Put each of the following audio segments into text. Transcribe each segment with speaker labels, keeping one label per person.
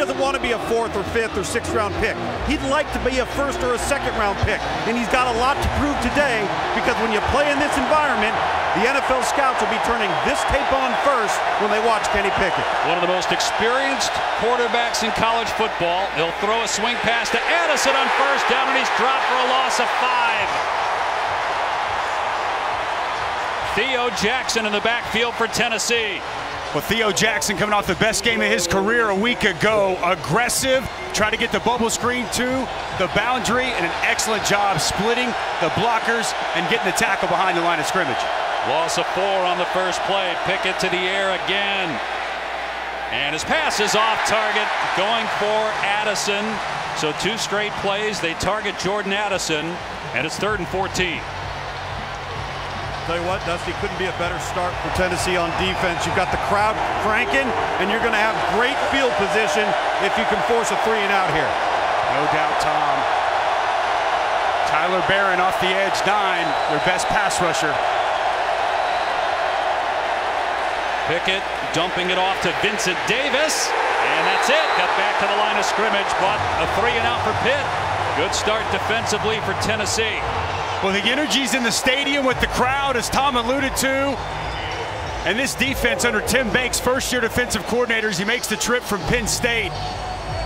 Speaker 1: doesn't want to be a fourth or fifth or sixth round pick. He'd like to be a first or a second round pick. And he's got a lot to prove today because when you play in this environment, the NFL scouts will be turning this tape on first when they watch Kenny Pickett.
Speaker 2: One of the most experienced quarterbacks in college football. He'll throw a swing pass to Addison on first down, and he's dropped for a loss of five. Theo Jackson in the backfield for Tennessee.
Speaker 3: Well, Theo Jackson coming off the best game of his career a week ago. Aggressive, try to get the bubble screen to the boundary, and an excellent job splitting the blockers and getting the tackle behind the line of scrimmage.
Speaker 2: Loss of four on the first play. Pickett to the air again. And his pass is off target, going for Addison. So two straight plays. They target Jordan Addison, and it's third and 14.
Speaker 1: Tell you what, Dusty, couldn't be a better start for Tennessee on defense. You've got the crowd cranking, and you're going to have great field position if you can force a three and out here.
Speaker 3: No doubt, Tom. Tyler Baron off the edge, nine, their best pass rusher.
Speaker 2: Pickett dumping it off to Vincent Davis, and that's it. Got back to the line of scrimmage, but a three and out for Pitt. Good start defensively for Tennessee.
Speaker 3: Well, the energy's in the stadium with the crowd, as Tom alluded to. And this defense under Tim Banks, first year defensive coordinators, he makes the trip from Penn State,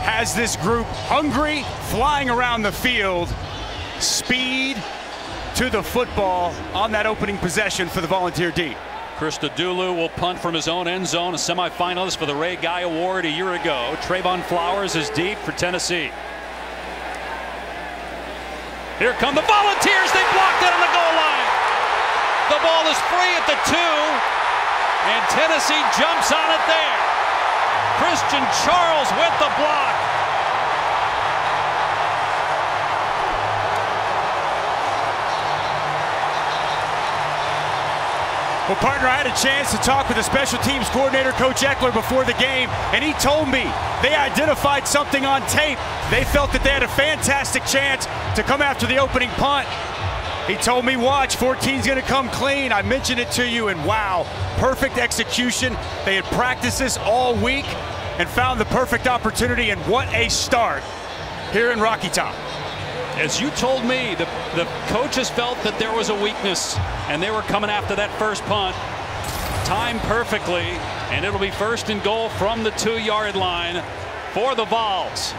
Speaker 3: has this group hungry, flying around the field, speed to the football on that opening possession for the Volunteer D.
Speaker 2: Dulu will punt from his own end zone, a semifinalist for the Ray Guy Award a year ago. Trevon Flowers is deep for Tennessee. Here come the Volunteers. They blocked it on the goal line. The ball is free at the two, and Tennessee jumps on it there. Christian Charles with the block.
Speaker 3: Well, partner, I had a chance to talk with the special teams coordinator, Coach Ekeler, before the game, and he told me they identified something on tape. They felt that they had a fantastic chance to come after the opening punt. He told me, watch, 14's going to come clean. I mentioned it to you, and wow, perfect execution. They had practiced this all week and found the perfect opportunity, and what a start here in Rocky Top.
Speaker 2: As you told me, the, the coaches felt that there was a weakness, and they were coming after that first punt. Timed perfectly, and it'll be first and goal from the two-yard line for the Vols.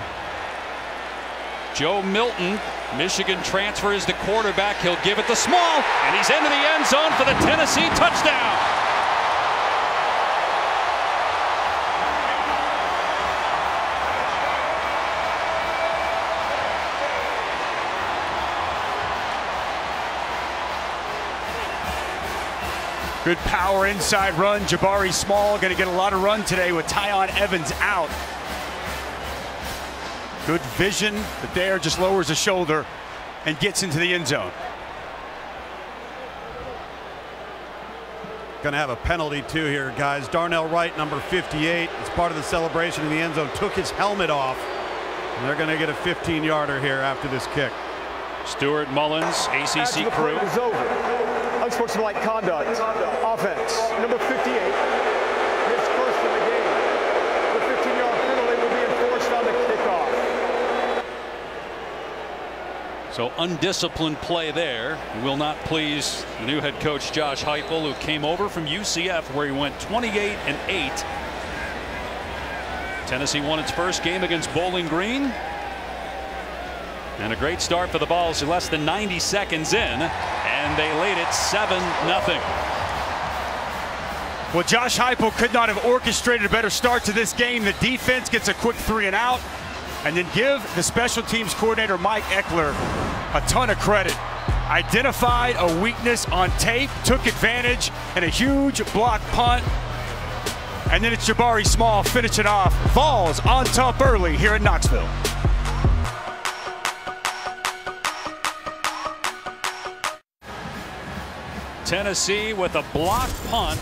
Speaker 2: Joe Milton, Michigan transfer is the quarterback. He'll give it to Small, and he's into the end zone for the Tennessee touchdown.
Speaker 3: Good power inside run. Jabari Small going to get a lot of run today with Tiyon Evans out. Good vision, but there just lowers the shoulder and gets into the end zone.
Speaker 1: Going to have a penalty too here, guys. Darnell Wright, number 58, as part of the celebration in the end zone, took his helmet off. And they're going to get a 15-yarder here after this kick.
Speaker 2: Stuart Mullins, ACC crew.
Speaker 4: Unsportsmanlike conduct. Offense. Number 58. His first in the game. The 15-yard penalty will be enforced on the kickoff.
Speaker 2: So undisciplined play there will not please the new head coach Josh Heupel who came over from UCF where he went 28 and 8. Tennessee won its first game against Bowling Green. And a great start for the Vols less than 90 seconds in and they lead it 7 nothing.
Speaker 3: Well, Josh Heupel could not have orchestrated a better start to this game. The defense gets a quick three and out, and then give the special teams coordinator Mike Ekeler a ton of credit. Identified a weakness on tape, took advantage, and a huge block punt. And then it's Jabari Small finishing off. Vols on top early here in Knoxville.
Speaker 2: Tennessee with a block punt.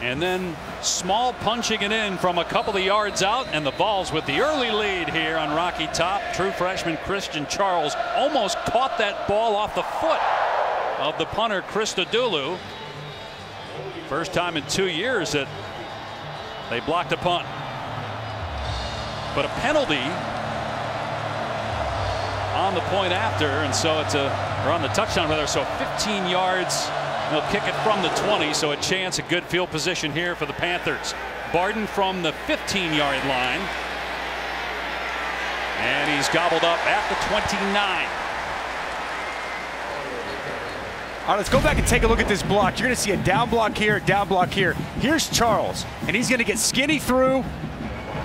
Speaker 2: And then small punching it in from a couple of yards out and the Vols with the early lead here on Rocky Top. True freshman Christian Charles almost caught that ball off the foot of the punter Christodoulou. First time in two years that they blocked a punt. but a penalty on the point after, and so it's a or on the touchdown rather. So 15 yards. They'll kick it from the 20, so a chance, a good field position here for the Panthers. Barden from the 15-yard line. And he's gobbled up at the 29.
Speaker 3: All right, let's go back and take a look at this block. You're going to see a down block here, down block here. Here's Charles, and he's going to get skinny through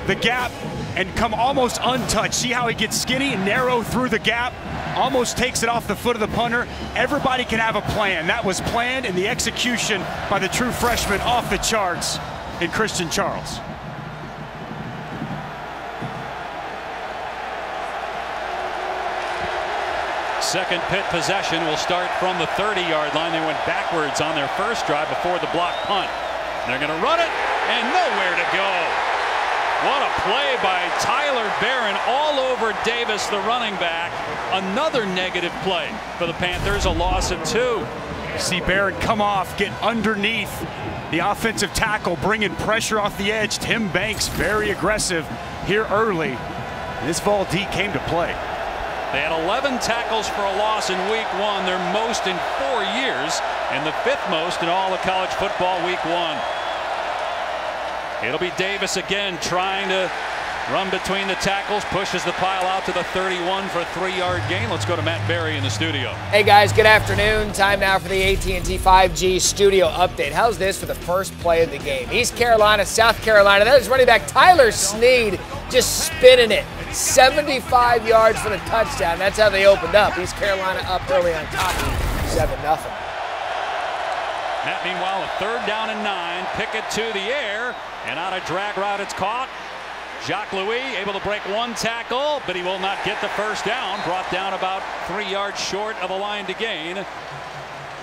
Speaker 3: the gap and come almost untouched. See how he gets skinny and narrow through the gap? Almost takes it off the foot of the punter. Everybody can have a plan. That was planned, and the execution by the true freshman off the charts in Christian Charles.
Speaker 2: Second Pitt possession will start from the 30-yard line. They went backwards on their first drive before the block punt. They're going to run it and nowhere to go. What a play by Tyler Baron all over Davis, the running back. Another negative play for the Panthers, a loss of two.
Speaker 3: See Baron come off, get underneath the offensive tackle, bringing pressure off the edge. Tim Banks very aggressive here early. This Vol D came to play.
Speaker 2: They had 11 tackles for a loss in week one, their most in four years, and the fifth most in all of college football week one. It'll be Davis again trying to run between the tackles, pushes the pile out to the 31 for a three-yard gain. Let's go to Matt Barrie in the studio.
Speaker 5: Hey guys, good afternoon. Time now for the AT&T 5G studio update. How's this for the first play of the game? East Carolina, South Carolina. That is running back Tyler Snead just spinning it. 75 yards for the touchdown. That's how they opened up. East Carolina up early on top, 7 nothing.
Speaker 2: Matt, meanwhile, a third down and nine. Pickett to the air, and on a drag route, it's caught. Jacques Louis able to break one tackle, but he will not get the first down. Brought down about three yards short of the line to gain.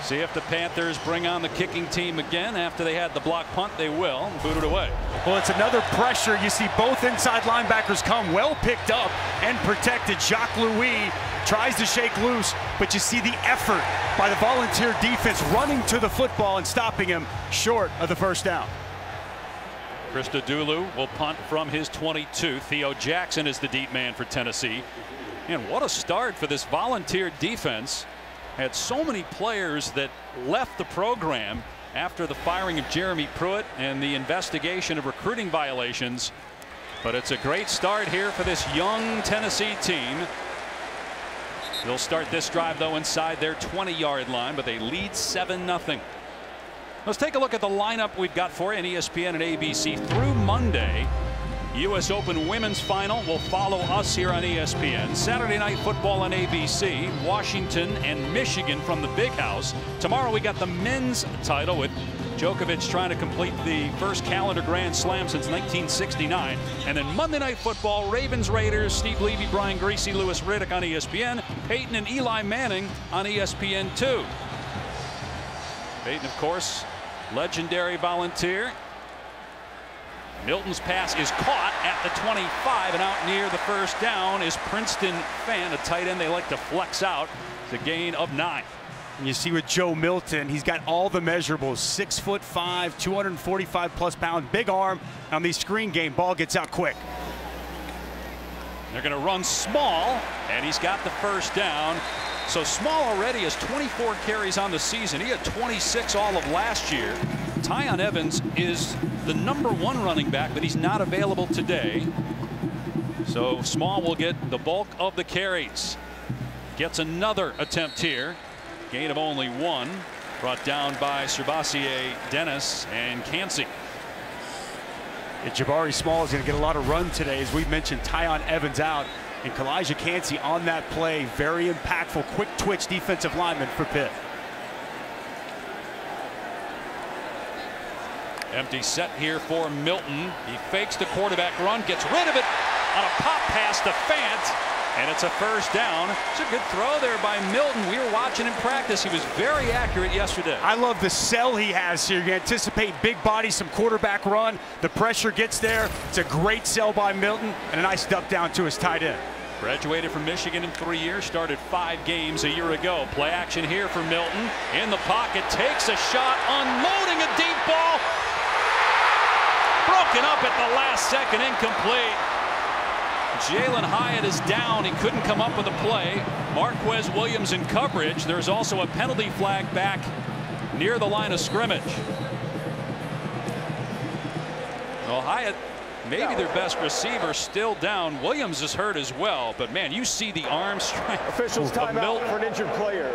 Speaker 2: See if the Panthers bring on the kicking team again after they had the block punt. They will. Boot it away.
Speaker 3: Well, it's another pressure. You see both inside linebackers come well picked up and protected. Jacques Louis tries to shake loose, but you see the effort by the volunteer defense running to the football and stopping him short of the first down.
Speaker 2: Christodoulou will punt from his 22. Theo Jackson is the deep man for Tennessee. And what a start for this volunteer defense had so many players that left the program after the firing of Jeremy Pruitt and the investigation of recruiting violations. But it's a great start here for this young Tennessee team. They'll start this drive though inside their 20 yard line but they lead 7 nothing. Let's take a look at the lineup we've got for in ESPN and ABC through Monday. U.S. Open Women's Final will follow us here on ESPN. Saturday Night Football on ABC. Washington and Michigan from the Big House. Tomorrow we got the men's title with Djokovic trying to complete the first calendar Grand Slam since 1969. And then Monday Night Football, Ravens Raiders, Steve Levy, Brian Griese, Louis Riddick on ESPN, Peyton and Eli Manning on ESPN2. Peyton, of course, legendary volunteer. Milton's pass is caught at the 25 and out near the first down is Princeton Fant, a tight end they like to flex out. It's a gain of nine.
Speaker 3: And you see with Joe Milton, he's got all the measurables. Six foot five, 245 plus pound, big arm. On the screen game, ball gets out quick.
Speaker 2: They're going to run small, and he's got the first down. So Small already has 24 carries on the season. He had 26 all of last year. Tiyon Evans is the number one running back, but he's not available today. So Small will get the bulk of the carries. Gets another attempt here. Gain of only one. Brought down by SirVocea, Dennis, and Kancey.
Speaker 3: Jabari Small is going to get a lot of run today. As we mentioned, Tiyon Evans out. And Calijah Kancey on that play. Very impactful, quick twitch defensive lineman for Pitt.
Speaker 2: Empty set here for Milton. He fakes the quarterback run, gets rid of it on a pop pass to Fant, and it's a first down. It's a good throw there by Milton. We were watching him practice. He was very accurate yesterday.
Speaker 3: I love the sell he has here. You anticipate big body, some quarterback run. The pressure gets there. It's a great sell by Milton, and a nice duck down to his tight end.
Speaker 2: Graduated from Michigan in three years, started five games a year ago. Play action here for Milton. In the pocket, takes a shot, unloading a deep ball. Broken up at the last second, incomplete. Jalin Hyatt is down. He couldn't come up with a play. Marquis Williams in coverage. There's also a penalty flag back near the line of scrimmage. Well, Hyatt, maybe their best receiver, still down. Williams is hurt as well, but man, you see the arm strength.
Speaker 4: Officials timeout for an injured player.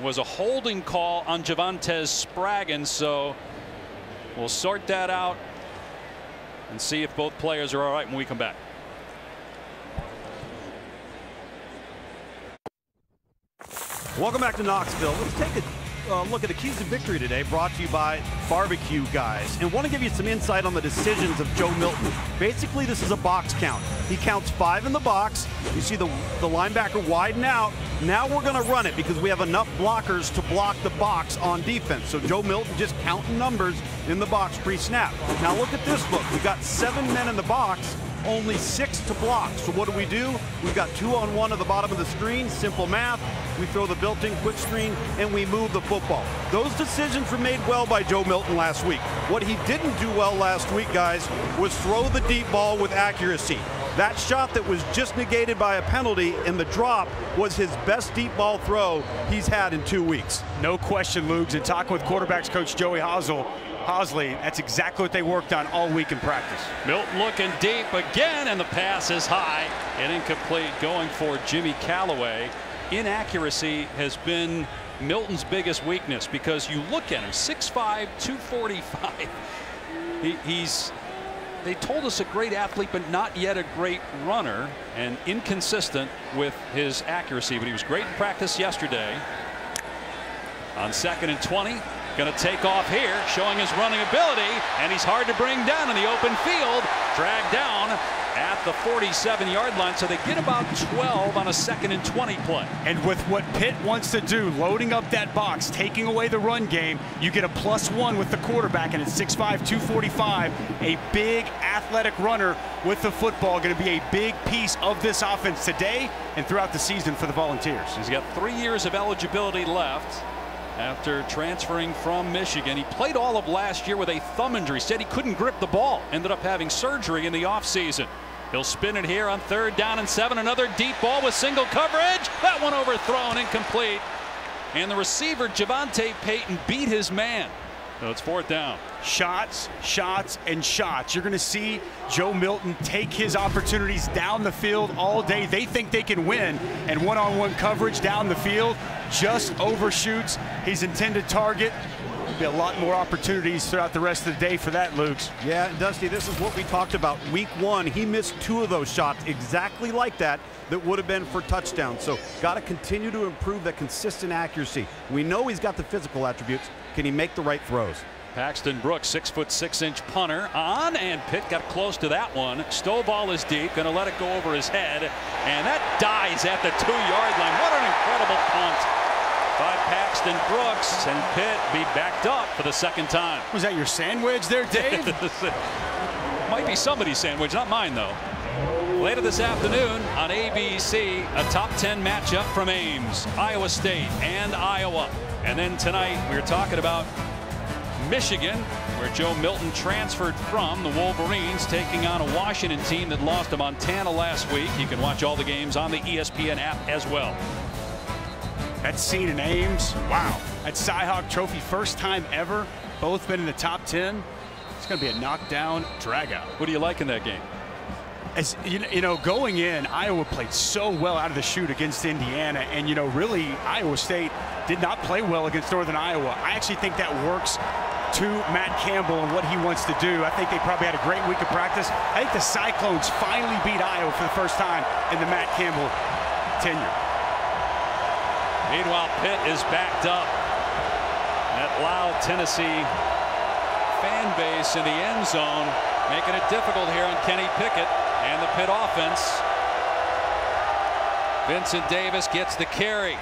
Speaker 2: Was a holding call on Javontez Spraggins, so we'll sort that out and see if both players are all right when we come back.
Speaker 1: Welcome back to Knoxville. Let's take a uh, look at the keys to victory today, brought to you by Barbecue Guys. And want to give you some insight on the decisions of Joe Milton. Basically, this is a box count. He counts five in the box. You see the, the linebacker widen out. Now we're going to run it because we have enough blockers to block the box on defense. So Joe Milton just counting numbers in the box pre-snap. Now look at this look. We've got seven men in the box only six to block. So what do we do? We've got two on one at the bottom of the screen, simple math. We throw the built-in quick screen and we move the football. Those decisions were made well by Joe Milton last week. What he didn't do well last week, guys, was throw the deep ball with accuracy. That shot that was just negated by a penalty in the drop was his best deep ball throw he's had in two weeks.
Speaker 3: No question, Lugs. And talking with quarterbacks coach Joey Halzle, Hosley, that's exactly what they worked on all week in practice.
Speaker 2: Milton looking deep again, and the pass is high and incomplete going for Jimmy Calloway. Inaccuracy has been Milton's biggest weakness because you look at him 6'5, 245. He, he's they told us a great athlete, but not yet a great runner and inconsistent with his accuracy. But he was great in practice yesterday. On second and 20, Going to take off here, showing his running ability, and he's hard to bring down in the open field. Dragged down at the 47-yard line, so they get about 12 on a second and 20 play.
Speaker 3: And with what Pitt wants to do, loading up that box, taking away the run game, you get a plus one with the quarterback, and at 6'5", 245, a big athletic runner with the football, going to be a big piece of this offense today and throughout the season for the Volunteers.
Speaker 2: He's got three years of eligibility left after transferring from Michigan. He played all of last year with a thumb injury. Said he couldn't grip the ball. Ended up having surgery in the offseason. He'll spin it here on third down and seven. Another deep ball with single coverage. That one overthrown, incomplete. And the receiver, JaVonta Payton, beat his man. So it's fourth down.
Speaker 3: Shots, shots, and shots. You're going to see Joe Milton take his opportunities down the field all day. They think they can win, and one-on-one -on -one coverage down the field just overshoots his intended target. There'll be a lot more opportunities throughout the rest of the day for that, Lugs.
Speaker 1: Yeah, Dusty, this is what we talked about. Week one, he missed two of those shots exactly like that that would have been for touchdowns. So got to continue to improve that consistent accuracy. We know he's got the physical attributes. Can he make the right throws?
Speaker 2: Paxton Brooks, six foot six inch punter on, and Pitt got close to that one. Stovall is deep, going to let it go over his head, and that dies at the two yard line. What an incredible punt by Paxton Brooks, and Pitt be backed up for the second time.
Speaker 3: Was that your sandwich there, Dave?
Speaker 2: Might be somebody's sandwich, not mine though. Later this afternoon on ABC, a top 10 matchup from Ames, Iowa State, and Iowa. And then tonight, we are talking about Michigan, where Joe Milton transferred from the Wolverines, taking on a Washington team that lost to Montana last week. You can watch all the games on the ESPN app as well.
Speaker 3: That scene in Ames, wow. That Cyhawk Trophy, first time ever. Both been in the top 10. It's going to be a knockdown dragout.
Speaker 2: What do you like in that game?
Speaker 3: As you know, going in, Iowa played so well out of the shoot against Indiana, and you know, really, Iowa State did not play well against Northern Iowa. I actually think that works to Matt Campbell and what he wants to do. I think they probably had a great week of practice. I think the Cyclones finally beat Iowa for the first time in the Matt Campbell tenure.
Speaker 2: Meanwhile, Pitt is backed up. at loud Tennessee fan base in the end zone, making it difficult here on Kenny Pickett and the Pitt offense. Vincent Davis gets the carry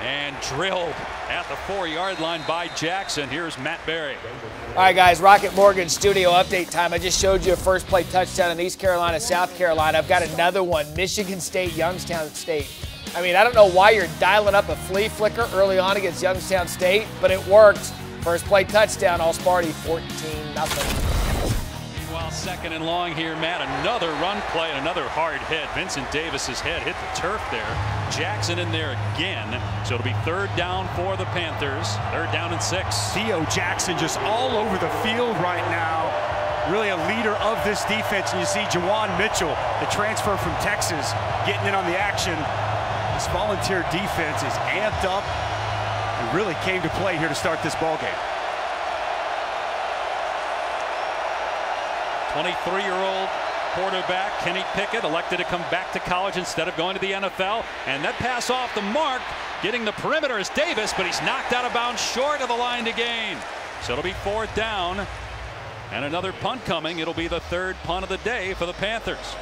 Speaker 2: and drilled at the four yard line by Jackson. Here's Matt Barrie.
Speaker 5: All right, guys, Rocket Mortgage studio update time. I just showed you a first play touchdown in East Carolina, South Carolina. I've got another one, Michigan State, Youngstown State. I mean, I don't know why you're dialing up a flea flicker early on against Youngstown State, but it worked. First play touchdown, all Sparty 14
Speaker 2: 0 second and long here, Matt. Another run play, another hard hit. Vincent Davis's head hit the turf there. Jackson in there again. So it'll be third down for the Panthers. Third down and six.
Speaker 3: Theo Jackson just all over the field right now. Really a leader of this defense. And you see Juwan Mitchell, the transfer from Texas, getting in on the action. This volunteer defense is amped up and really came to play here to start this ball game.
Speaker 2: 23-year-old quarterback Kenny Pickett elected to come back to college instead of going to the NFL. And that pass off the mark, getting the perimeter is Davis, but he's knocked out of bounds short of the line to gain. So it'll be fourth down. And another punt coming. It'll be the third punt of the day for the Panthers.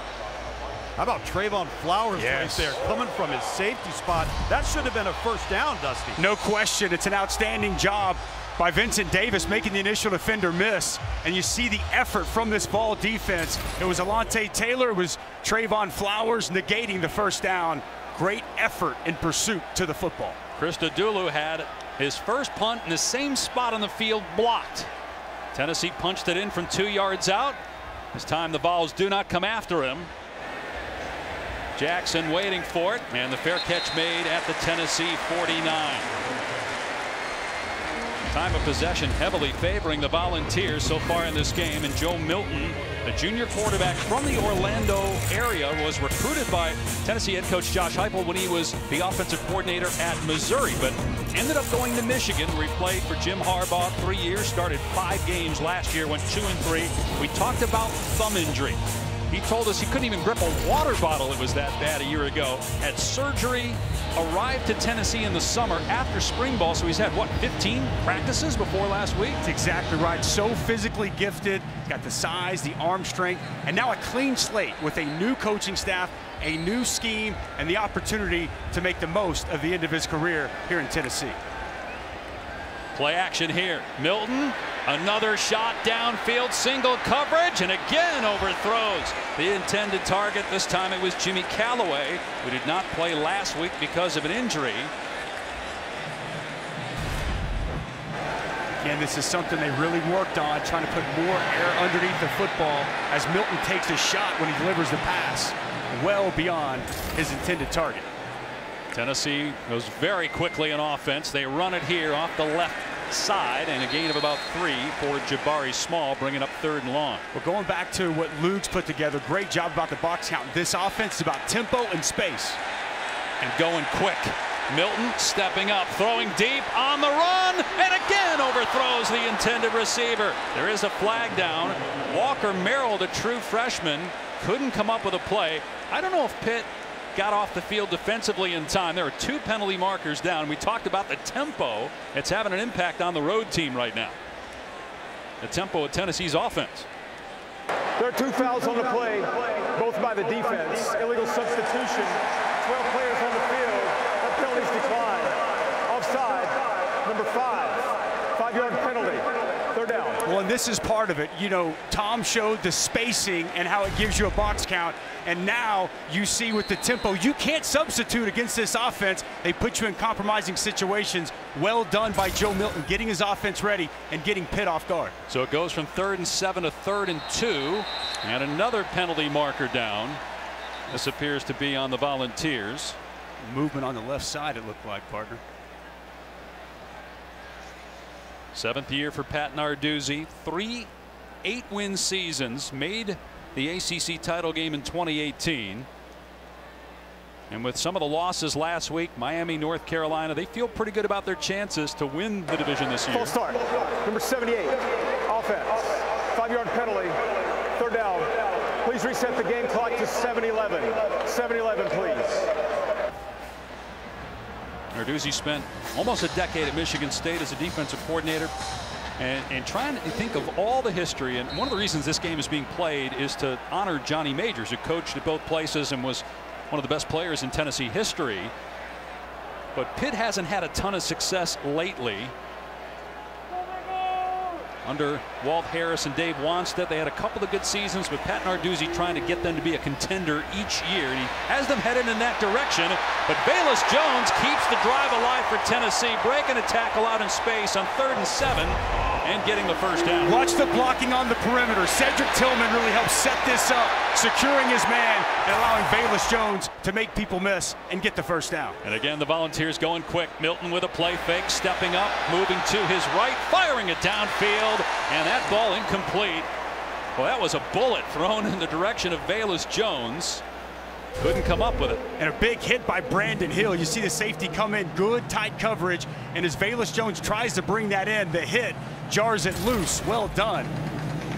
Speaker 1: How about Trevon Flowers
Speaker 3: yes.
Speaker 1: right there coming from his safety spot? That should have been a first down, Dusty.
Speaker 3: No question. It's an outstanding job by Vincent Davis making the initial defender miss. And you see the effort from this Vol defense. It was Alontae Taylor, it was Trevon Flowers negating the first down. Great effort in pursuit to the football.
Speaker 2: Christodoulou had his first punt in the same spot on the field blocked. Tennessee punched it in from two yards out. This time the Vols do not come after him. Jackson waiting for it, and the fair catch made at the Tennessee 49. Time of possession heavily favoring the Volunteers so far in this game. And Joe Milton, a junior quarterback from the Orlando area, was recruited by Tennessee head coach Josh Heupel when he was the offensive coordinator at Missouri, but ended up going to Michigan where he played for Jim Harbaugh three years, started five games last year, went two and three. We talked about thumb injury. He told us he couldn't even grip a water bottle. It was that bad a year ago. Had surgery, arrived to Tennessee in the summer after spring ball. So he's had, what, 15 practices before last week?
Speaker 3: That's exactly right. So physically gifted. He's got the size, the arm strength, and now a clean slate with a new coaching staff, a new scheme, and the opportunity to make the most of the end of his career here in Tennessee.
Speaker 2: Play action here. Milton, another shot downfield, single coverage, and again overthrows the intended target. This time it was Jimmy Calloway, who did not play last week because of an injury.
Speaker 3: Again, this is something they really worked on, trying to put more air underneath the football as Milton takes a shot when he delivers the pass well beyond his intended target.
Speaker 2: Tennessee goes very quickly in offense. They run it here off the left side and a gain of about three for Jabari Small, bringing up third and long.
Speaker 3: Well, going back to what Lugs put together, great job about the box count. This offense is about tempo and space.
Speaker 2: And going quick. Milton stepping up, throwing deep on the run, and again overthrows the intended receiver. There is a flag down. Walker Merrill, the true freshman, couldn't come up with a play. I don't know if Pitt got off the field defensively in time. There are two penalty markers down. We talked about the tempo. It's having an impact on the road team right now. The tempo of Tennessee's offense.
Speaker 4: There are two fouls on the play, both by the defense. Illegal substitution. 12 players on the field. That penalty's declined. Offside. Number five. Five-yard penalty. Third down.
Speaker 3: Well, and this is part of it. You know, Tom showed the spacing and how it gives you a box count. And now you see with the tempo, you can't substitute against this offense. They put you in compromising situations. Well done by Joe Milton, getting his offense ready and getting Pitt off guard.
Speaker 2: So it goes from third and seven to third and two. And another penalty marker down. This appears to be on the Volunteers.
Speaker 3: Movement on the left side, it looked like, partner.
Speaker 2: Seventh year for Pat Narduzzi. Three eight win seasons. Made the ACC title game in 2018. And with some of the losses last week, Miami, North Carolina, they feel pretty good about their chances to win the division this year.
Speaker 4: Full start. Number 78, offense. Five yard penalty. Third down. Please reset the game clock to 7 11. 7 11, please.
Speaker 2: Narduzzi spent almost a decade at Michigan State as a defensive coordinator. And, and, trying to think of all the history. And one of the reasons this game is being played is to honor Johnny Majors, who coached at both places and was one of the best players in Tennessee history. But Pitt hasn't had a ton of success lately under Walt Harris and Dave Wannstedt. They had a couple of good seasons with Pat Narduzzi trying to get them to be a contender each year. And he has them headed in that direction. But Velus Jones keeps the drive alive for Tennessee, breaking a tackle out in space on third and seven. And getting the first down.
Speaker 3: Watch the blocking on the perimeter. Cedric Tillman really helped set this up, securing his man and allowing Velus Jones to make people miss and get the first down.
Speaker 2: And again, the Volunteers going quick. Milton with a play fake, stepping up, moving to his right, firing it downfield, and that ball incomplete. Well, that was a bullet thrown in the direction of Velus Jones. Couldn't come up with it.
Speaker 3: And a big hit by Brandon Hill. You see the safety come in, good tight coverage. And as Velus Jones tries to bring that in, the hit jars it loose. Well done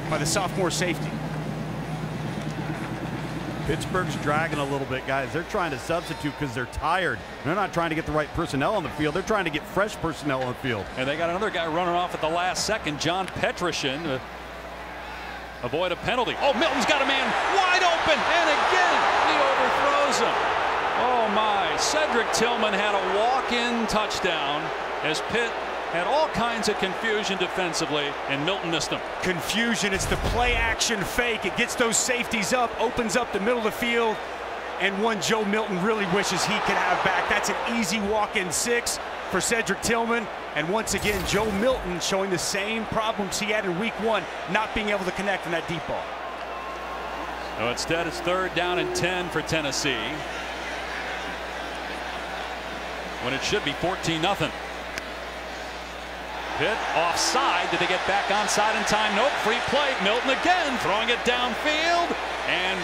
Speaker 3: by the sophomore safety.
Speaker 1: Pittsburgh's dragging a little bit, guys. They're trying to substitute because they're tired. They're not trying to get the right personnel on the field. They're trying to get fresh personnel on the field.
Speaker 2: And they got another guy running off at the last second, John Petrishen. Avoid a penalty. Oh, Milton's got a man wide open, and again, he overthrows him. Oh my, Cedric Tillman had a walk-in touchdown as Pitt had all kinds of confusion defensively, and Milton missed him.
Speaker 3: Confusion, it's the play action fake. It gets those safeties up, opens up the middle of the field, and one Joe Milton really wishes he could have back. That's an easy walk-in six for Cedric Tillman. And once again, Joe Milton showing the same problems he had in week one, not being able to connect on that deep ball.
Speaker 2: No, instead, it's third down and 10 for Tennessee. When it should be 14 0 Pitt offside. Did they get back onside in time? Nope. Free play. Milton again throwing it downfield. And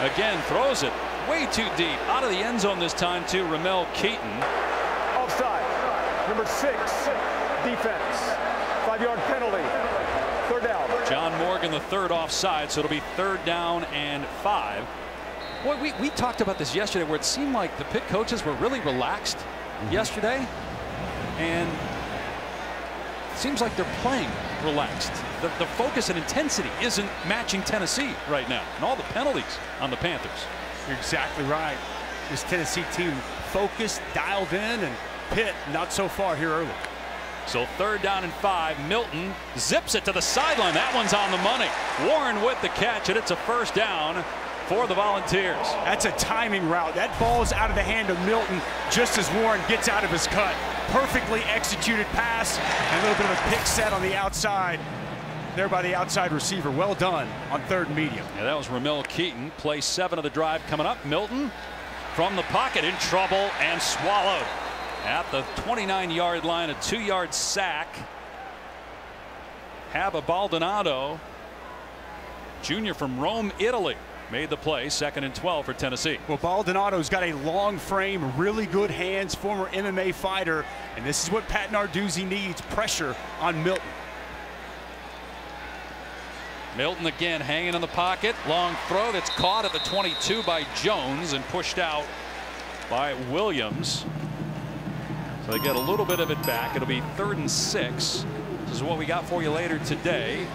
Speaker 2: again throws it way too deep. Out of the end zone this time to Ramel Keyton.
Speaker 4: Offside. Number six, defense. Five-yard penalty. Third down.
Speaker 2: John Morgan, the third offside, so it'll be third down and five. Boy, we, we talked about this yesterday where it seemed like the Pitt coaches were really relaxed mm -hmm. yesterday. And seems like they're playing relaxed. The, the focus and intensity isn't matching Tennessee right now. And all the penalties on the Panthers.
Speaker 3: You're exactly right. This Tennessee team focused, dialed in, and Pitt not so far here early.
Speaker 2: So third down and five. Milton zips it to the sideline. That one's on the money. Warren with the catch, and it's a first down for the Volunteers.
Speaker 3: That's a timing route. That ball's out of the hand of Milton just as Warren gets out of his cut. Perfectly executed pass and a little bit of a pick set on the outside. There by the outside receiver. Well done on third and medium.
Speaker 2: Yeah, that was Ramel Keyton. Play seven of the drive coming up. Milton from the pocket in trouble and swallowed at the 29 yard line, a two yard sack. Haba Baldonado, junior from Rome, Italy, made the play, second and 12 for Tennessee.
Speaker 3: Well, Baldonado's got a long frame, really good hands, former MMA fighter, and this is what Pat Narduzzi needs, pressure on Milton.
Speaker 2: Milton again hanging in the pocket. Long throw that's caught at the 22 by Jones and pushed out by Williams. They get a little bit of it back. It'll be third and six. This is what we got for you later today.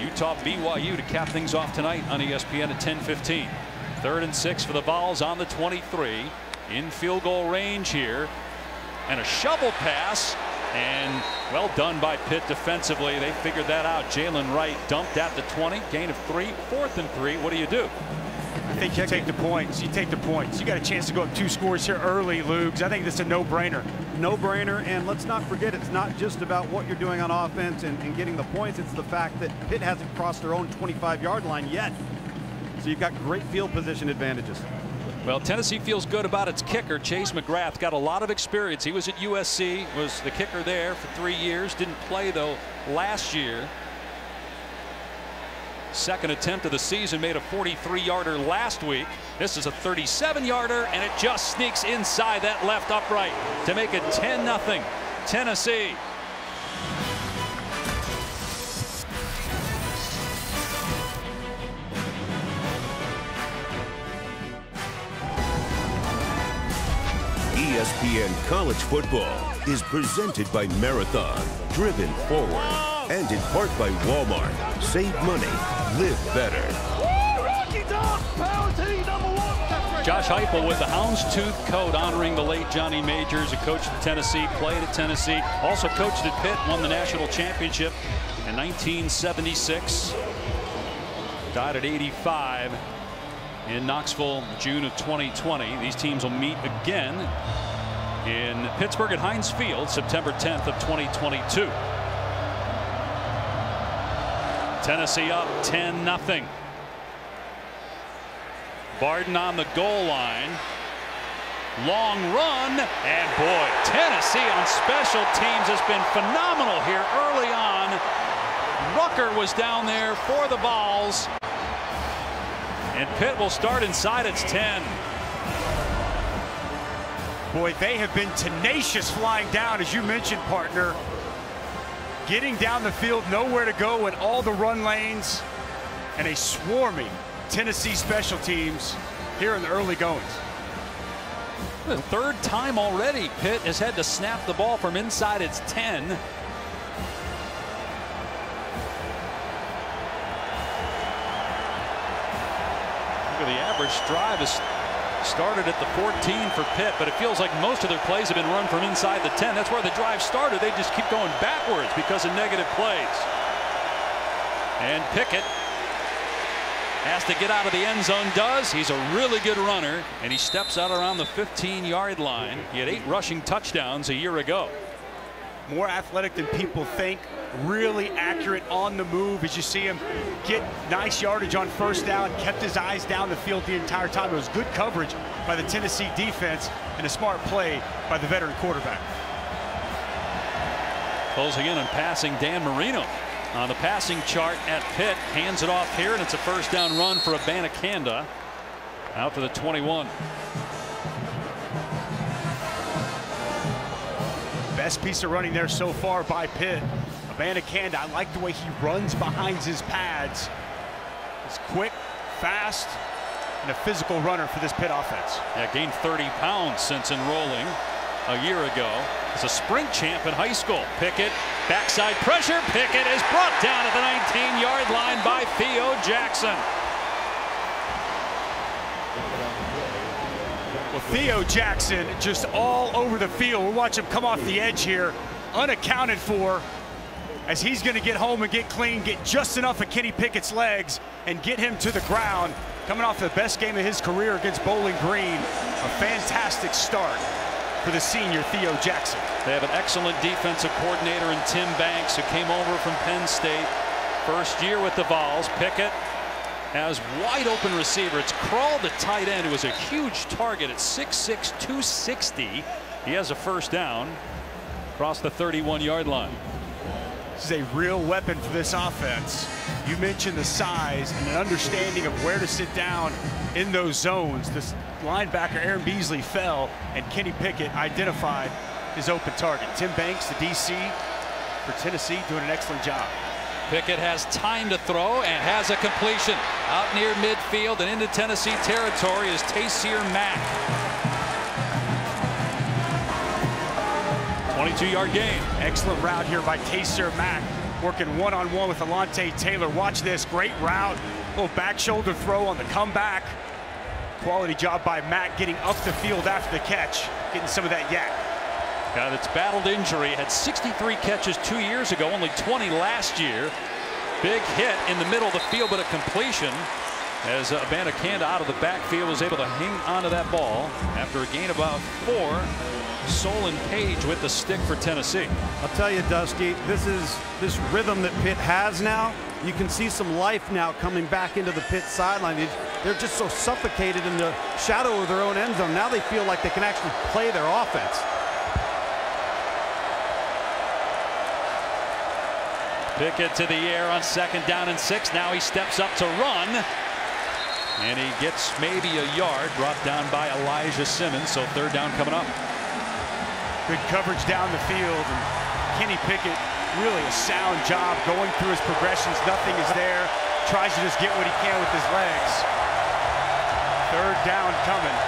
Speaker 2: Utah BYU to cap things off tonight on ESPN at 10:15. Third and six for the Vols on the 23 in field goal range here and a shovel pass and well done by Pitt defensively. They figured that out. Jaylen Wright dumped at the 20 gain of three fourth and three. What do you do?
Speaker 3: I think you take the points. You take the points. You got a chance to go up two scores here early, Luke. I think this is a no-brainer.
Speaker 1: No-brainer, and let's not forget, it's not just about what you're doing on offense and, and getting the points. It's the fact that Pitt hasn't crossed their own 25-yard line yet. So you've got great field position advantages.
Speaker 2: Well, Tennessee feels good about its kicker. Chase McGrath got a lot of experience. He was at USC, was the kicker there for three years. Didn't play, though, last year. Second attempt of the season made a 43 yarder last week. This is a 37 yarder and it just sneaks inside that left upright to make it 10 0 Tennessee.
Speaker 6: ESPN College Football is presented by Marathon, driven forward and in part by Walmart. Save money, live better.
Speaker 2: Josh Heupel with the houndstooth coat honoring the late Johnny Majors, a coach at Tennessee, played at Tennessee, also coached at Pitt, won the national championship in 1976. Died at 85 in Knoxville, June of 2020. These teams will meet again in Pittsburgh at Heinz Field, September 10th of 2022. Tennessee up 10 nothing. Barden on the goal line. Long run, and boy, Tennessee on special teams has been phenomenal here early on. Rucker was down there for the Vols. And Pitt will start inside its 10.
Speaker 3: Boy, they have been tenacious flying down, as you mentioned, partner. Getting down the field, nowhere to go in all the run lanes, and a swarming Tennessee special teams here in the early goings.
Speaker 2: The third time already Pitt has had to snap the ball from inside its 10. Look at the average drive is started at the 14 for Pitt, but it feels like most of their plays have been run from inside the 10. That's where the drive started. They just keep going backwards because of negative plays. And Pickett has to get out of the end zone does he's a really good runner and he steps out around the 15 yard line he had eight rushing touchdowns a year ago
Speaker 3: more athletic than people think really accurate on the move as you see him get nice yardage on first down kept his eyes down the field the entire time it was good coverage by the Tennessee defense and a smart play by the veteran quarterback
Speaker 2: closing in and passing Dan Marino on the passing chart at Pitt. Hands it off here, and it's a first down run for Abanikanda out to the 21.
Speaker 3: Best piece of running there so far by Pitt. Abanikanda, I like the way he runs behind his pads. He's quick, fast, and a physical runner for this Pitt offense.
Speaker 2: Yeah, gained 30 pounds since enrolling a year ago. As a sprint champ in high school. Pickett, backside pressure. Pickett is brought down at the 19-yard line by Theo Jackson.
Speaker 3: Theo Jackson just all over the field. We'll watch him come off the edge here, unaccounted for, as he's going to get home and get clean, get just enough of Kenny Pickett's legs, and get him to the ground. Coming off the best game of his career against Bowling Green. A fantastic start for the senior Theo Jackson.
Speaker 2: They have an excellent defensive coordinator in Tim Banks who came over from Penn State. First year with the Vols. Pickett has wide open receiver. It's Krull the tight end who was a huge target at 6'6", 260. He has a first down across the 31 yard line.
Speaker 3: This is a real weapon for this offense. You mentioned the size and an understanding of where to sit down in those zones. This linebacker Aaron Beasley fell, and Kenny Pickett identified his open target. Tim Banks, the DC for Tennessee, doing an excellent job.
Speaker 2: Pickett has time to throw and has a completion out near midfield and into Tennessee territory is Taysir Mack. 22-yard gain.
Speaker 3: Excellent route here by Taysir Mack, working one-on-one -on -one with Alontae Taylor. Watch this, great route. Little back shoulder throw on the comeback. Quality job by Mack getting up the field after the catch, getting some of that YAC.
Speaker 2: Guy that's battled injury, had 63 catches two years ago, only 20 last year. Big hit in the middle of the field, but a completion as uh, Abanikanda out of the backfield was able to hang onto that ball after a gain about four. Solon Page with the stick for Tennessee.
Speaker 1: I'll tell you, Dusty, this is this rhythm that Pitt has now. You can see some life now coming back into the Pitt sideline. They're just so suffocated in the shadow of their own end zone. Now they feel like they can actually play their offense.
Speaker 2: Pickett to the air on second down and six. Now he steps up to run. And he gets maybe a yard brought down by Elijah Simmons. So third down coming up.
Speaker 3: Good coverage down the field. And Kenny Pickett, really a sound job going through his progressions. Nothing is there. Tries to just get what he can with his legs. Third down coming.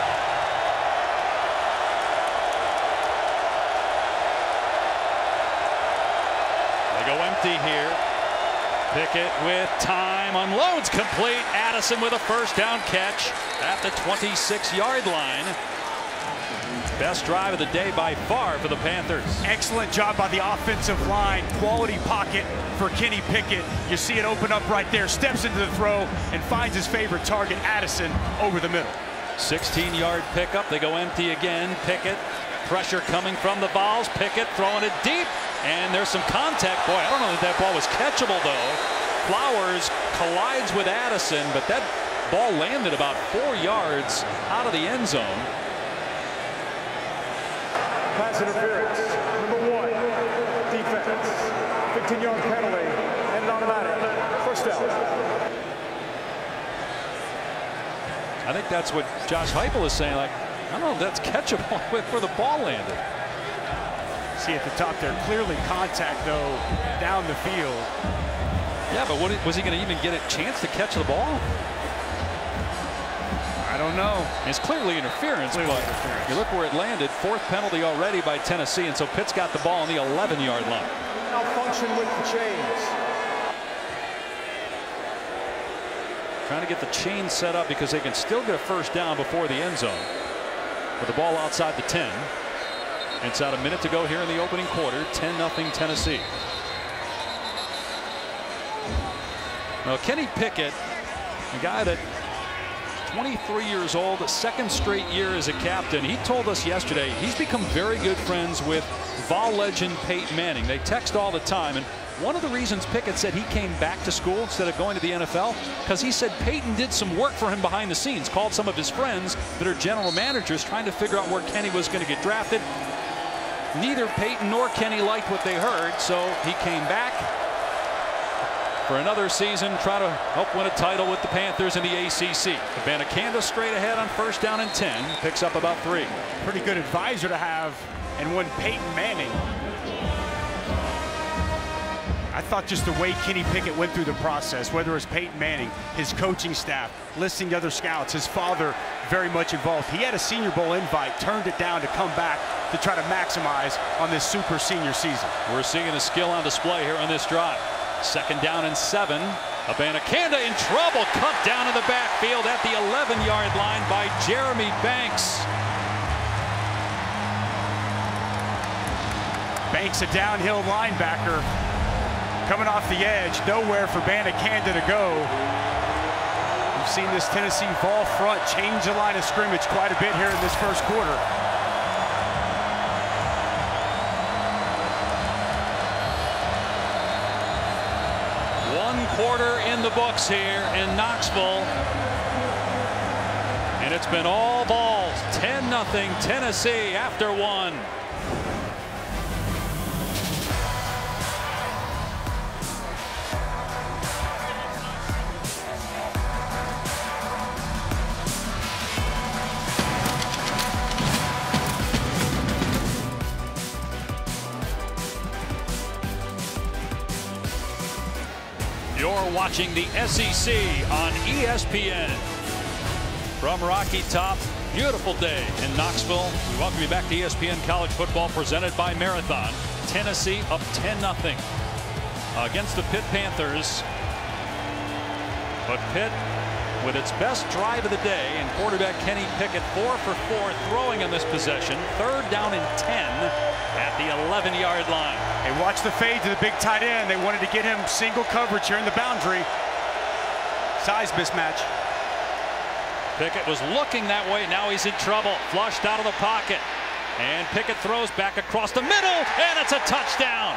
Speaker 2: They go empty here. Pickett with time, unloads complete. Addison with a first down catch at the 26 yard line. Best drive of the day by far for the Panthers.
Speaker 3: Excellent job by the offensive line. Quality pocket for Kenny Pickett. You see it open up right there. Steps into the throw and finds his favorite target, Addison, over the middle.
Speaker 2: 16 yard pickup. They go empty again. Pickett. Pressure coming from the Vols. Pickett throwing it deep. And there's some contact. Boy, I don't know if that ball was catchable, though. Flowers collides with Addison, but that ball landed about four yards out of the end zone.
Speaker 4: Pass interference. Number one, defense. 15-yard penalty and an automatic. First down.
Speaker 2: I think that's what Josh Heupel is saying. Like, I don't know if that's catchable where the ball landed.
Speaker 3: See at the top there, clearly contact though down the field.
Speaker 2: Yeah, but what, was he going to even get a chance to catch the ball?
Speaker 3: I don't know.
Speaker 2: It's clearly interference,
Speaker 3: Clearly
Speaker 2: but
Speaker 3: interference.
Speaker 2: you look where it landed. Fourth penalty already by Tennessee, and so Pitt's got the ball on the 11-yard line.
Speaker 4: Malfunction with the chains.
Speaker 2: Trying to get the chain set up because they can still get a first down before the end zone. With the ball outside the 10. It's out a minute to go here in the opening quarter. 10-0 Tennessee. Now Kenny Pickett, a guy that 23 years old, second straight year as a captain. He told us yesterday he's become very good friends with Vol legend Peyton Manning. They text all the time. And one of the reasons Pickett said he came back to school instead of going to the NFL, because he said Peyton did some work for him behind the scenes, called some of his friends that are general managers trying to figure out where Kenny was going to get drafted. Neither Peyton nor Kenny liked what they heard, so he came back for another season, try to help win a title with the Panthers in the ACC. Abanikanda straight ahead on first down and 10, picks up about three.
Speaker 3: Pretty good advisor to have, and one Peyton Manning. I thought just the way Kenny Pickett went through the process, whether it was Peyton Manning, his coaching staff, listening to other scouts, his father very much involved. He had a Senior Bowl invite, turned it down to come back to try to maximize on this super senior season.
Speaker 2: We're seeing the skill on display here on this drive. Second down and seven. Abanikanda in trouble, cut down in the backfield at the 11-yard line by Jeremy Banks.
Speaker 3: Banks a downhill linebacker coming off the edge, nowhere for Abanikanda to go. We've seen this Tennessee Vol front change the line of scrimmage quite a bit here in this first quarter.
Speaker 2: One quarter in the books here in Knoxville. And it's been all Vols. 10 nothing Tennessee after one. Watching the SEC on ESPN. From Rocky Top, beautiful day in Knoxville. We welcome you back to ESPN College Football presented by Marathon. Tennessee up 10-0 against the Pitt Panthers. But Pitt with its best drive of the day and quarterback Kenny Pickett four for four throwing on this possession. Third down and 10 at the 11-yard line.
Speaker 3: They watched the fade to the big tight end. They wanted to get him single coverage here in the boundary. Size mismatch.
Speaker 2: Pickett was looking that way. Now he's in trouble. Flushed out of the pocket. And Pickett throws back across the middle, and it's a touchdown.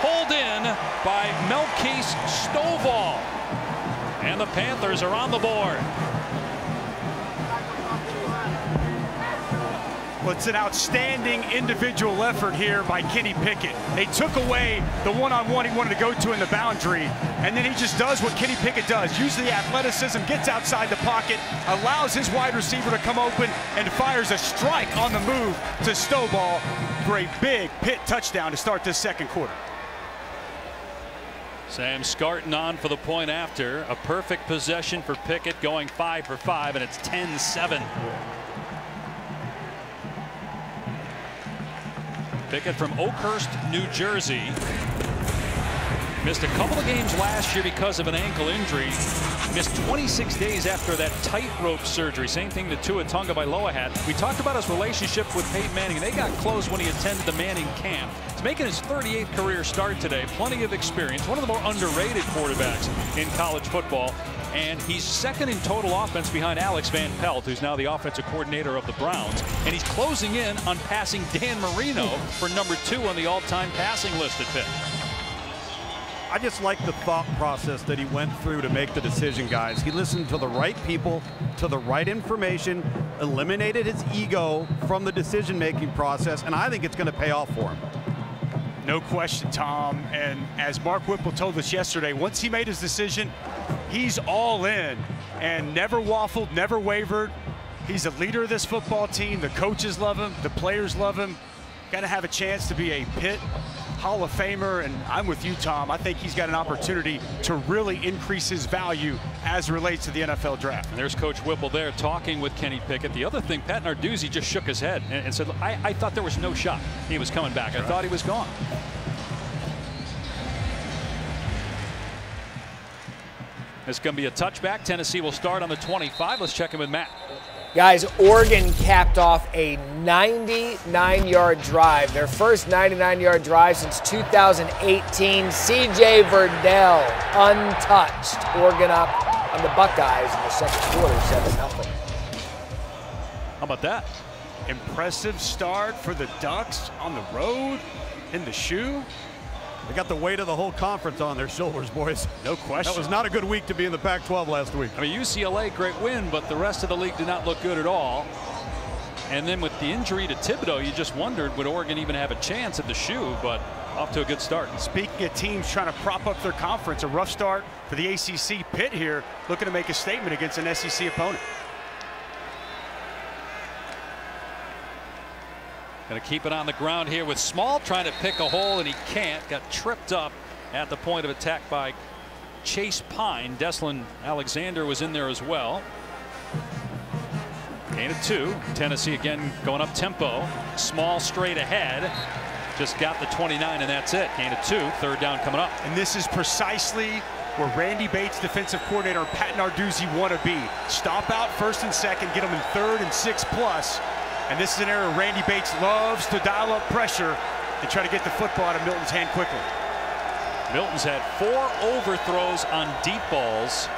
Speaker 2: Pulled in by Melquise Stovall. And the Panthers are on the board.
Speaker 3: Well, it's an outstanding individual effort here by Kenny Pickett. They took away the one-on-one he wanted to go to in the boundary, and then he just does what Kenny Pickett does. The athleticism, gets outside the pocket, allows his wide receiver to come open, and fires a strike on the move to for a big Pitt touchdown to start this second quarter.
Speaker 2: Sam Scarton on for the point after. A perfect possession for Pickett going five for five, and it's 10-7. Pickett from Oakhurst, New Jersey. Missed a couple of games last year because of an ankle injury. Missed 26 days after that tightrope surgery. Same thing to Tua Tagovailoa had. We talked about his relationship with Peyton Manning. They got close when he attended the Manning camp. He's making his 38th career start today. Plenty of experience. One of the more underrated quarterbacks in college football. And he's second in total offense behind Alex Van Pelt, who's now the offensive coordinator of the Browns. And he's closing in on passing Dan Marino for number two on the all-time passing list at Pitt.
Speaker 1: I just like the thought process that he went through to make the decision, guys. He listened to the right people, to the right information, eliminated his ego from the decision-making process, and I think it's going to pay off for him.
Speaker 3: No question, Tom. And as Mark Whipple told us yesterday, once he made his decision, he's all in and never waffled, never wavered. He's a leader of this football team. The coaches love him, the players love him. Got to have a chance to be a Pitt Hall of Famer, and I'm with you, Tom. I think he's got an opportunity to really increase his value as relates to the NFL draft.
Speaker 2: And there's Coach Whipple there talking with Kenny Pickett. The other thing, Pat Narduzzi just shook his head and, and said, I, I, thought there was no shot he was coming back. I right. thought he was gone. It's going to be a touchback. Tennessee will start on the 25. Let's check in with Matt.
Speaker 5: Guys, Oregon capped off a 99 yard drive, their first 99 yard drive since 2018. CJ Verdell, untouched. Oregon up on the Buckeyes in the second quarter, 7 0.
Speaker 2: How about that?
Speaker 3: Impressive start for the Ducks on the road in the shoe.
Speaker 1: They got the weight of the whole conference on their shoulders, boys.
Speaker 3: No question.
Speaker 1: That was not a good week to be in the Pac-12 last week.
Speaker 2: I mean, UCLA, great win, but the rest of the league did not look good at all. And then with the injury to Thibodeaux, you just wondered, would Oregon even have a chance at the shoe, but off to a good start.
Speaker 3: Speaking of teams trying to prop up their conference, a rough start for the ACC Pitt here, looking to make a statement against an SEC opponent.
Speaker 2: Going to keep it on the ground here with Small trying to pick a hole and he can't. Got tripped up at the point of attack by Chase Pine. Deslin Alexander was in there as well. Gain of two. Tennessee again going up tempo. Small straight ahead. Just got the 29 and that's it. Gain of two. Third down coming up.
Speaker 3: And this is precisely where Randy Bates, defensive coordinator, Pat Narduzzi want to be. Stop out first and second, get them in third and six plus, and this is an area Randy Bates loves to dial up pressure and try to get the football out of Milton's hand quickly.
Speaker 2: Milton's had four overthrows on deep balls.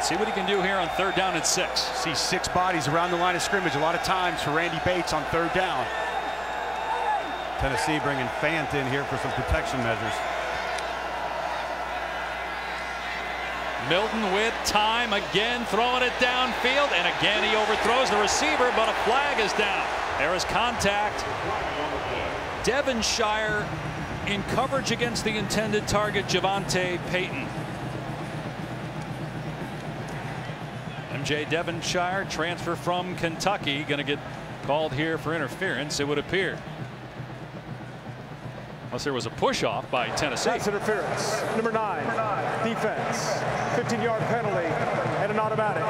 Speaker 2: See what he can do here on third down and six.
Speaker 3: See six bodies around the line of scrimmage a lot of times for Randy Bates on third down.
Speaker 1: Tennessee bringing Fant in here for some protection measures.
Speaker 2: Milton with time again throwing it downfield and again he overthrows the receiver but a flag is down. There is contact. Devonshire in coverage against the intended target JaVonta Payton. MJ Devonshire transfer from Kentucky going to get called here for interference it would appear. Unless there was a push off by Tennessee.
Speaker 4: Pass interference. Number nine, defense. 15-yard penalty and an automatic.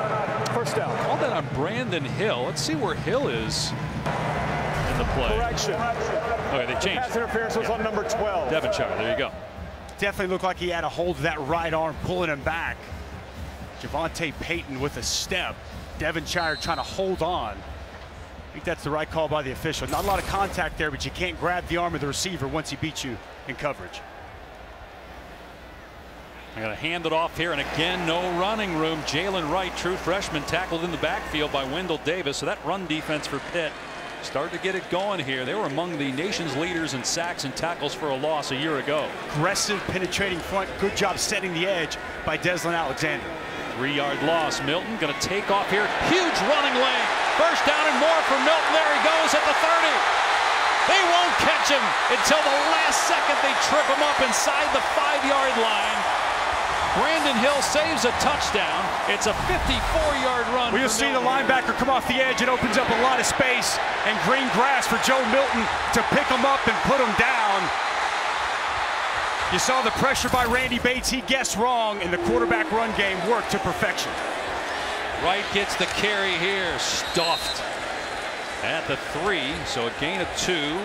Speaker 4: First down.
Speaker 2: Call that on Brandon Hill. Let's see where Hill is in the play.
Speaker 4: Correction.
Speaker 2: Okay, they changed.
Speaker 4: Pass interference was yeah. on number 12.
Speaker 2: Devonshire, there you go.
Speaker 3: Definitely looked like he had a hold of that right arm, pulling him back. JaVonta Payton with a step. Devonshire trying to hold on. I think that's the right call by the official. Not a lot of contact there, but you can't grab the arm of the receiver once he beats you in coverage.
Speaker 2: I got to hand it off here, and again, no running room. Jaylen Wright, true freshman, tackled in the backfield by Wendell Davis. So that run defense for Pitt started to get it going here. They were among the nation's leaders in sacks and tackles for a loss a year ago.
Speaker 3: Aggressive, penetrating front. Good job setting the edge by Deslin Alexander.
Speaker 2: Three-yard loss. Milton going to take off here. Huge running lane. First down and more for Milton. There he goes at the 30. They won't catch him until the last second. They trip him up inside the five-yard line. Brandon Hill saves a touchdown. It's a 54-yard run.
Speaker 3: We'll see the linebacker come off the edge. It opens up a lot of space and green grass for Joe Milton to pick him up and put him down. You saw the pressure by Randy Bates. He guessed wrong, and the quarterback run game worked to perfection.
Speaker 2: Wright gets the carry here, stuffed at the three, so a gain of two.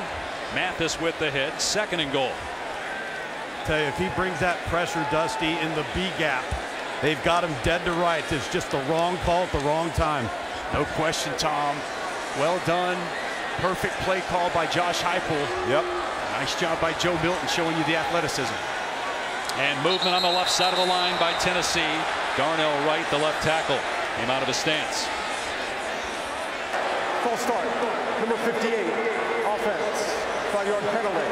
Speaker 2: Mathis with the hit, second and goal.
Speaker 1: Tell you, if he brings that pressure, Dusty, in the B gap, they've got him dead to rights. It's just the wrong call at the wrong time.
Speaker 3: No question, Tom. Well done. Perfect play call by Josh Heupel.
Speaker 1: Yep.
Speaker 3: Nice job by Joe Milton showing you the athleticism.
Speaker 2: And movement on the left side of the line by Tennessee. Darnell Wright, the left tackle, came out of his stance.
Speaker 4: Full start. Number 58, offense. Five-yard penalty.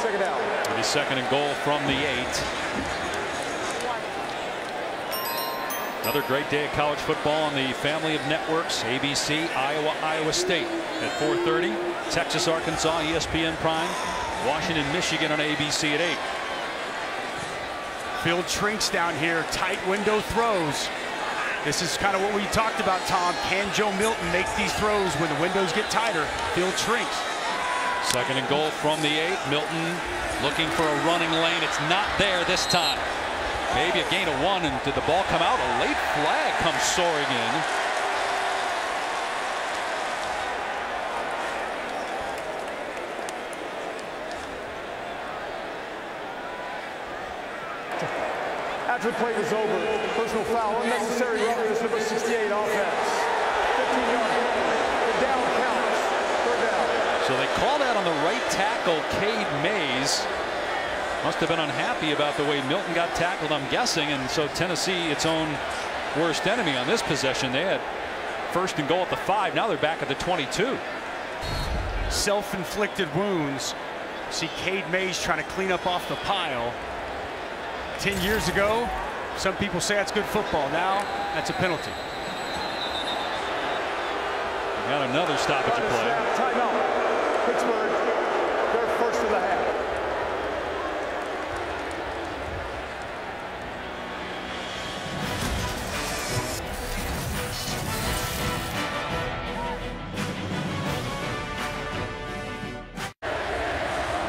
Speaker 4: Second down.
Speaker 2: It'll be second and goal from the eight. Another great day of college football on the family of networks. ABC, Iowa, Iowa State at 4.30. Texas, Arkansas, ESPN Prime. Washington, Michigan on ABC at 8.
Speaker 3: Field shrinks down here. Tight window throws. This is kind of what we talked about, Tom. Can Joe Milton make these throws when the windows get tighter? Field shrinks.
Speaker 2: Second and goal from the eight. Milton looking for a running lane. It's not there this time. Maybe a gain of one. And did the ball come out? A late flag comes soaring in.
Speaker 4: After the play was over, personal foul, unnecessary roughness, number 68 offense. 15 yard down counts. Third down.
Speaker 2: So they call that on the right tackle, Cade Mays. Must have been unhappy about the way Milton got tackled, I'm guessing. And so Tennessee, its own worst enemy on this possession. They had first and goal at the five. Now they're back at the 22.
Speaker 3: Self-inflicted wounds. See Cade Mays trying to clean up off the pile. 10 years ago, some people say that's good football. Now, that's a penalty.
Speaker 2: Got another stoppage of play.
Speaker 4: Timeout. Pittsburgh, their first of the half.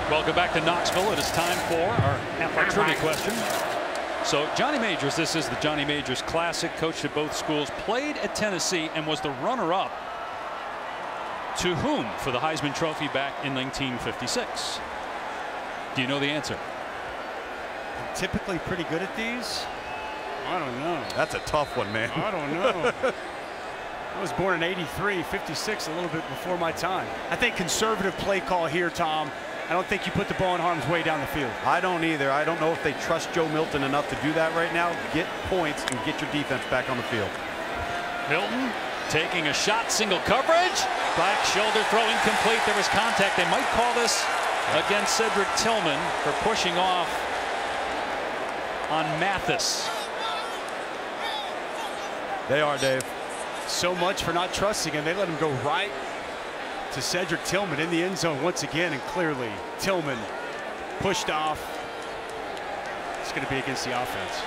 Speaker 2: Welcome back to Knoxville. It is time for our half trivia question. So Johnny Majors, this is the Johnny Majors Classic. Coached at both schools, played at Tennessee, and was the runner-up to whom for the Heisman Trophy back in 1956? Do you know the answer?
Speaker 3: I'm typically pretty good at these. I don't know.
Speaker 1: That's a tough one, man.
Speaker 3: I don't know. I was born in 83, 56, a little bit before my time. I think conservative play call here, Tom. I don't think you put the ball in harm's way down the field.
Speaker 1: I don't either. I don't know if they trust Joe Milton enough to do that right now. Get points and get your defense back on the field.
Speaker 2: Milton taking a shot, single coverage. Back shoulder throw incomplete. There was contact. They might call this against Cedric Tillman for pushing off on Mathis.
Speaker 1: They are, Dave.
Speaker 3: So much for not trusting him. They let him go right to Cedric Tillman in the end zone once again, and clearly Tillman pushed off. It's going to be against the offense.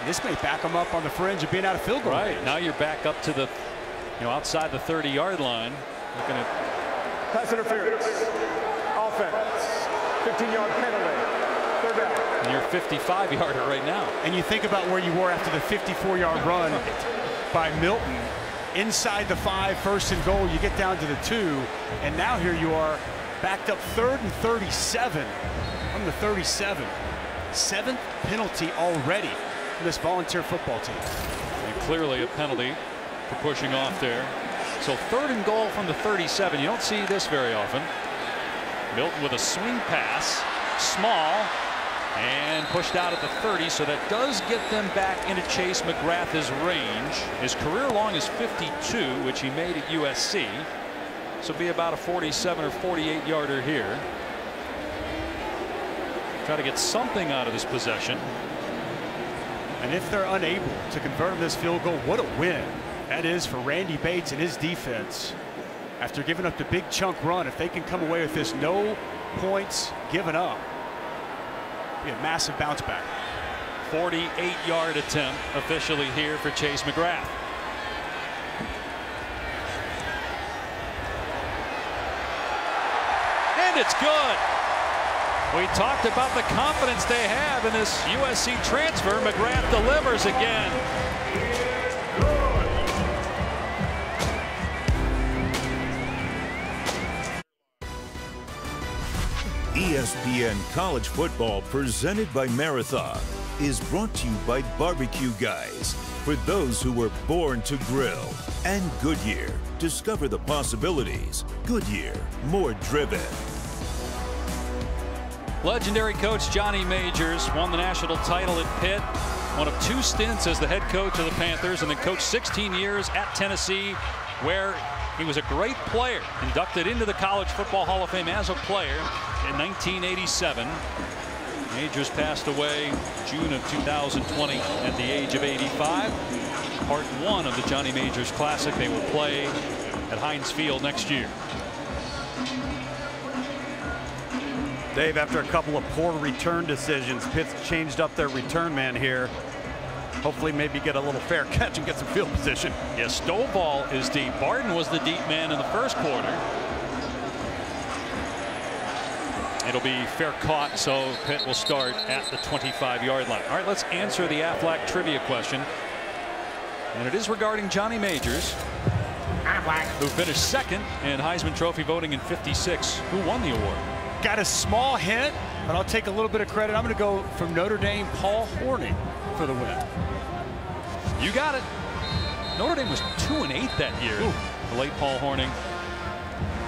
Speaker 3: And this may back him up on the fringe of being out of field goal.
Speaker 2: Right
Speaker 3: range.
Speaker 2: now you're back up to the, you know, outside the 30-yard line. Looking at
Speaker 4: Pass interference. Offense. 15-yard penalty. Third down.
Speaker 2: and you're 55-yarder right now.
Speaker 3: And you think about where you were after the 54-yard run by Milton. Inside the five, first and goal, you get down to the two, and now here you are backed up third and 37 from the 37. Seventh penalty already for this volunteer football team.
Speaker 2: And clearly a penalty for pushing off there. So third and goal from the 37. You don't see this very often. Milton with a swing pass, small, and pushed out at the 30. So that does get them back into Chase McGrath's range. His career long is 52, which he made at USC. So be about a 47 or 48 yarder here. Try to get something out of this possession.
Speaker 3: And if they're unable to convert on this field goal, what a win that is for Randy Bates and his defense. After giving up the big chunk run, if they can come away with this no points given up, be a massive bounce back.
Speaker 2: 48 yard attempt officially here for Chase McGrath. And it's good. We talked about the confidence they have in this USC transfer. McGrath delivers again.
Speaker 6: ESPN College Football presented by Marathon is brought to you by Barbecue Guys for those who were born to grill and Goodyear. Discover the possibilities. Goodyear, more driven.
Speaker 2: Legendary coach Johnny Majors won the national title at Pitt. One of two stints as the head coach of the Panthers and then coached 16 years at Tennessee where He was a great player, inducted into the College Football Hall of Fame as a player in 1987. Majors passed away June of 2020 at the age of 85. Part one of the Johnny Majors Classic. They will play at Heinz Field next year.
Speaker 1: Dave, after a couple of poor return decisions, Pitt's changed up their return man here. Hopefully maybe get a little fair catch and get some field position.
Speaker 2: Yes, Stovall is deep. Barton was the deep man in the first quarter. It'll be fair caught, so Pitt will start at the 25-yard line. All right, let's answer the Aflac trivia question. And it is regarding Johnny Majors, who finished second in Heisman Trophy voting in 56. Who won the award?
Speaker 3: Got a small hint, but I'll take a little bit of credit. I'm going to go from Notre Dame, Paul Hornung for the win.
Speaker 2: You got it. Notre Dame was 2 and 8 that year. Ooh. The late Paul Hornung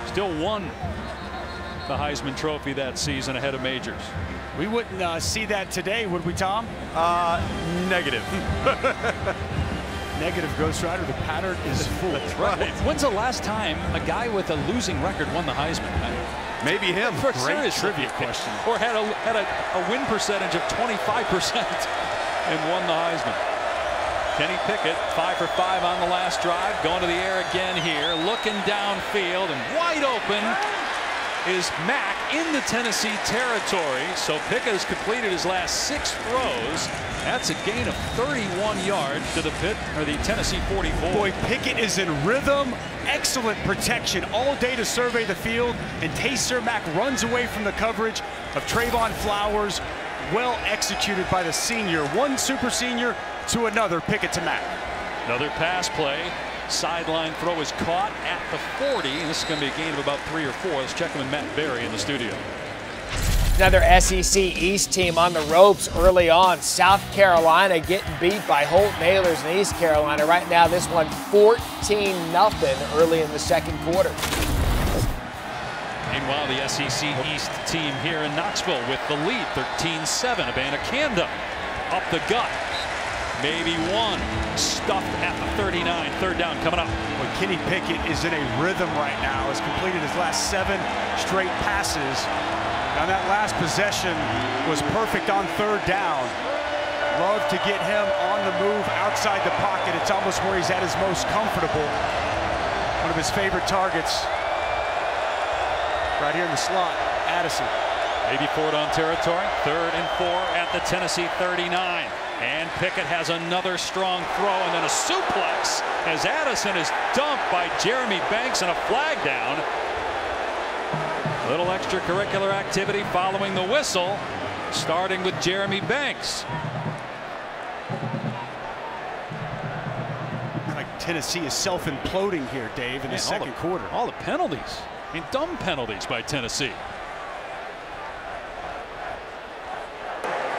Speaker 2: still won the Heisman Trophy that season ahead of Majors.
Speaker 3: We wouldn't uh, see that today, would we, Tom?
Speaker 1: Uh, negative.
Speaker 3: negative Ghost Rider. The pattern is full.
Speaker 1: That's right.
Speaker 2: When's the last time a guy with a losing record won the Heisman?
Speaker 1: Maybe him.
Speaker 2: For
Speaker 3: Great trivia question.
Speaker 2: Or had a had a, a win percentage of 25 percent and won the Heisman. Kenny Pickett, five for five on the last drive, going to the air again here, looking downfield and wide open is Mack in the Tennessee territory. So Pickett has completed his last six throws. That's a gain of 31 yards to the Pitt or the Tennessee 44.
Speaker 3: Boy, Pickett is in rhythm. Excellent protection all day to survey the field. And Taysir Mack runs away from the coverage of Trevon Flowers. Well executed by the senior. One super senior to another. Pickett to Mack.
Speaker 2: Another pass play. Sideline throw is caught at the 40. And this is going to be a gain of about three or four. Let's check him with Matt Barrie in the studio.
Speaker 5: Another SEC East team on the ropes early on. South Carolina getting beat by Holton Ahlers in East Carolina. Right now, this one 14 nothing early in the second quarter.
Speaker 2: Meanwhile, the SEC East team here in Knoxville with the lead 13-7. Abanikanda up the gut maybe one. Stuffed at the 39. Third down coming up.
Speaker 3: Well, Kenny Pickett is in a rhythm right now. Has completed his last seven straight passes. Now that last possession was perfect on third down. Love to get him on the move outside the pocket. It's almost where he's at his most comfortable. One of his favorite targets. Right here in the slot, Addison.
Speaker 2: Maybe Ford on territory. Third and four at the Tennessee 39. And Pickett has another strong throw and then a suplex as Addison is dumped by Jeremy Banks and a flag down. A Little extracurricular activity following the whistle, starting with Jeremy Banks.
Speaker 3: Like Tennessee is self-imploding here, Dave, in Man, the second
Speaker 2: the,
Speaker 3: quarter.
Speaker 2: All the penalties. I mean, dumb penalties by Tennessee.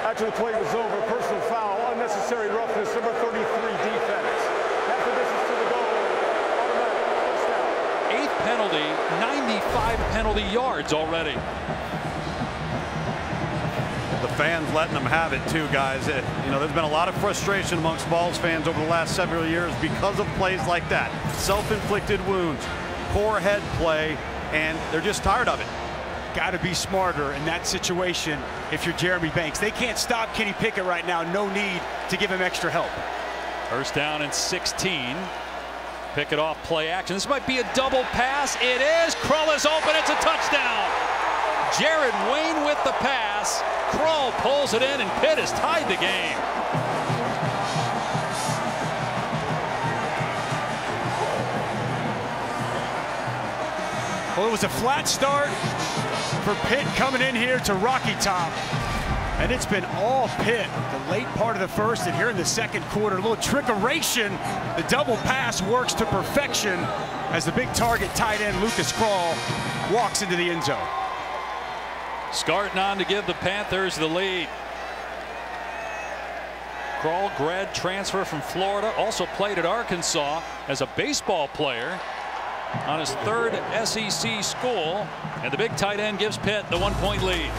Speaker 4: After the play was over, personal foul, unnecessary roughness, number 33 defense. After this is to the goal, automatic
Speaker 2: Eighth penalty, 95 penalty yards already.
Speaker 1: The fans letting them have it too, guys. It, you know, there's been a lot of frustration amongst Vols fans over the last several years because of plays like that. Self-inflicted wounds, poor head play, and they're just tired of it
Speaker 3: got to be smarter in that situation if you're Jeremy Banks. They can't stop Kenny Pickett right now. No need to give him extra help.
Speaker 2: First down and 16. Pickett off play action. This might be a double pass. It is. Krull is open. It's a touchdown. Jared Wayne with the pass. Krull pulls it in, and Pitt has tied the game.
Speaker 3: Well, it was a flat start for Pitt coming in here to Rocky Top. And it's been all Pitt the late part of the first and here in the second quarter. A little trickeration. The double pass works to perfection as the big target tight end Lucas Krull walks into the end zone.
Speaker 2: Scarton on to give the Panthers the lead. Krull, grad transfer from Florida, also played at Arkansas as a baseball player on his third SEC school. And the big tight end gives Pitt the one point lead.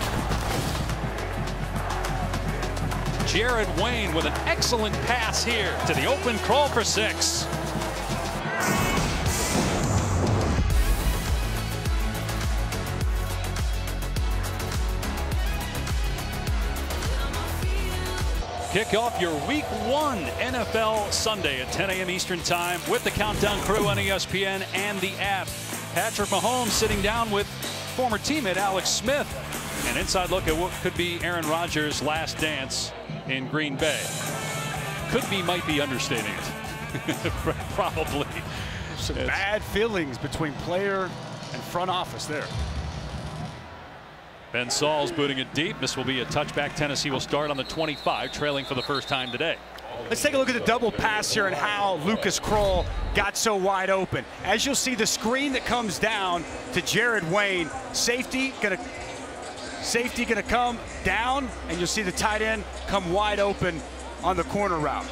Speaker 2: Jared Wayne with an excellent pass here to the open Krull for six. Kick off your week one NFL Sunday at 10 a.m. Eastern Time with the Countdown Crew on ESPN and the app. Patrick Mahomes sitting down with former teammate Alex Smith. An inside look at what could be Aaron Rodgers' last dance in Green Bay. Could be, might be understating it. Probably.
Speaker 3: Some it's, bad feelings between player and front office there.
Speaker 2: Ben Sauls booting it deep. This will be a touchback. Tennessee will start on the 25, trailing for the first time today.
Speaker 3: Let's take a look at the double pass here and how Lucas Krull got so wide open. As you'll see, the screen that comes down to Jared Wayne, safety gonna safety gonna come down, and you'll see the tight end come wide open on the corner route.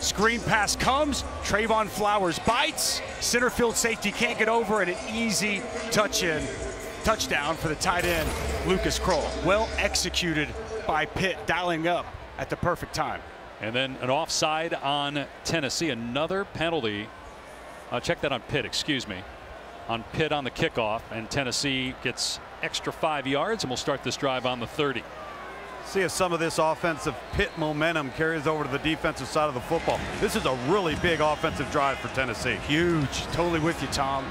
Speaker 3: Screen pass comes, Trevon Flowers bites, center field safety can't get over, and an easy touch in touchdown for the tight end, Lucas Krull. Well executed by Pitt, dialing up at the perfect time.
Speaker 2: And then an offside on Tennessee, another penalty. Uh, check that on Pitt, excuse me. On Pitt on the kickoff, and Tennessee gets extra five yards, and we'll start this drive on the 30.
Speaker 1: See if some of this offensive Pitt momentum carries over to the defensive side of the football. This is a really big offensive drive for Tennessee.
Speaker 3: Huge. Totally with you, Tom.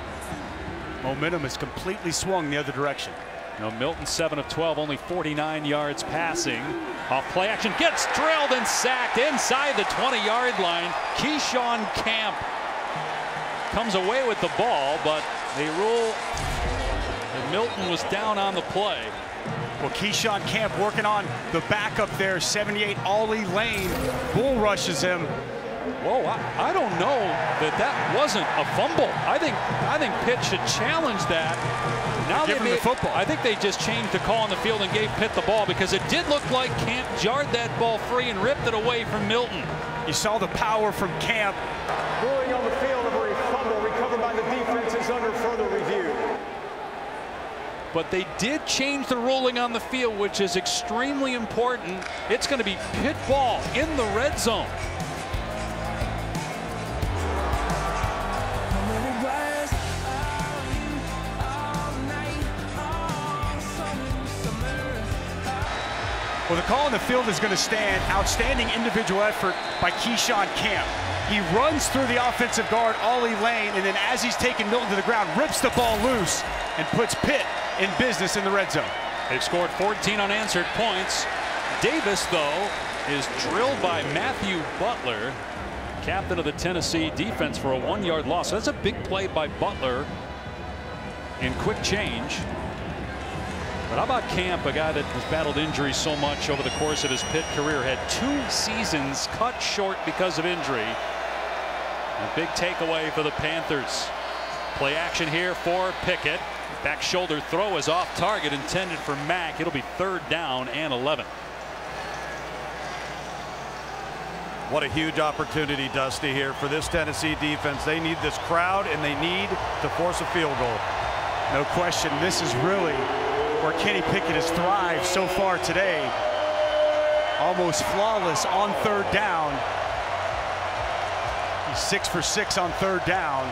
Speaker 3: Momentum has completely swung the other direction.
Speaker 2: Now Milton 7 of 12, only 49 yards passing. Off play action, gets drilled and sacked inside the 20-yard line. Keyshawn Camp comes away with the ball, but they rule that Milton was down on the play.
Speaker 3: Well, Keyshawn Camp working on the backup there, 78 Ollie Lane. Bull rushes him.
Speaker 2: Whoa, I, I, don't know that that wasn't a fumble. I think I think Pitt should challenge that.
Speaker 3: Now Give they made, the football.
Speaker 2: I think they just changed the call on the field and gave Pitt the ball because it did look like Camp jarred that ball free and ripped it away from Milton.
Speaker 3: You saw the power from Camp.
Speaker 4: Ruling on the field of a fumble recovered by the defense is under further review.
Speaker 2: But they did change the ruling on the field, which is extremely important. It's going to be Pitt ball in the red zone.
Speaker 3: Well, the call on the field is going to stand. Outstanding individual effort by Keyshawn Camp. He runs through the offensive guard, Ollie Lane, and then as he's taking Milton to the ground, rips the ball loose and puts Pitt in business in the red zone.
Speaker 2: They've scored 14 unanswered points. Davis, though, is drilled by Matthew Butler, captain of the Tennessee defense, for a one-yard loss. That's a big play by Butler in quick change. But how about Camp, a guy that has battled injuries so much over the course of his Pitt career, had two seasons cut short because of injury. A big takeaway for the Panthers. Play action here for Pickett. Back shoulder throw is off target intended for Mack. It'll be third down and 11.
Speaker 1: What a huge opportunity, Dusty, here for this Tennessee defense. They need this crowd and they need to force a field goal.
Speaker 3: No question. This is really where Kenny Pickett has thrived so far today. Almost flawless on third down. He's six for six on third down.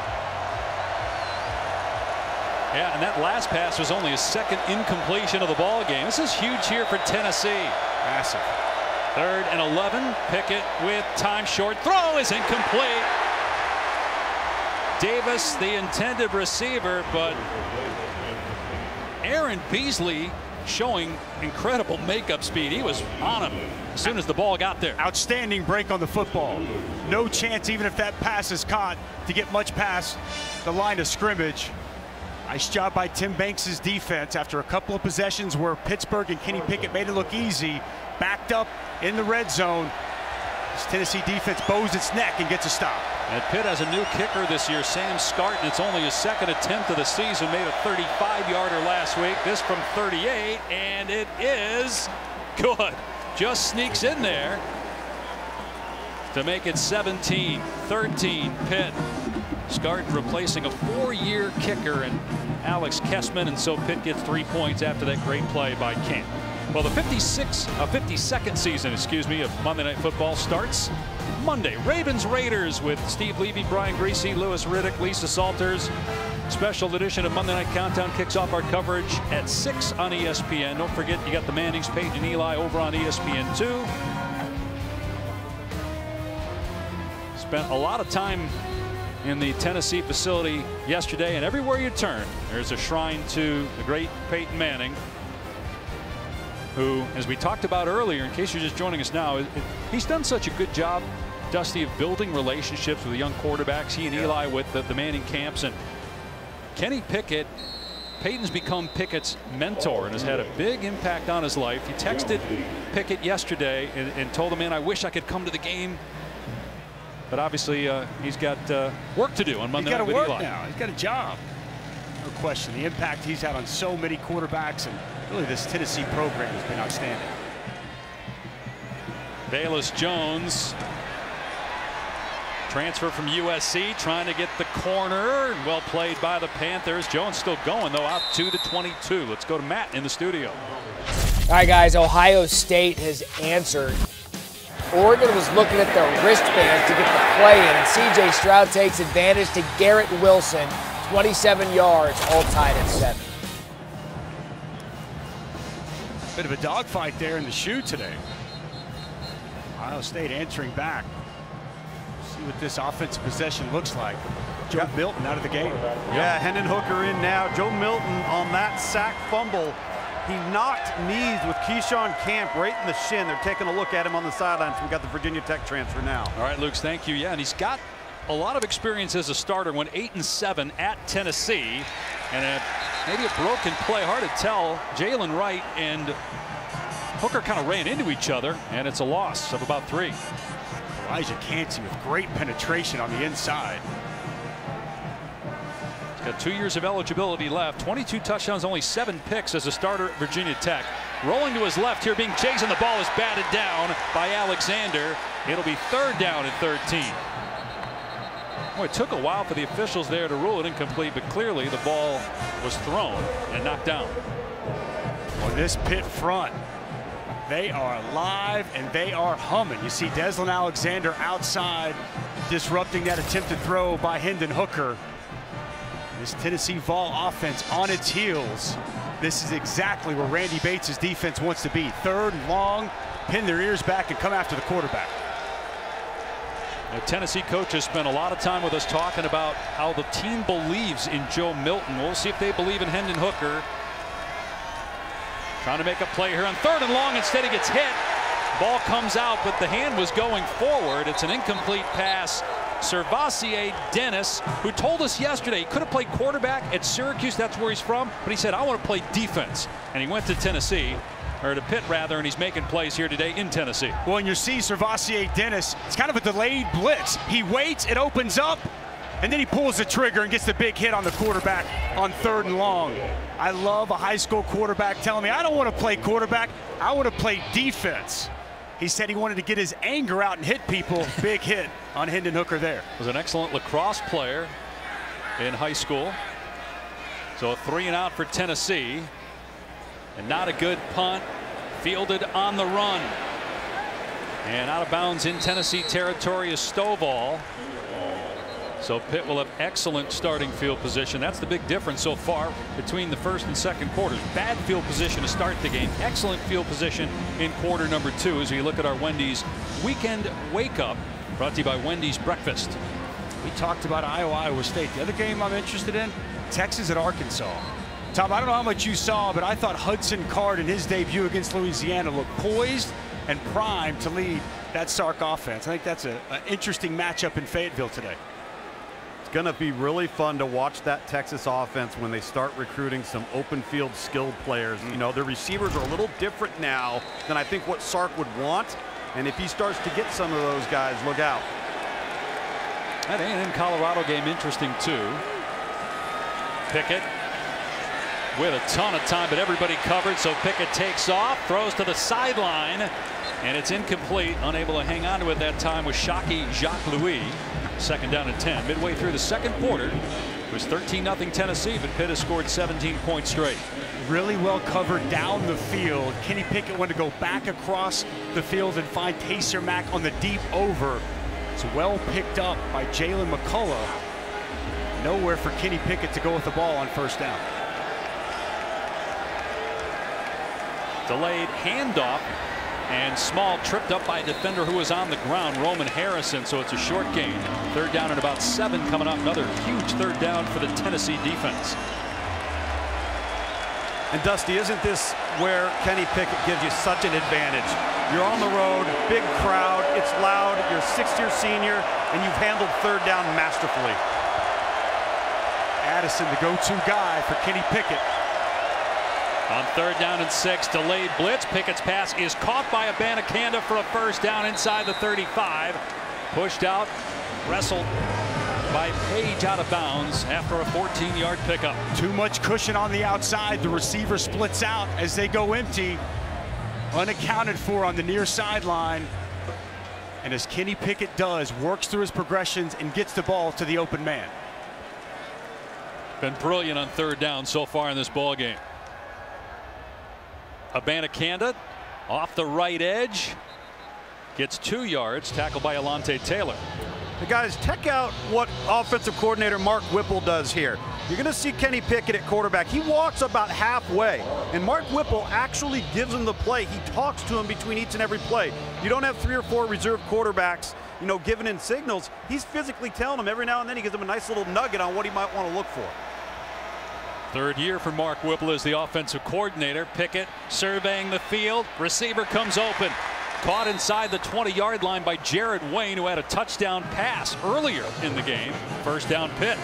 Speaker 2: Yeah, and that last pass was only a second incompletion of the ball game. This is huge here for Tennessee.
Speaker 3: Massive.
Speaker 2: Third and 11. Pickett with time short. Throw is incomplete. Davis, the intended receiver, but Aaron Beasley showing incredible makeup speed. He was on him as soon as the ball got there.
Speaker 3: Outstanding break on the football. No chance, even if that pass is caught, to get much past the line of scrimmage. Nice job by Tim Banks' defense after a couple of possessions where Pittsburgh and Kenny Pickett made it look easy. Backed up in the red zone. This Tennessee defense bows its neck and gets a stop.
Speaker 2: And Pitt has a new kicker this year, Sam Scarton. It's only his second attempt of the season. Made a 35-yarder last week. This from 38, and it is good. Just sneaks in there to make it 17, 13 Pitt. Scarton replacing a four-year kicker and Alex Kessman, and so Pitt gets three points after that great play by Camp. Well, the 56, uh, 52nd season, excuse me, of Monday Night Football starts Monday. Ravens Raiders with Steve Levy, Brian Griese, Louis Riddick, Lisa Salters. Special edition of Monday Night Countdown kicks off our coverage at 6 on ESPN. Don't forget, you got the Mannings, Page and Eli over on ESPN2. spent a lot of time in the Tennessee facility yesterday, and everywhere you turn, there's a shrine to the great Peyton Manning, who, as we talked about earlier, in case you're just joining us now, he's done such a good job, Dusty, of building relationships with the young quarterbacks. He and yeah. Eli with the, the Manning camps, and Kenny Pickett Peyton's become Pickett's mentor and has had a big impact on his life. He texted Pickett yesterday and, and told him, man, I wish I could come to the game. But obviously, uh, he's got uh, work to do on Monday Night with
Speaker 3: work
Speaker 2: Eli.
Speaker 3: Now. He's got a job. No question. The impact he's had on so many quarterbacks and really this Tennessee program has been outstanding.
Speaker 2: Velus Jones Transfer from USC, trying to get the corner. Well played by the Panthers. Jones still going, though, out 2 to 22. Let's go to Matt in the studio.
Speaker 5: All right, guys, Ohio State has answered. Oregon was looking at their wristbands to get the play in, and C.J. Stroud takes advantage to Garrett Wilson, 27 yards, all tied at seven.
Speaker 3: Bit of a dogfight there in the shoe today. Ohio State answering back see what this offensive possession looks like. Joe yeah. Milton out of the game.
Speaker 1: Yeah, Hendon Hooker in now. Joe Milton on that sack fumble. He knocked knees with Keyshawn Camp right in the shin. They're taking a look at him on the sidelines. We've got the Virginia Tech transfer now.
Speaker 2: All right, Luke, thank you. Yeah, and he's got a lot of experience as a starter. Went eight and seven at Tennessee, and a, maybe a broken play. Hard to tell. Jaylen Wright and Hooker kind of ran into each other, and it's a loss of about three.
Speaker 3: Calijah Kancey with great penetration on the inside.
Speaker 2: He's got two years of eligibility left. 22 touchdowns, only seven picks as a starter at Virginia Tech. Rolling to his left here, being chased, and the ball is batted down by Alexander. It'll be third down at 13. It took a while for the officials there to rule it incomplete, but clearly the ball was thrown and knocked down.
Speaker 3: On this Pitt front, they are live and they are humming. You see Deslin Alexander outside disrupting that attempted throw by Hendon Hooker. This Tennessee Vol offense on its heels. This is exactly where Randy Bates' defense wants to be. Third and long, pin their ears back and come after the quarterback.
Speaker 2: The Tennessee coach has spent a lot of time with us talking about how the team believes in Joe Milton. We'll see if they believe in Hendon Hooker. Trying to make a play here on third and long. Instead, he gets hit. Ball comes out, but the hand was going forward. It's an incomplete pass. SirVocea Dennis, who told us yesterday he could have played quarterback at Syracuse, that's where he's from, but he said, I want to play defense. And he went to Tennessee, or to Pitt rather, and he's making plays here today in Tennessee.
Speaker 3: Well, and you see SirVocea Dennis, it's kind of a delayed blitz. He waits, it opens up, and then he pulls the trigger and gets the big hit on the quarterback on third and long. I love a high school quarterback telling me, I don't want to play quarterback, I want to play defense. He said he wanted to get his anger out and hit people. Big hit on Hendon Hooker there.
Speaker 2: Was an excellent lacrosse player in high school. So a three and out for Tennessee. And not a good punt. Fielded on the run. And out of bounds in Tennessee territory is Stovall. So Pitt will have excellent starting field position. That's the big difference so far between the first and second quarters. Bad field position to start the game. Excellent field position in quarter number two as we look at our Wendy's weekend wake up brought to you by Wendy's breakfast.
Speaker 3: We talked about Iowa, Iowa State. The other game I'm interested in, Texas at Arkansas. Tom, I don't know how much you saw, but I thought Hudson Card in his debut against Louisiana looked poised and primed to lead that Sark offense. I think that's an interesting matchup in Fayetteville today.
Speaker 1: It's going to be really fun to watch that Texas offense when they start recruiting some open field skilled players. Mm. You know, their receivers are a little different now than I think what Sark would want. And if he starts to get some of those guys, look out.
Speaker 2: That A&M Colorado game interesting too. Pickett with a ton of time, but everybody covered, so Pickett takes off, throws to the sideline, and it's incomplete. Unable to hang on to it that time was Shocky Jacques Louis. Second down and 10. Midway through the second quarter, it was 13 0 Tennessee, but Pitt has scored 17 points straight.
Speaker 3: Really well covered down the field. Kenny Pickett wanted to go back across the field and find Taysir Mack on the deep over. It's well picked up by Jaylen McCollough. Nowhere for Kenny Pickett to go with the ball on first down.
Speaker 2: Delayed handoff And Small tripped up by a defender who was on the ground, Roman Harrison, so it's a short gain. Third down and about seven coming up. Another huge third down for the Tennessee defense.
Speaker 1: And Dusty, isn't this where Kenny Pickett gives you such an advantage? You're on the road, big crowd, it's loud, you're a sixth-year senior, and you've handled third down masterfully.
Speaker 3: Addison, the go-to guy for Kenny Pickett.
Speaker 2: On third down and six, delayed blitz. Pickett's pass is caught by Abanikanda for a first down inside the 35. Pushed out, wrestled by Page out of bounds after a 14-yard pickup.
Speaker 3: Too much cushion on the outside. The receiver splits out as they go empty. Unaccounted for on the near sideline. And as Kenny Pickett does, works through his progressions and gets the ball to the open man.
Speaker 2: Been brilliant on third down so far in this ball game. Abanikanda off the right edge. Gets two yards, tackled by Alontae Taylor.
Speaker 1: The guys, check out what offensive coordinator Mark Whipple does here. You're going to see Kenny Pickett at quarterback. He walks about halfway, and Mark Whipple actually gives him the play. He talks to him between each and every play. You don't have three or four reserve quarterbacks, you know, giving in signals. He's physically telling him every now and then he gives him a nice little nugget on what he might want to look for.
Speaker 2: Third year for Mark Whipple as the offensive coordinator. Pickett surveying the field. Receiver comes open. Caught inside the 20-yard line by Jared Wayne, who had a touchdown pass earlier in the game. First down Pitt.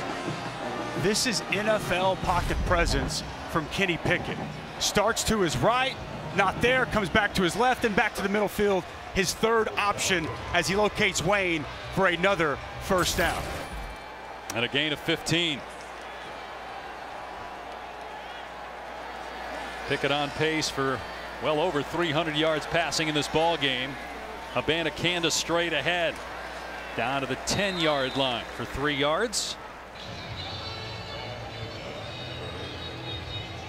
Speaker 3: This is NFL pocket presence from Kenny Pickett. Starts to his right, not there, comes back to his left and back to the middle field. His third option as he locates Wayne for another first down.
Speaker 2: And a gain of 15. Pickett on pace for well over 300 yards passing in this ball game. Abanikanda straight ahead. Down to the 10 yard line for three yards.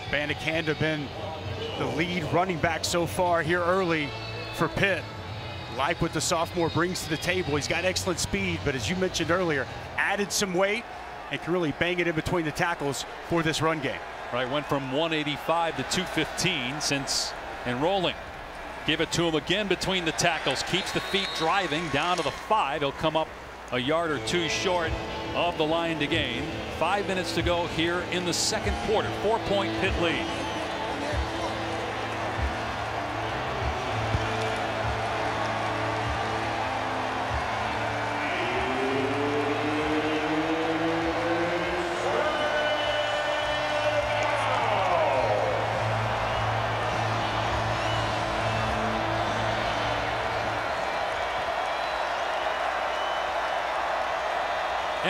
Speaker 3: Abanikanda been the lead running back so far here early for Pitt. Like what the sophomore brings to the table. He's got excellent speed, but as you mentioned earlier, added some weight and can really bang it in between the tackles for this run game.
Speaker 2: Right, went from 185 to 215 since enrolling. Give it to him again between the tackles. Keeps the feet driving down to the five. He'll come up a yard or two short of the line to gain. Five minutes to go here in the second quarter. Four point Pitt lead.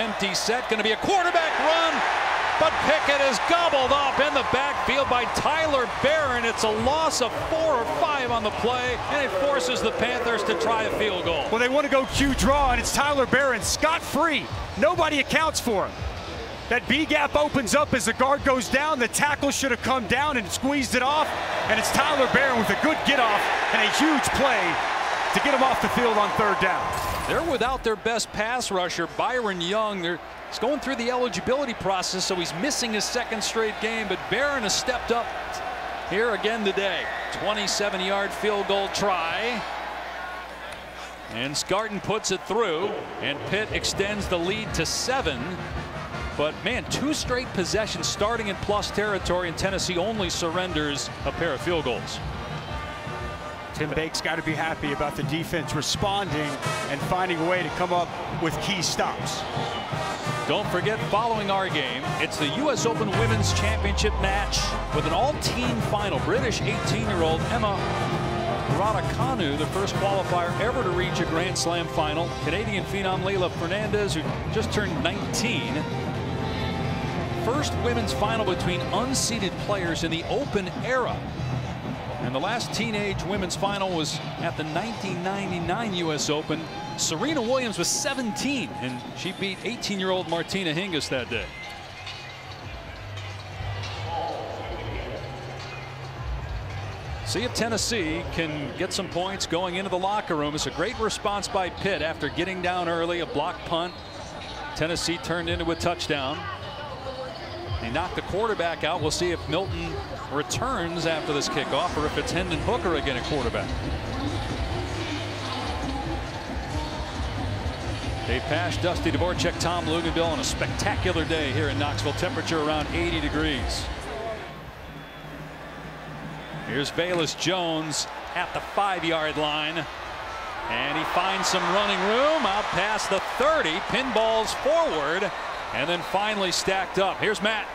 Speaker 2: Empty set, going to be a quarterback run, but Pickett is gobbled up in the backfield by Tyler Barron. It's a loss of four or five on the play, and it forces the Panthers to try a field goal.
Speaker 3: Well, they want to go Q draw, and it's Tyler Barron, scot-free. Nobody accounts for him. That B gap opens up as the guard goes down. The tackle should have come down and squeezed it off. And it's Tyler Barron with a good get off and a huge play to get him off the field on third down.
Speaker 2: They're without their best pass rusher, Byron Young. They're, he's going through the eligibility process, so he's missing his second straight game. But Barron has stepped up here again today. 27-yard field goal try. And Scarton puts it through, and Pitt extends the lead to seven. But man, two straight possessions starting in plus territory, and Tennessee only surrenders a pair of field goals.
Speaker 3: Tim Bake's got to be happy about the defense responding and finding a way to come up with key stops.
Speaker 2: Don't forget, following our game, it's the U.S. Open Women's Championship match with an all-team final. British 18-year-old Emma Raducanu, the first qualifier ever to reach a Grand Slam final. Canadian phenom Leylah Fernandez, who just turned 19. First women's final between unseeded players in the Open era. And the last teenage women's final was at the 1999 U.S. Open. Serena Williams was 17, and she beat 18-year-old Martina Hingis that day. See if Tennessee can get some points going into the locker room. It's a great response by Pitt after getting down early, a block punt. Tennessee turned into a touchdown. He knocked the quarterback out. We'll see if Milton returns after this kickoff or if it's Hendon Hooker again at quarterback. They pass. Dusty Dvorak, Tom Luginbill on a spectacular day here in Knoxville. Temperature around 80 degrees. Here's Velus Jones at the five-yard line. And he finds some running room out past the 30, pinballs forward, and then finally stacked up. Here's Matt.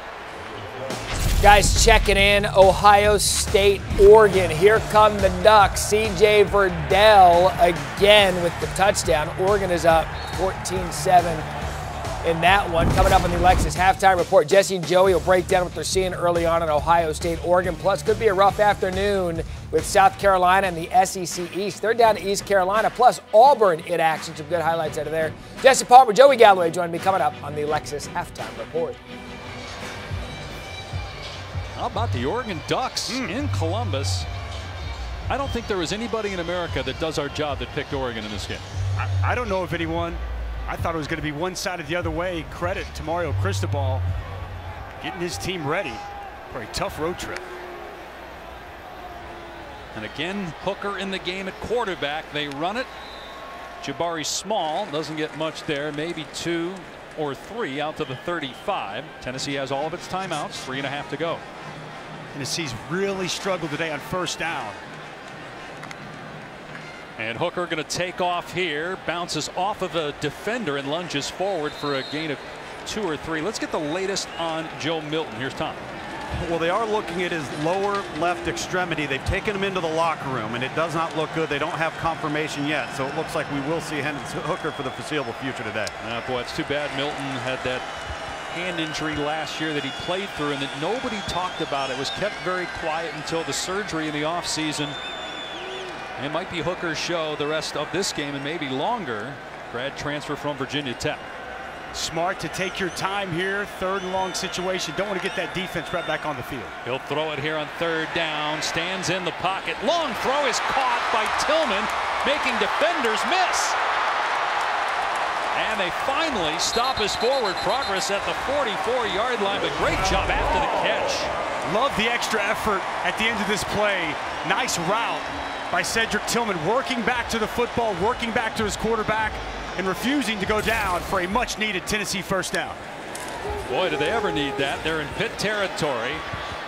Speaker 5: Guys checking in Ohio State, Oregon. Here come the Ducks. CJ Verdell again with the touchdown. Oregon is up 14 7 in that one. Coming up on the Lexus halftime report, Jesse and Joey will break down what they're seeing early on in Ohio State, Oregon. Plus, could be a rough afternoon with South Carolina and the SEC East. They're down to East Carolina, plus Auburn in action. Some good highlights out of there. Jesse Palmer, Joey Galloway join me coming up on the Lexus halftime report.
Speaker 2: How about the Oregon Ducks mm. in Columbus? I don't think there was anybody in America that does our job that picked Oregon in this game.
Speaker 3: I, I don't know if anyone. I thought it was going to be one sided the other way. Credit to Mario Cristobal getting his team ready for a tough road trip.
Speaker 2: And again, Hooker in the game at quarterback. They run it. Jabari Small doesn't get much there, maybe two or three out to the 35. Tennessee has all of its timeouts, three and a half to go.
Speaker 3: Tennessee's really struggled today on first down.
Speaker 2: And Hooker going to take off here, bounces off of a defender and lunges forward for a gain of two or three. Let's get the latest on Joe Milton. Here's Tom.
Speaker 1: Well, they are looking at his lower left extremity. They've taken him into the locker room, and it does not look good. They don't have confirmation yet, so it looks like we will see Hendon Hooker for the foreseeable future today.
Speaker 2: Uh, boy, it's too bad Milton had that hand injury last year that he played through and that nobody talked about. It was kept very quiet until the surgery in the offseason. It might be Hooker's show the rest of this game and maybe longer. Grad transfer from Virginia Tech.
Speaker 3: Smart to take your time here. Third and long situation. Don't want to get that defense right back on the field.
Speaker 2: He'll throw it here on third down. Stands in the pocket. Long throw is caught by Tillman, making defenders miss. And they finally stop his forward progress at the 44-yard line, but great job after the catch.
Speaker 3: Love the extra effort at the end of this play. Nice route by Cedric Tillman, working back to the football, working back to his quarterback, and refusing to go down for a much-needed Tennessee first down.
Speaker 2: Boy, do they ever need that. They're in Pitt territory.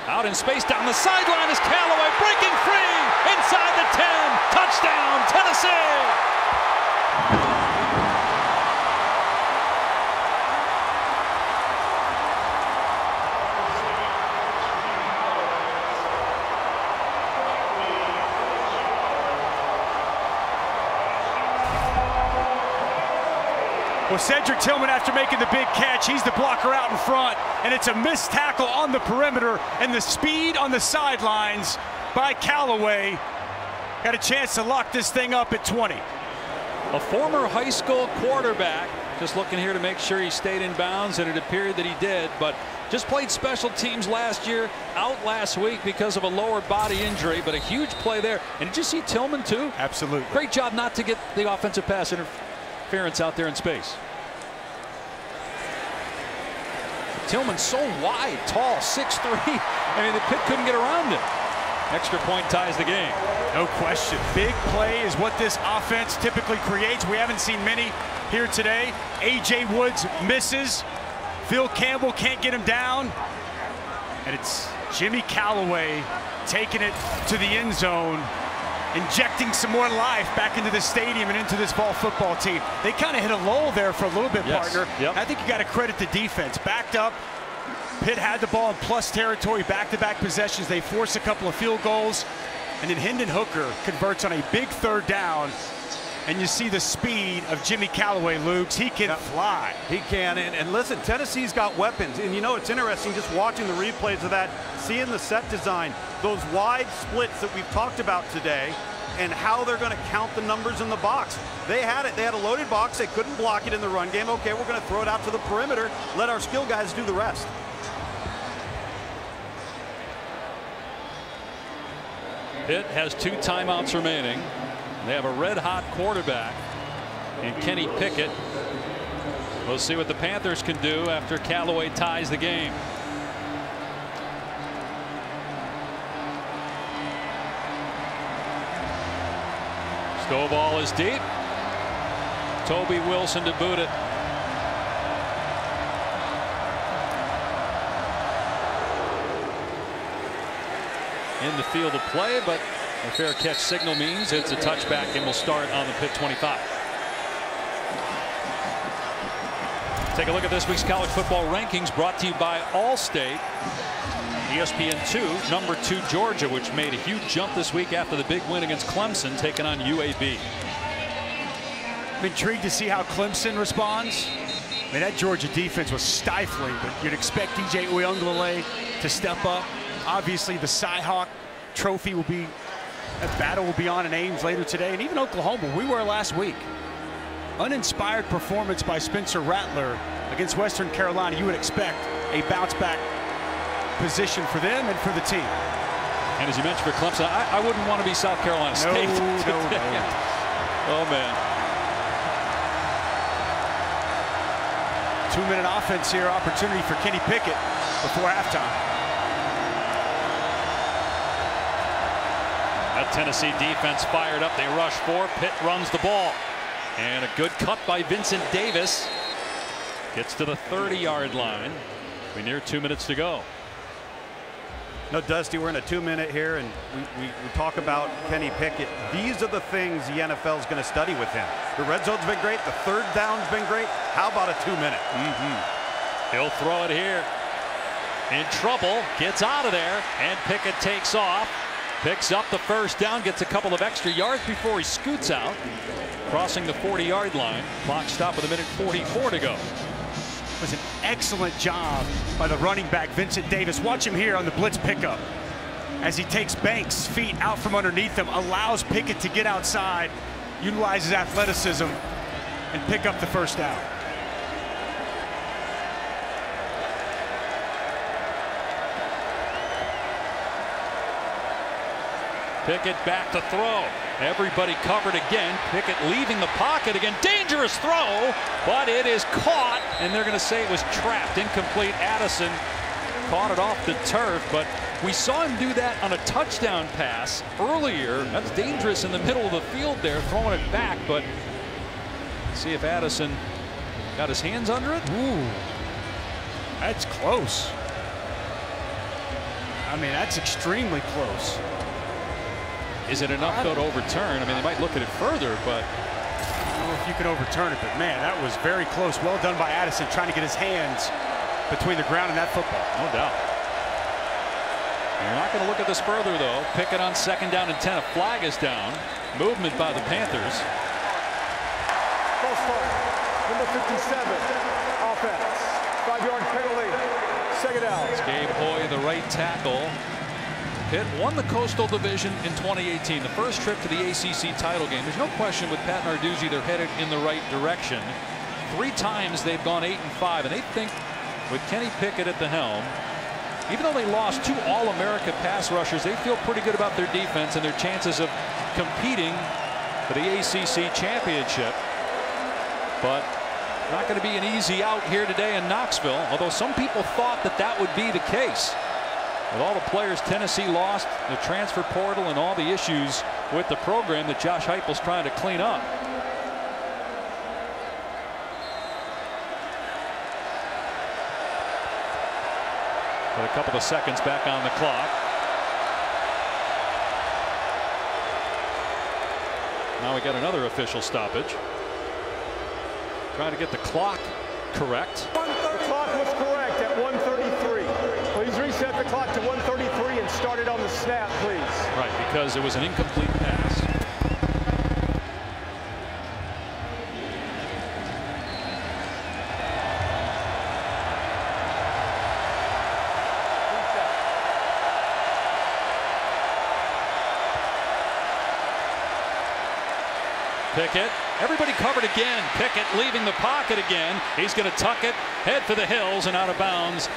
Speaker 2: Out in space down the sideline is Calloway breaking free inside the 10. Touchdown, Tennessee!
Speaker 3: Well, Cedric Tillman, after making the big catch, he's the blocker out in front, and it's a missed tackle on the perimeter, and the speed on the sidelines by Calloway got a chance to lock this thing up at 20.
Speaker 2: A former high school quarterback, just looking here to make sure he stayed in bounds, and it appeared that he did, but just played special teams last year, out last week because of a lower body injury, but a huge play there. And did you see Tillman too?
Speaker 3: Absolutely.
Speaker 2: Great job not to get the offensive pass interference interference out there in space. Tillman so wide, tall, 6'3". I mean, the pit couldn't get around him. Extra point ties the game.
Speaker 3: No question. Big play is what this offense typically creates. We haven't seen many here today. A.J. Woods misses. Phil Campbell can't get him down. And it's Jimmy Calloway taking it to the end zone injecting some more life back into the stadium and into this ball football team. They kind of hit a lull there for a little bit, yes. partner. Yep. I think you got to credit the defense. Backed up. Pitt had the ball in plus territory, back-to-back -back possessions. They force a couple of field goals. And then Hendon Hooker converts on a big third down and you see the speed of Jimmy Calloway, Luke. He can fly.
Speaker 1: He can. And, and, listen, Tennessee's got weapons. And you know, it's interesting just watching the replays of that, seeing the set design, those wide splits that we've talked about today, and how they're going to count the numbers in the box. They had it. They had a loaded box. They couldn't block it in the run game. Okay, we're going to throw it out to the perimeter. Let our skill guys do the rest.
Speaker 2: Pitt has two timeouts remaining. They have a red hot quarterback in Kenny Pickett. We'll see what the Panthers can do after Calloway ties the game. Stovall is deep. Toby Wilson to boot it. In the field of play, but a fair catch signal means it's a touchback and will start on the Pitt 25. Take a look at this week's college football rankings brought to you by Allstate. ESPN2, number two Georgia, which made a huge jump this week after the big win against Clemson, taking on UAB.
Speaker 3: I'm intrigued to see how Clemson responds. I mean, that Georgia defense was stifling, but you'd expect DJ Uiagalelei to step up. Obviously, the Cyhawk trophy will be, that battle will be on in Ames later today, and even Oklahoma, we were last week. Uninspired performance by Spencer Rattler against Western Carolina. You would expect a bounce back position for them and for the team.
Speaker 2: And as you mentioned for Clemson, I, I wouldn't want to be South Carolina State.
Speaker 3: No, no, no.
Speaker 2: oh, man.
Speaker 3: Two-minute offense here, opportunity for Kenny Pickett before halftime.
Speaker 2: Tennessee defense fired up. They rush four. Pitt runs the ball. And a good cut by Vincent Davis. Gets to the 30-yard line. We near two minutes to go.
Speaker 1: No, Dusty, we're in a two-minute here, and we, we, we, talk about Kenny Pickett. These are the things the NFL is going to study with him. The red zone's been great. The third down's been great. How about a two-minute?
Speaker 2: Mm -hmm. He'll throw it here. In trouble. Gets out of there, and Pickett takes off. Picks up the first down, gets a couple of extra yards before he scoots out, crossing the 40-yard line. Clock stop with a minute 44 to go
Speaker 3: was an excellent job by the running back, Vincent Davis. Watch him here on the blitz pickup as he takes Banks' feet out from underneath him, allows Pickett to get outside, utilizes athleticism, and pick up the first down.
Speaker 2: Pickett back to throw. Everybody covered again. Pickett leaving the pocket again. Dangerous throw, but it is caught, and they're going to say it was trapped. Incomplete. Addison caught it off the turf, but we saw him do that on a touchdown pass earlier. That's dangerous in the middle of the field there, throwing it back, but see if Addison got his hands under it.
Speaker 3: Ooh, that's close. I mean, that's extremely close.
Speaker 2: Is it enough though to overturn? I mean, they might look at it further, but
Speaker 3: I don't know if you can overturn it. But man, that was very close. Well done by Addison, trying to get his hands between the ground and that football.
Speaker 2: No doubt. You're not going to look at this further though. Pickett on second down and 10. A flag is down. Movement by the Panthers.
Speaker 4: False start. Number 57. Offense. Five-yard penalty. Second down.
Speaker 2: It's Gabe Hoy, the right tackle. Pitt won the Coastal Division in 2018, the first trip to the ACC title game. There's no question with Pat Narduzzi, they're headed in the right direction. Three times they've gone 8 and 5, and they think with Kenny Pickett at the helm, even though they lost two All-America pass rushers, they feel pretty good about their defense and their chances of competing for the ACC championship. But not going to be an easy out here today in Knoxville, although some people thought that that would be the case. With all the players Tennessee lost, the transfer portal, and all the issues with the program that Josh Heupel's trying to clean up. Put a couple of seconds back on the clock. Now we got another official stoppage. Trying to get the clock correct.
Speaker 4: The clock was correct at 133 reset the clock to 133 and start it on the snap, please.
Speaker 2: Right, because it was an incomplete pass. Pickett. Everybody covered again. Pickett leaving the pocket again. He's going to tuck it, head for the hills, and out of bounds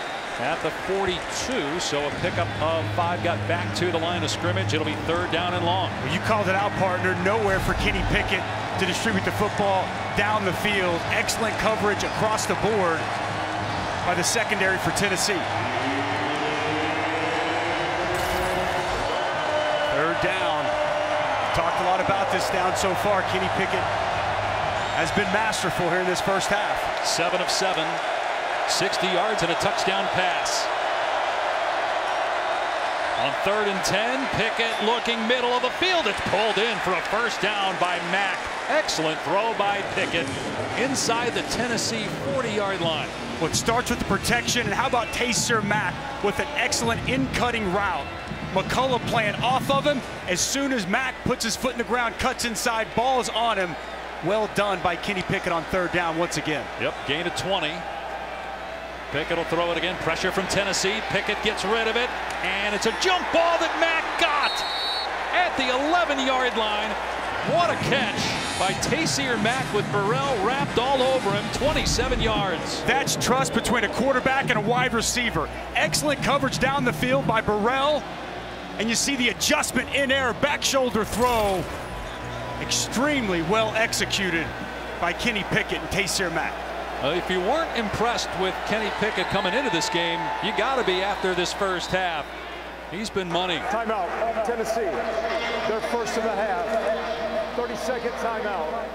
Speaker 2: at the 42. So a pickup of five got back to the line of scrimmage. It'll be third down and long.
Speaker 3: Well, you called it out, partner. Nowhere for Kenny Pickett to distribute the football down the field. Excellent coverage across the board by the secondary for Tennessee. Third down. Talked a lot about this down so far. Kenny Pickett has been masterful here in this first half.
Speaker 2: Seven of seven, 60 yards and a touchdown pass. On third and 10, Pickett looking middle of the field. It's pulled in for a first down by Mack. Excellent throw by Pickett inside the Tennessee 40-yard line.
Speaker 3: Well, it starts with the protection, and how about Taysir Mack with an excellent in-cutting route. McCollough playing off of him. As soon as Mack puts his foot in the ground, cuts inside, ball is on him. Well done by Kenny Pickett on third down once again.
Speaker 2: Yep, gain of 20. Pickett will throw it again. Pressure from Tennessee. Pickett gets rid of it. And it's a jump ball that Mack got at the 11-yard line. What a catch by Taysir Mack with Burrell wrapped all over him. 27 yards.
Speaker 3: That's trust between a quarterback and a wide receiver. Excellent coverage down the field by Burrell. And you see the adjustment in air, back shoulder throw. Extremely well executed by Kenny Pickett and Taysir Mack.
Speaker 2: Uh, if you weren't impressed with Kenny Pickett coming into this game, you got to be after this first half. He's been money.
Speaker 4: Timeout, Tennessee. Their first of the half. 30 second timeout.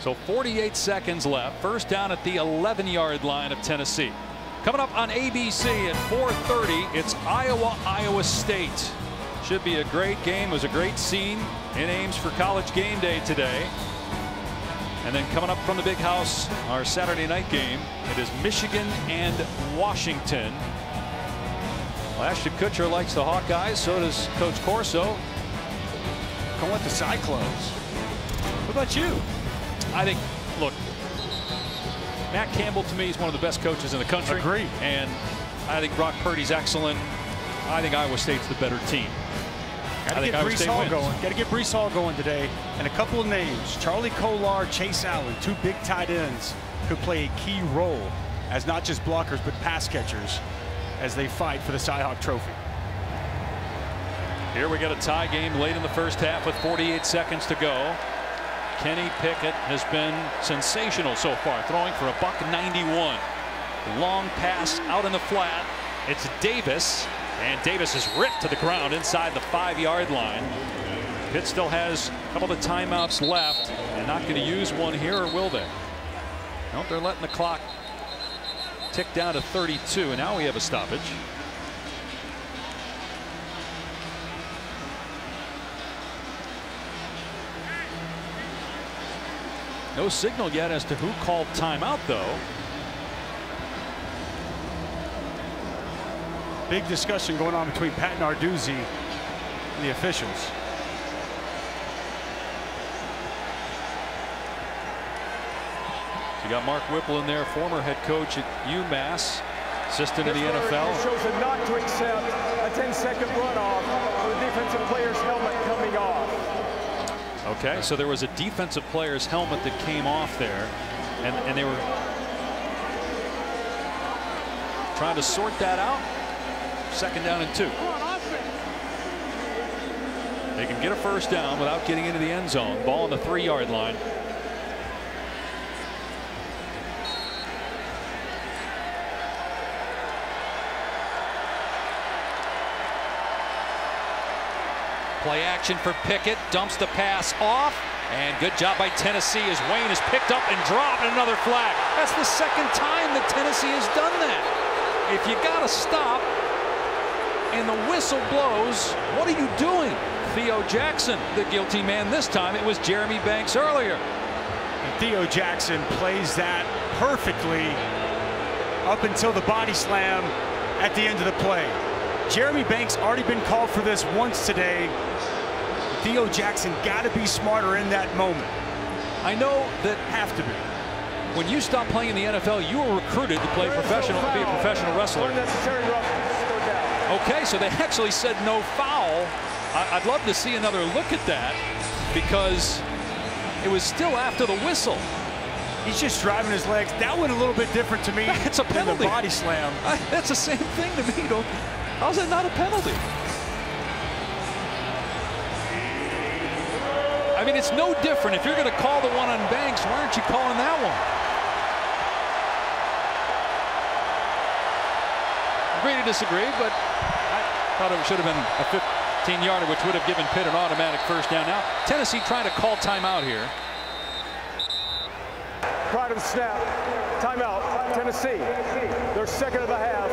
Speaker 2: So 48 seconds left. First down at the 11 yard line of Tennessee. Coming up on ABC at 4:30, it's Iowa Iowa State. Should be a great game. It was a great scene in Ames for college game day today. And then coming up from the big house, our Saturday night game, it is Michigan and Washington. Well, Ashton Kutcher likes the Hawkeyes, so does Coach Corso.
Speaker 3: Going with the Cyclones. What about you?
Speaker 2: I think, look, Matt Campbell to me is one of the best coaches in the country.
Speaker 3: Agree.
Speaker 2: And I think Brock Purdy's excellent. I think Iowa State's the better team.
Speaker 3: Got to get
Speaker 2: Breece
Speaker 3: Hall
Speaker 2: wins.
Speaker 3: going. Got to get Breece Hall going today. And a couple of names: Charlie Kolar, Chase Allen, two big tight ends could play a key role as not just blockers but pass catchers as they fight for the Cyhawk Trophy.
Speaker 2: Here we got a tie game late in the first half with 48 seconds to go. Kenny Pickett has been sensational so far, throwing for a buck 91. Long pass out in the flat. It's Davis, and Davis is ripped to the ground inside the five-yard line. Pitt still has a couple of timeouts left, and not going to use one here, or will they? Nope, they're letting the clock tick down to 32, and now we have a stoppage. No signal yet as to who called timeout, though.
Speaker 3: Big discussion going on between Pat Narduzzi and the officials.
Speaker 2: You got Mark Whipple in there, former head coach at UMass, assistant in the NFL.
Speaker 4: referee shows a not to accept a 10 second runoff for the defensive player's helmet coming off.
Speaker 2: Okay, so there was a defensive player's helmet that came off there, and, and they were trying to sort that out. Second down and two. They can get a first down without getting into the end zone. Ball on the three yard line. Play action for Pickett. Dumps the pass off. And good job by Tennessee as Wayne is picked up and dropped another flag. That's the second time that Tennessee has done that. If you got to stop and the whistle blows, what are you doing? Theo Jackson, the guilty man this time. It was Jeremy Banks earlier.
Speaker 3: And Theo Jackson plays that perfectly up until the body slam at the end of the play. Jeremy Banks already been called for this once today. Theo Jackson got to be smarter in that moment.
Speaker 2: I know that
Speaker 3: Have to be.
Speaker 2: when you stop playing in the NFL, you were recruited to play professional, to be a professional wrestler.
Speaker 4: Unnecessary roughness. Third down.
Speaker 2: Okay, so they actually said no foul. I- I'd love to see another look at that because it was still after the whistle.
Speaker 3: He's just driving his legs. That went a little bit different to me
Speaker 2: It's a
Speaker 3: than
Speaker 2: penalty.
Speaker 3: the body slam.
Speaker 2: I, that's the same thing to me. Don't, how's that not a penalty? I mean, it's no different. If you're going to call the one on Banks, why aren't you calling that one? Agree to disagree, but I thought it should have been a 15-yarder, which would have given Pitt an automatic first down. Now Tennessee trying to call timeout here.
Speaker 4: Prior to the snap, timeout, Tennessee. Their second of the half,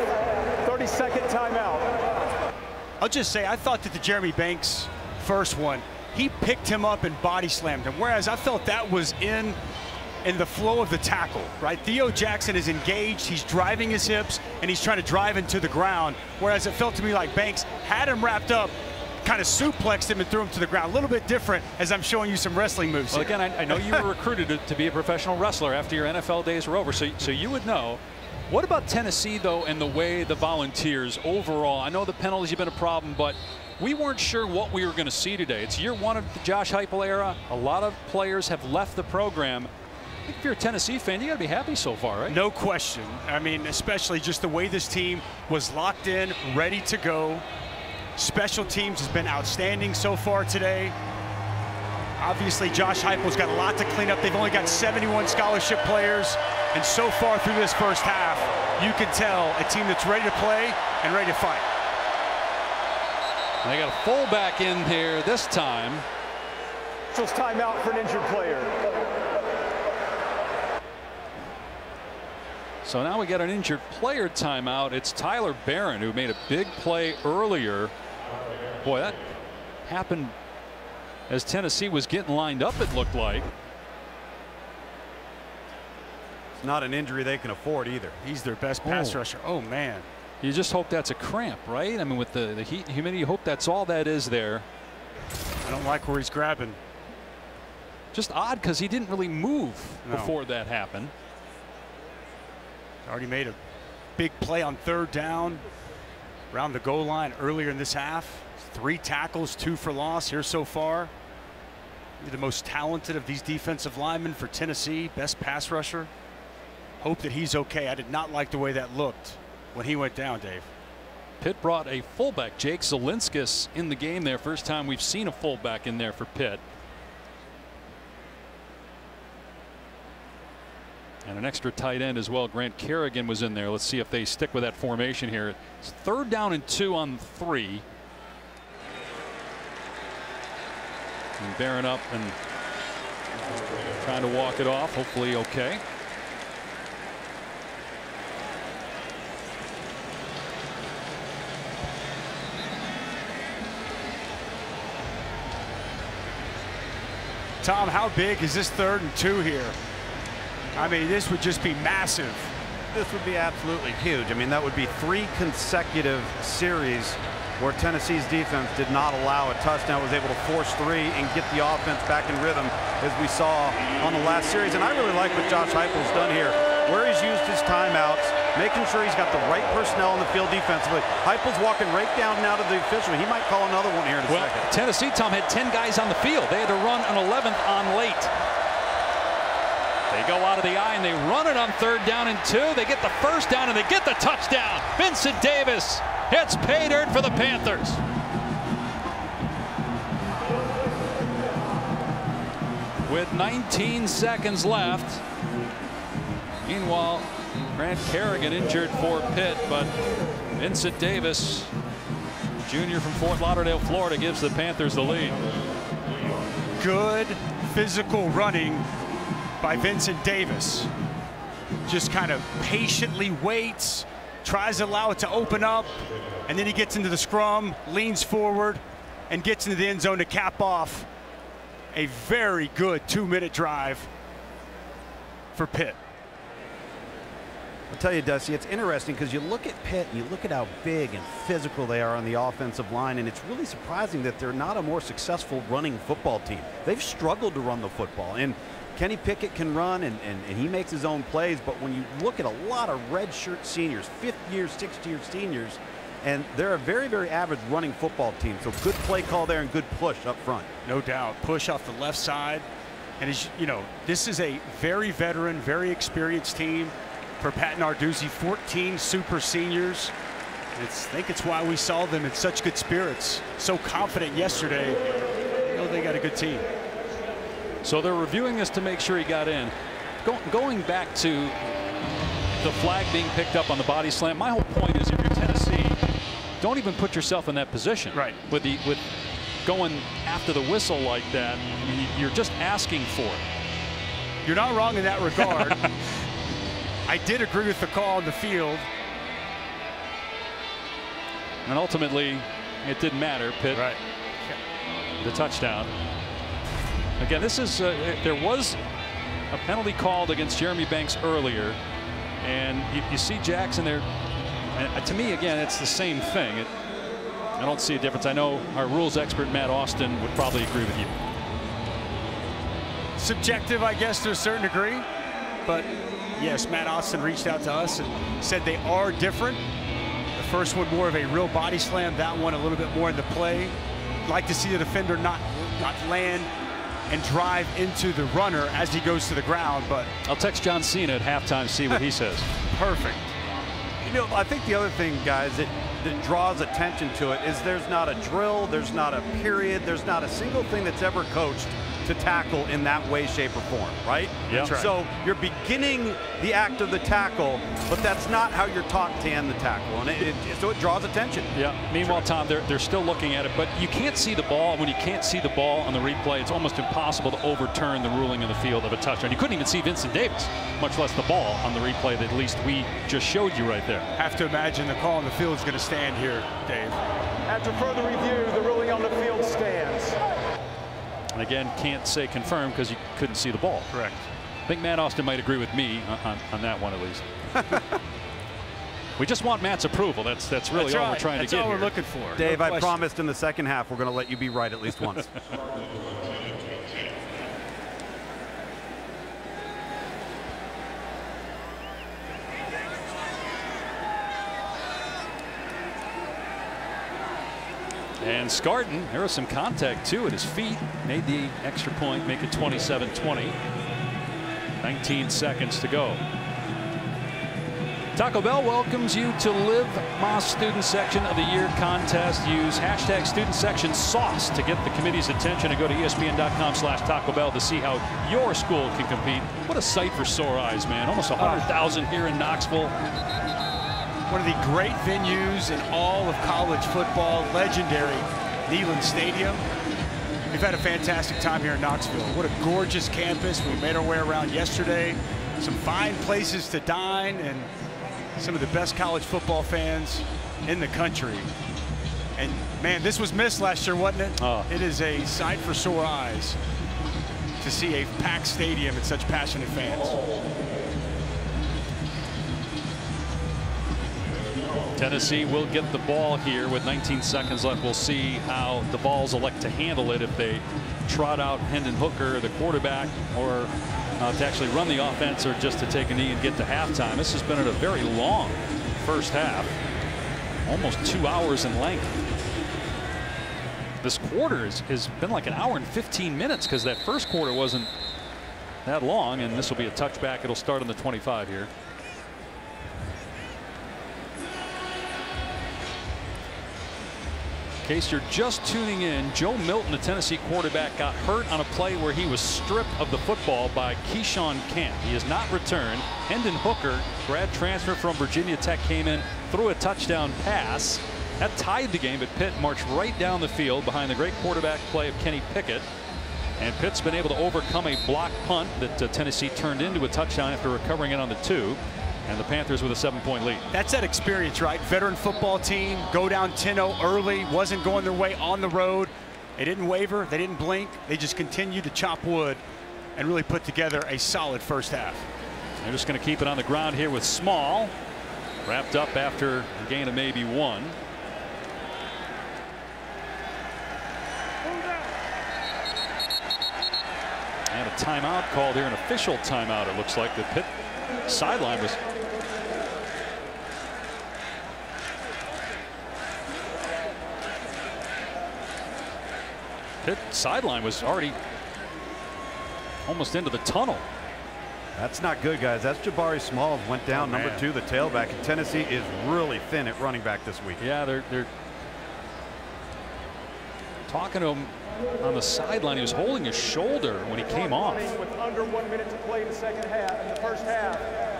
Speaker 4: 30-second timeout.
Speaker 3: I'll just say, I thought that the Jeremy Banks first one, he picked him up and body slammed him, whereas I felt that was in in the flow of the tackle, right? Theo Jackson is engaged, he's driving his hips, and he's trying to drive into the ground, whereas it felt to me like Banks had him wrapped up, kind of suplexed him and threw him to the ground. A little bit different as I'm showing you some wrestling moves.
Speaker 2: Well,
Speaker 3: here.
Speaker 2: again, I, I know you were recruited to, to be a professional wrestler after your NFL days were over, so, so you would know. What about Tennessee, though, and the way the Volunteers overall? I know the penalties have been a problem, but we weren't sure what we were going to see today. It's year one of the Josh Heupel era. A lot of players have left the program. If you're a Tennessee fan, you got to be happy so far, right?
Speaker 3: No question. I mean, especially just the way this team was locked in, ready to go. Special teams has been outstanding so far today. Obviously, Josh Heupel's got a lot to clean up. They've only got 71 scholarship players, and so far through this first half, you can tell a team that's ready to play and ready to fight.
Speaker 2: They got a fullback in here this time.
Speaker 4: Just timeout for an injured player.
Speaker 2: So now we get an injured player timeout. It's Tyler Barron who made a big play earlier. Boy, that happened as Tennessee was getting lined up, it looked like.
Speaker 1: It's not an injury they can afford either.
Speaker 3: He's their best oh. pass
Speaker 2: Oh.
Speaker 3: rusher. Oh, man.
Speaker 2: You just hope that's a cramp, right? I mean, with the, the heat and humidity, you hope that's all that is there.
Speaker 3: I don't like where he's grabbing.
Speaker 2: Just odd because he didn't really move
Speaker 3: No.
Speaker 2: before that happened.
Speaker 3: Already made a big play on third down around the goal line earlier in this half. Three tackles, two for loss here so far. The most talented of these defensive linemen for Tennessee, best pass rusher. Hope that he's okay. I did not like the way that looked when he went down, Dave.
Speaker 2: Pitt brought a fullback, Jake Zelinskis, in the game there. First time we've seen a fullback in there for Pitt. And an extra tight end as well. Grant Carrigan was in there. Let's see if they stick with that formation here. It's third down and two on three. And Barron up and trying to walk it off. Hopefully okay.
Speaker 3: Tom, how big is this third and two here? I mean, this would just be massive.
Speaker 1: This would be absolutely huge. I mean, that would be three consecutive series where Tennessee's defense did not allow a touchdown, was able to force three and get the offense back in rhythm as we saw on the last series. And I really like what Josh Heupel's done here, where he's used his timeouts, making sure he's got the right personnel on the field defensively. Heupel's walking right down now to the official. He might call another one here in a
Speaker 2: Well,
Speaker 1: second.
Speaker 2: Tennessee, Tom, had 10 guys on the field. They had to run an 11th on late. They go out of the eye and they run it on third down and two. They get the first down and they get the touchdown. Vincent Davis hits pay dirt for the Panthers. With 19 seconds left. Meanwhile, Grant Carrigan injured for Pitt, but Vincent Davis, junior from Fort Lauderdale, Florida, gives the Panthers the lead.
Speaker 3: Good physical running by Vincent Davis. Just kind of patiently waits, tries to allow it to open up, and then he gets into the scrum, leans forward, and gets into the end zone to cap off a very good two-minute drive for Pitt.
Speaker 1: I'll tell you, Dusty, it's interesting because you look at Pitt and you look at how big and physical they are on the offensive line, and it's really surprising that they're not a more successful running football team. They've struggled to run the football, and Kenny Pickett can run, and, and, and he makes his own plays, but when you look at a lot of redshirt seniors, fifth-year, sixth-year seniors, and they're a very, very average running football team, so good play call there and good push up front.
Speaker 3: No doubt. Push off the left side. And as you know, this is a very veteran, very experienced team for Pat Narduzzi, 14 super seniors. I think it's why we saw them in such good spirits, so confident yesterday. You know they got a good team.
Speaker 2: So they're reviewing this to make sure he got in. Go, going back to the flag being picked up on the body slam, my whole point is if you're Tennessee, don't even put yourself in that position.
Speaker 3: Right.
Speaker 2: With the with going after the whistle like that, you're just asking for it.
Speaker 3: You're not wrong in that regard. I did agree with the call on the field.
Speaker 2: And ultimately, it didn't matter. Pitt,
Speaker 3: right.
Speaker 2: the touchdown. Again, this is uh, there was a penalty called against Jeremy Banks earlier, and you, you see Jackson there. And to me, again, it's the same thing. It, I don't see a difference. I know our rules expert Matt Austin would probably agree with you.
Speaker 3: Subjective, I guess, to a certain degree, but yes, Matt Austin reached out to us and said they are different. The first one more of a real body slam. That one a little bit more in the play. Like to see the defender not not land and drive into the runner as he goes to the ground. But
Speaker 2: I'll text John Cena at halftime, see what he says.
Speaker 3: Perfect.
Speaker 1: You know, I think the other thing, guys, that, that draws attention to it is there's not a drill, there's not a period, there's not a single thing that's ever coached to tackle in that way, shape, or form, right?
Speaker 2: Yeah. That's
Speaker 3: right.
Speaker 1: So you're beginning the act of the tackle, but that's not how you're taught to end the tackle, and it, it, so it draws attention.
Speaker 2: Yeah. Meanwhile, Tom, they're they're still looking at it, but you can't see the ball. When you can't see the ball on the replay, it's almost impossible to overturn the ruling in the field of a touchdown. You couldn't even see Vincent Davis, much less the ball on the replay that at least we just showed you right there.
Speaker 3: Have to imagine the call on the field is going to stand here, Dave.
Speaker 4: After further review, the ruling on the field stands.
Speaker 2: And again, can't say confirmed because you couldn't see the ball.
Speaker 3: Correct.
Speaker 2: I think Matt Austin might agree with me on, on, on that one at least. we just want Matt's approval. That's that's really
Speaker 3: That's
Speaker 2: all
Speaker 3: right.
Speaker 2: we're trying
Speaker 3: That's
Speaker 2: to get That's
Speaker 3: all
Speaker 2: here.
Speaker 3: we're looking for.
Speaker 1: Dave,
Speaker 3: No
Speaker 1: I promised in the second half we're going to let you be right at least once.
Speaker 2: And Scarton, there was some contact too at his feet. Made the extra point, make it 27-20. 19 seconds to go. Taco Bell welcomes you to Live Más Student Section of the Year contest. Use hashtag Student Section Sauce to get the committee's attention and go to ESPN.com slash Taco Bell to see how your school can compete. What a sight for sore eyes, man. Almost 100,000 here in Knoxville.
Speaker 3: One of the great venues in all of college football, legendary Neyland Stadium. We've had a fantastic time here in Knoxville. What a gorgeous campus. We made our way around yesterday. Some fine places to dine and some of the best college football fans in the country. And man, this was missed last year, wasn't it?
Speaker 2: Oh.
Speaker 3: It is a sight for sore eyes to see a packed stadium and such passionate fans.
Speaker 2: Tennessee will get the ball here with 19 seconds left. We'll see how the Vols elect to handle it if they trot out Hendon Hooker, the quarterback, or uh, to actually run the offense or just to take a knee and get to halftime. This has been a very long first half, almost two hours in length. This quarter has, has been like an hour and 15 minutes because that first quarter wasn't that long, and this will be a touchback. It'll start on the 25 here. In case you're just tuning in, Joe Milton, the Tennessee quarterback, got hurt on a play where he was stripped of the football by Keyshawn Camp. He has not returned. Hendon Hooker, grad transfer from Virginia Tech, came in, threw a touchdown pass. That tied the game, but Pitt marched right down the field behind the great quarterback play of Kenny Pickett. And Pitt's been able to overcome a block punt that uh, Tennessee turned into a touchdown after recovering it on the two. And the Panthers with a seven point lead.
Speaker 3: That's that experience, right? Veteran football team, go down 10-0 early, wasn't going their way on the road. They didn't waver, they didn't blink, they just continued to chop wood and really put together a solid first half.
Speaker 2: They're just going to keep it on the ground here with Small. Wrapped up after a gain of maybe one. And a timeout called here, an official timeout. It looks like the Pitt sideline was. Pitt sideline was already almost into the tunnel.
Speaker 1: That's not good, guys. That's Jabari Small went oh, down,
Speaker 3: Oh,
Speaker 1: number two, the tailback. And Tennessee is really thin at running back this week.
Speaker 2: Yeah, they're they're talking to him on the sideline. He was holding his shoulder when he came off.
Speaker 4: With under one minute to play in the second half, in the first half.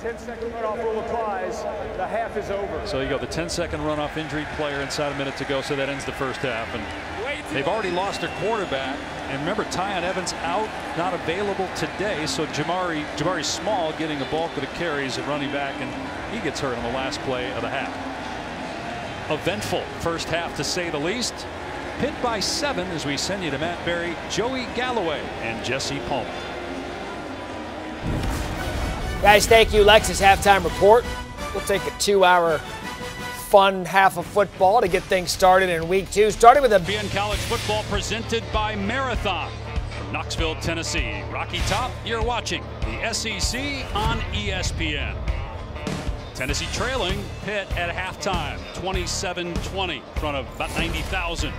Speaker 4: 10 second runoff rule applies. The half is over.
Speaker 2: So you go the 10 second runoff injured player inside a minute to go, so that ends the first half. And they've already lost their quarterback. And remember, Tiyon Evans out, not available today. So Jamari, Jabari Small getting the bulk of the carries at running back, and he gets hurt on the last play of the half. Eventful first half to say the least. Pitt by seven as we send you to Matt Barrie, Joey Galloway, and Jesse Palmer.
Speaker 5: Guys, thank you. Lexus halftime report. We'll take a two hour fun half of football to get things started in week two. Starting with a
Speaker 2: BN College football presented by Marathon. From Knoxville, Tennessee. Rocky Top, you're watching the SEC on ESPN. Tennessee trailing Pitt at halftime, 27-20, in front of about 90,000.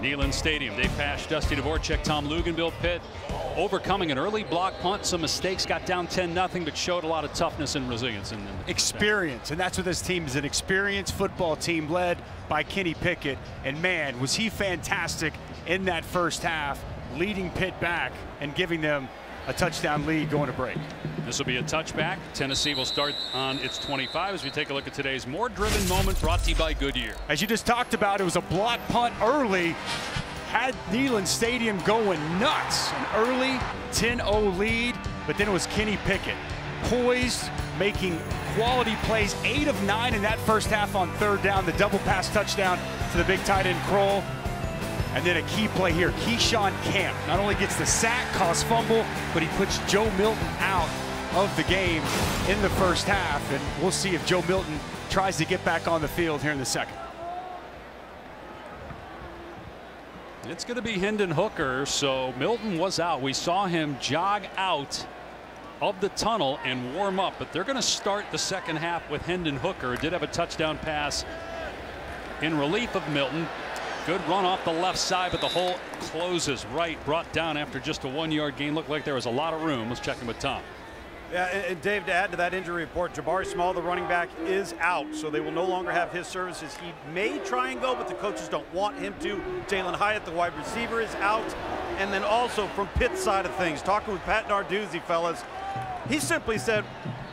Speaker 2: Neyland Stadium. Dave Pasch, Dusty Dvoracek, Tom Luginbill, Pitt overcoming an early block punt, some mistakes, got down 10 nothing, but showed a lot of toughness and resilience. And
Speaker 3: experience, and that's what this team is an experienced football team led by Kenny Pickett. And man, was he fantastic in that first half, leading Pitt back and giving them a touchdown lead going to break.
Speaker 2: This will be a touchback. Tennessee will start on its 25 as we take a look at today's more driven moment brought to you by Goodyear.
Speaker 3: As you just talked about, it was a block punt early. Had Neyland Stadium going nuts. An early 10-0 lead, but then it was Kenny Pickett. Poised, making quality plays. Eight of nine in that first half on third down. The double pass touchdown to the big tight end Krull. And then a key play here. Keyshawn Camp not only gets the sack, cause fumble, but he puts Joe Milton out of the game in the first half. And we'll see if Joe Milton tries to get back on the field here in the second.
Speaker 2: It's going to be Hendon Hooker. So Milton was out. We saw him jog out of the tunnel and warm up. But they're going to start the second half with Hendon Hooker. Did have a touchdown pass in relief of Milton. Good run off the left side, but the hole closes right, brought down after just a one yard gain. Looked like there was a lot of room. Let's check in with Tom.
Speaker 1: Yeah, and Dave, to add to that injury report, Jabari Small, the running back, is out, so they will no longer have his services. He may try and go, but the coaches don't want him to. Jalin Hyatt, the wide receiver, is out. And then also from Pitt's side of things, talking with Pat Narduzzi, fellas, he simply said,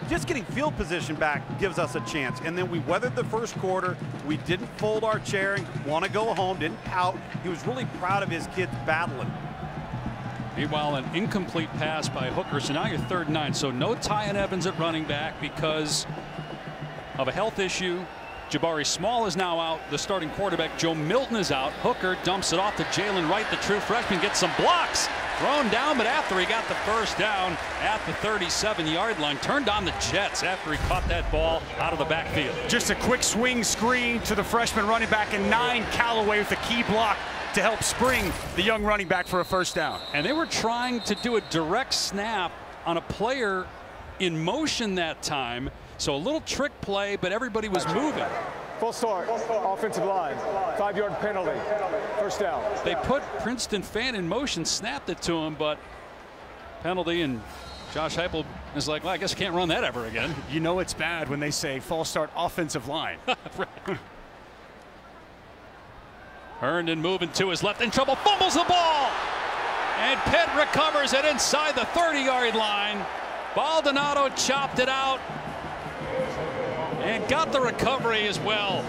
Speaker 1: just getting field position back gives us a chance. And then we weathered the first quarter. We didn't fold our chair and want to go home, didn't pout. He was really proud of his kids battling.
Speaker 2: Meanwhile, an incomplete pass by Hooker. So now you're third and nine. So no Tiyon Evans at running back because of a health issue. Jabari Small is now out. The starting quarterback, Joe Milton, is out. Hooker dumps it off to Jaylen Wright, the true freshman, gets some blocks. Thrown down, but after he got the first down at the 37-yard line, turned on the Jets after he caught that ball out of the backfield.
Speaker 3: Just a quick swing screen to the freshman running back, and nine Calloway with a key block to help spring the young running back for a first down.
Speaker 2: And they were trying to do a direct snap on a player in motion that time. So a little trick play, but everybody was moving.
Speaker 4: Full start, offensive line, five-yard penalty, first down.
Speaker 2: They put Princeton Fant in motion, snapped it to him, but penalty, and Josh Heupel is like, well, I guess I can't run that ever again.
Speaker 3: You know it's bad when they say false start offensive line.
Speaker 2: Hendon moving to his left in trouble, fumbles the ball. And Pitt recovers it inside the 30-yard line. Baldonado chopped it out and got the recovery as well.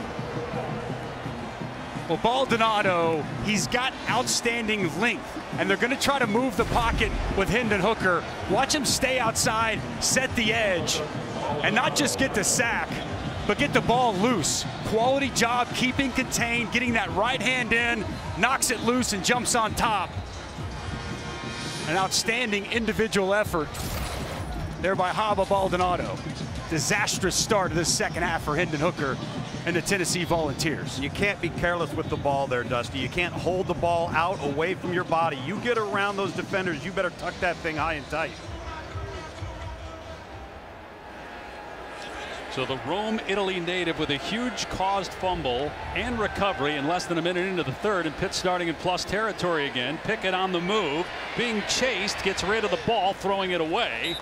Speaker 3: Well, Baldonado, he's got outstanding length, and they're going to try to move the pocket with Hendon Hooker. Watch him stay outside, set the edge, and not just get the sack, but get the ball loose. Quality job keeping contained, getting that right hand in, knocks it loose, and jumps on top. An outstanding individual effort there by Hava Baldonado. Disastrous start of the second half for Hendon Hooker and the Tennessee Volunteers.
Speaker 1: You can't be careless with the ball there, Dusty. You can't hold the ball out away from your body. You get around those defenders, you better tuck that thing high and tight.
Speaker 2: So the Rome, Italy native with a huge caused fumble and recovery in less than a minute into the third, and Pitt starting in plus territory again. Pickett on the move, being chased, gets rid of the ball, throwing it away.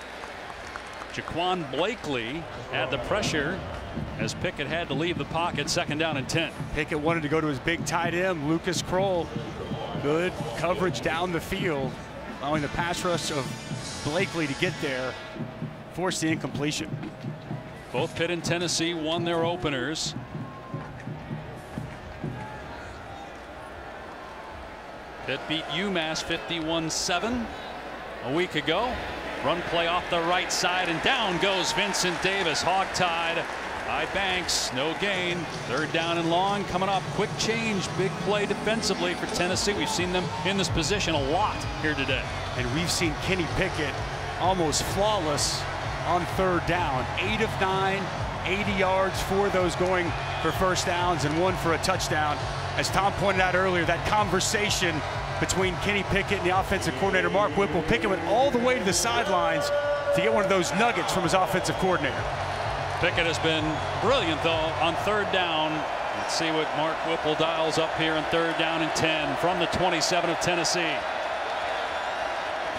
Speaker 2: Jaquan Blakely had the pressure as Pickett had to leave the pocket, second down and 10.
Speaker 3: Pickett wanted to go to his big tight end, Lucas Krull. Good coverage down the field, allowing the pass rush of Blakely to get there. forced the incompletion.
Speaker 2: Both Pitt and Tennessee won their openers. Pitt beat UMass 51-7 a week ago. Run play off the right side and down goes Vincent Davis. Hog-tied by Banks. No gain. Third down and long coming up. Quick change. Big play defensively for Tennessee. We've seen them in this position a lot here today.
Speaker 3: And we've seen Kenny Pickett almost flawless on third down. Eight of nine, 80 yards, four of those going for first downs and one for a touchdown. As Tom pointed out earlier, that conversation between Kenny Pickett and the offensive coordinator, Mark Whipple. Pickett went all the way to the sidelines to get one of those nuggets from his offensive coordinator.
Speaker 2: Pickett has been brilliant, though, on third down. Let's see what Mark Whipple dials up here on third down and 10 from the 27 of Tennessee.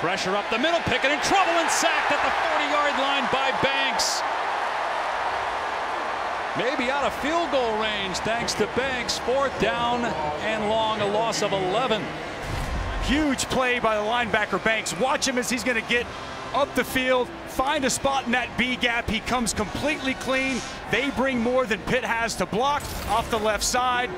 Speaker 2: Pressure up the middle. Pickett in trouble and sacked at the 40-yard line by Banks. Maybe out of field goal range thanks to Banks. Fourth down and long, a loss of 11.
Speaker 3: Huge play by the linebacker Banks. Watch him as he's going to get up the field, find a spot in that B gap. He comes completely clean. They bring more than Pitt has to block off the left side.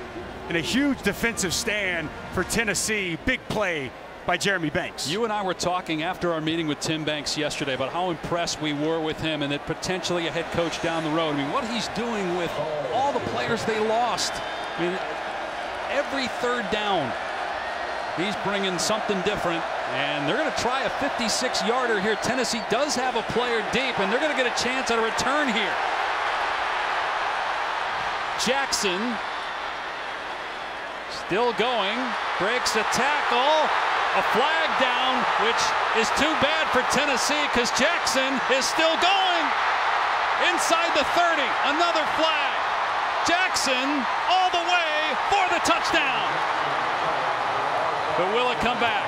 Speaker 3: And a huge defensive stand for Tennessee. Big play by Jeremy Banks.
Speaker 2: You and I were talking after our meeting with Tim Banks yesterday about how impressed we were with him and that potentially a head coach down the road. I mean, what he's doing with all the players they lost. I mean, every third down, he's bringing something different. And they're going to try a 56-yarder here. Tennessee does have a player deep, and they're going to get a chance at a return here. Jackson still going, breaks a tackle, a flag down, which is too bad for Tennessee because Jackson is still going. Inside the 30, another flag. Jackson all the way for the touchdown. But will it come back?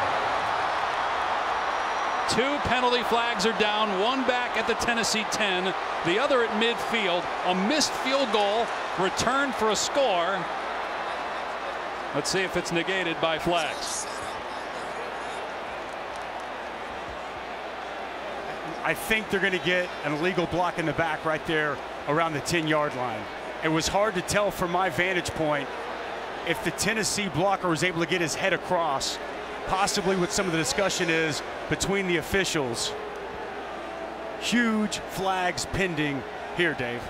Speaker 2: Two penalty flags are down, one back at the Tennessee 10, the other at midfield. A missed field goal, return for a score. Let's see if it's negated by flags.
Speaker 3: I think they're going to get an illegal block in the back right there around the 10 yard line. It was hard to tell from my vantage point if the Tennessee blocker was able to get his head across, possibly what some of the discussion is between the officials. Huge flags pending here, Dave.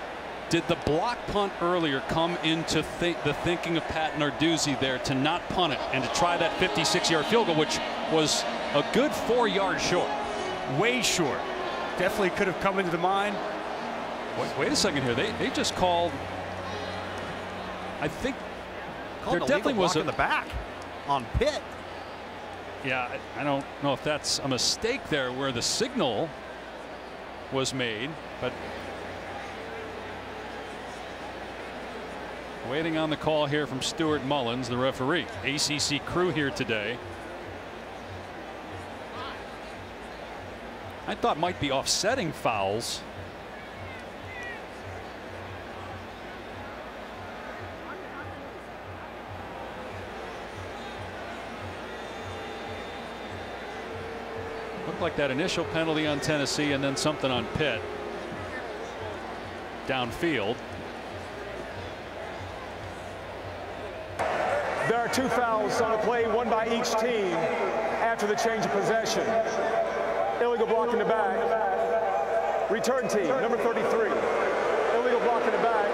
Speaker 2: Did the block punt earlier come into th the thinking of Pat Narduzzi there to not punt it and to try that 56-yard field goal, which was a good four yards short?
Speaker 3: Way short. Definitely could have come into the mind.
Speaker 2: Wait, wait a second here. They they just called. I think
Speaker 1: Called
Speaker 2: there definitely was
Speaker 1: a, in the back on Pitt.
Speaker 2: Yeah, I, I don't know if that's a mistake there where the signal was made, but Waiting on the call here from Stuart Mullins, the referee. ACC crew here today. I thought might be offsetting fouls. Looked like that initial penalty on Tennessee and then something on Pitt. Downfield.
Speaker 4: There are two fouls on the play, one by each team after the change of possession. Illegal block in the back. Return team, number 33. Illegal block in the back.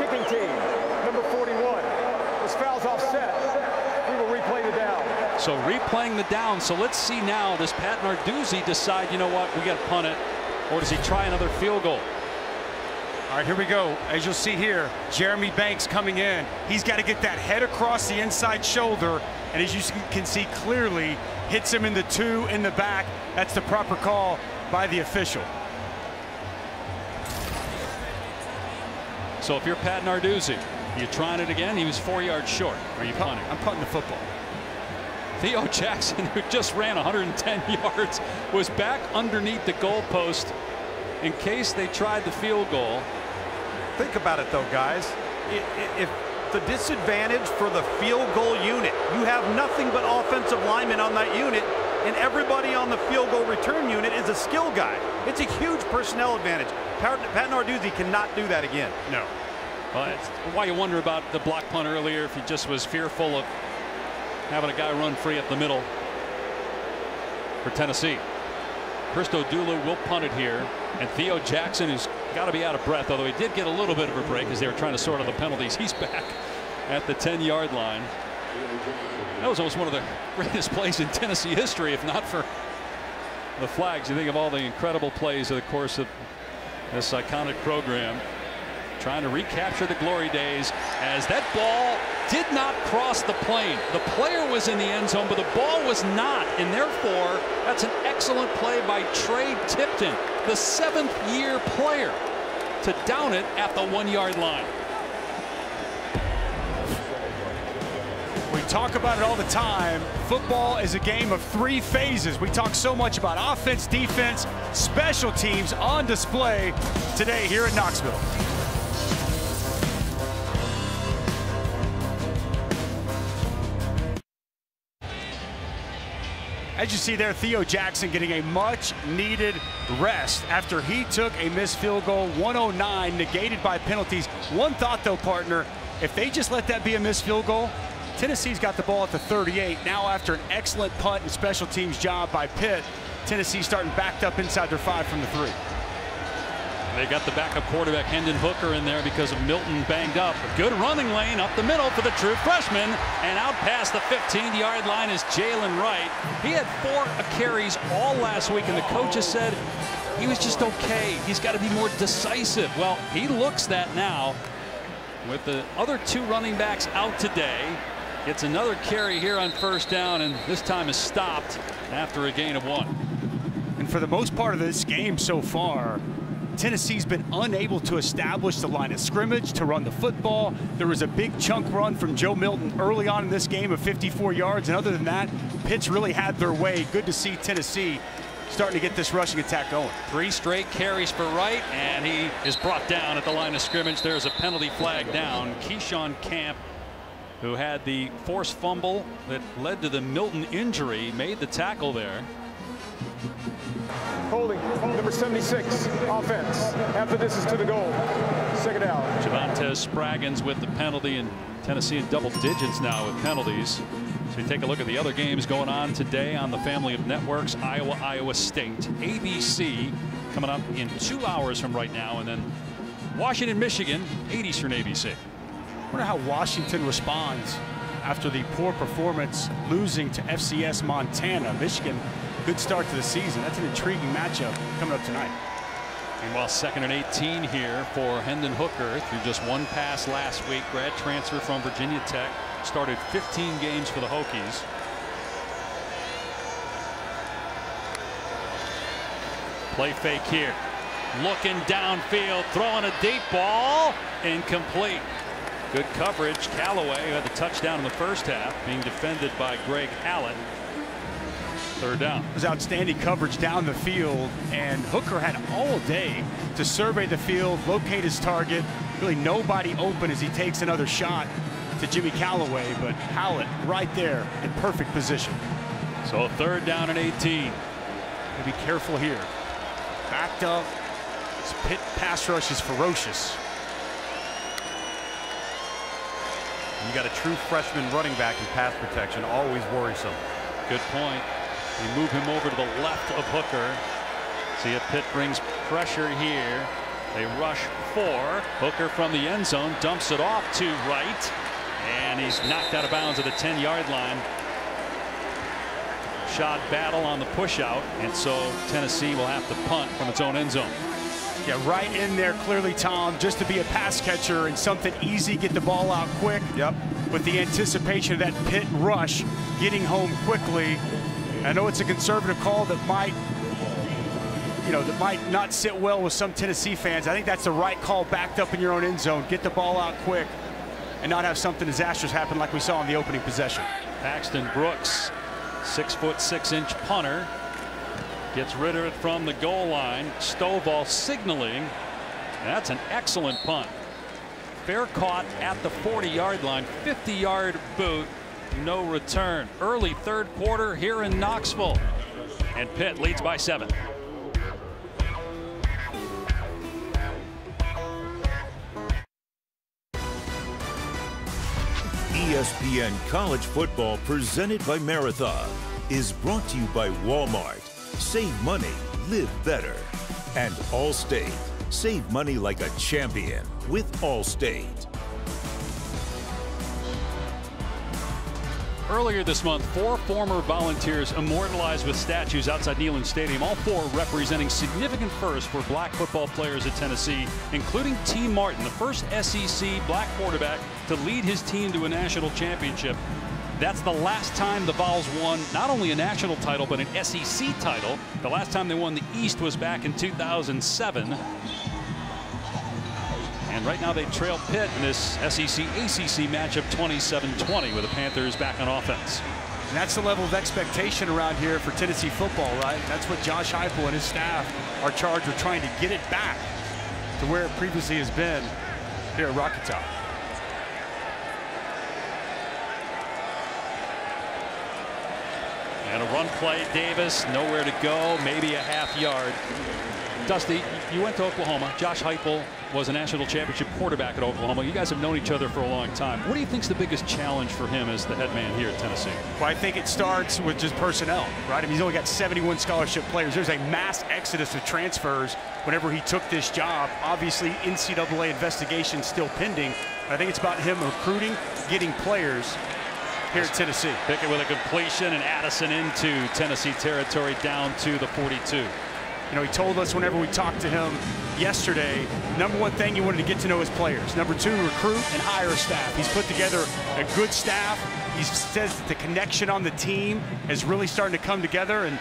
Speaker 4: Kicking team, number 41. This foul's offset. We will replay the down.
Speaker 2: So replaying the down. So let's see now. Does Pat Narduzzi decide, you know what, we got to punt it? Or does he try another field goal?
Speaker 3: All right, here we go. As you'll see here, Jeremy Banks coming in. He's got to get that head across the inside shoulder. And as you can see clearly, hits him in the two in the back. That's the proper call by the official.
Speaker 2: So if you're Pat Narduzzi, you trying it again? He was four yards short. Are you punting?
Speaker 3: I'm punting the football.
Speaker 2: Theo Jackson, who just ran 110 yards, was back underneath the goalpost in case they tried the field goal.
Speaker 1: Think about it, though, guys. If the disadvantage for the field goal unit, you have nothing but offensive linemen on that unit, and everybody on the field goal return unit is a skill guy. It's a huge personnel advantage. Pat Narduzzi cannot do that again.
Speaker 2: No. Well, that's why you wonder about the block punt earlier if he just was fearful of having a guy run free up the middle for Tennessee. Christodoulou will punt it here. And Theo Jackson, who's got to be out of breath, although he did get a little bit of a break as they were trying to sort out the penalties. He's back at the 10 yard line. That was almost one of the greatest plays in Tennessee history, if not for the flags. You think of all the incredible plays of the course of this iconic program trying to recapture the glory days as that ball did not cross the plane. The player was in the end zone, but the ball was not, and therefore that's an excellent play by Trey Tipton, the seventh year player, to down it at the one yard line.
Speaker 3: We talk about it all the time. Football is a game of three phases. We talk so much about offense, defense, special teams on display today here at Knoxville. As you see there, Theo Jackson getting a much needed rest after he took a missed field goal, 109, negated by penalties. One thought though, partner, if they just let that be a missed field goal, Tennessee's got the ball at the 38. Now after an excellent punt and special teams job by Pitt, Tennessee starting backed up inside their five from the three.
Speaker 2: They got the backup quarterback Hendon Hooker in there because of Milton banged up. A good running lane up the middle for the true freshman. And out past the 15-yard line is Jaylen Wright. He had four carries all last week, and the coaches said he was just okay. He's got to be more decisive. Well, he looks that now with the other two running backs out today. Gets another carry here on first down, and this time is stopped after a gain of one.
Speaker 3: And for the most part of this game so far, Tennessee's been unable to establish the line of scrimmage to run the football. There was a big chunk run from Joe Milton early on in this game of 54 yards. And other than that, Pitt's really had their way. Good to see Tennessee starting to get this rushing attack going.
Speaker 2: Three straight carries for Wright, and he is brought down at the line of scrimmage. There's a penalty flag down. Keyshawn Camp, who had the forced fumble that led to the Milton injury, made the tackle there.
Speaker 4: Holding, number 76, offense. After this is to the goal. Second out.
Speaker 2: Javontez Spraggins with the penalty, and Tennessee in double digits now with penalties. So you take a look at the other games going on today on the family of networks. Iowa, Iowa State, ABC coming up in two hours from right now, and then Washington, Michigan, 8 Eastern ABC.
Speaker 3: I wonder how Washington responds after the poor performance losing to FCS Montana. Michigan good start to the season. That's an intriguing matchup coming up tonight.
Speaker 2: Meanwhile, second and 18 here for Hendon Hooker threw just one pass last week. Grad transfer from Virginia Tech. Started 15 games for the Hokies. Play fake here. Looking downfield, throwing a deep ball. Incomplete. Good coverage. Calloway, who had the touchdown in the first half, being defended by Erick Hallett. Third down.
Speaker 3: It was outstanding coverage down the field, and Hooker had all day to survey the field, locate his target. Really nobody open as he takes another shot to Jimmy Calloway, but Hallett right there in perfect position.
Speaker 2: So third down and 18.
Speaker 3: be careful here. Backed up. This Pitt pass rush is ferocious.
Speaker 1: You got a true freshman running back in pass protection, always worrisome.
Speaker 2: Good point. They move him over to the left of Hooker. See if Pitt brings pressure here. They rush four. Hooker from the end zone dumps it off to Wright. And he's knocked out of bounds at the 10 yard line. Shot battle on the push out. And so Tennessee will have to punt from its own end zone.
Speaker 3: Yeah, right in there clearly, Tom, just to be a pass catcher and something easy, get the ball out quick.
Speaker 1: Yep.
Speaker 3: With the anticipation of that Pitt rush, getting home quickly I know it's a conservative call that might, you know, that might not sit well with some Tennessee fans. I think that's the right call backed up in your own end zone. Get the ball out quick and not have something disastrous happen like we saw in the opening possession.
Speaker 2: Paxton Brooks, six foot six inch punter, gets rid of it from the goal line. Stovall signaling. That's an excellent punt. Fair caught at the 40 yard line, 50 yard boot no return. Early third quarter here in Knoxville. And Pitt leads by seven.
Speaker 6: ESPN College Football presented by Marathon is brought to you by Walmart. Save money, live better. And Allstate. Save money like a champion with Allstate.
Speaker 2: Earlier this month, four former volunteers immortalized with statues outside Neyland Stadium, all four representing significant firsts for black football players at Tennessee, including Tee Martin, the first SEC black quarterback to lead his team to a national championship. That's the last time the Vols won not only a national title, but an SEC title. The last time they won the East was back in 2007. And right now they trail Pitt in this SEC ACC matchup 27-20 with the Panthers back on offense.
Speaker 3: And that's the level of expectation around here for Tennessee football, right? That's what Josh Heupel and his staff are charged with trying to get it back to where it previously has been here at Rocky Top.
Speaker 2: And a run play, Davis, nowhere to go, maybe a half yard. Dusty, you went to Oklahoma. Josh Heupel was a national championship quarterback at Oklahoma. You guys have known each other for a long time. What do you think is the biggest challenge for him as the head man here at Tennessee?
Speaker 3: Well, I think it starts with just personnel, right? I mean, he's only got 71 scholarship players. There's a mass exodus of transfers whenever he took this job. Obviously, NCAA investigation still pending. I think it's about him recruiting, getting players here at Tennessee.
Speaker 2: Pickett with a completion and Addison into Tennessee territory down to the 42.
Speaker 3: You know, he told us whenever we talked to him yesterday, number one thing he wanted to get to know his players. Number two, recruit and hire staff. He's put together a good staff. He says that the connection on the team is really starting to come together, and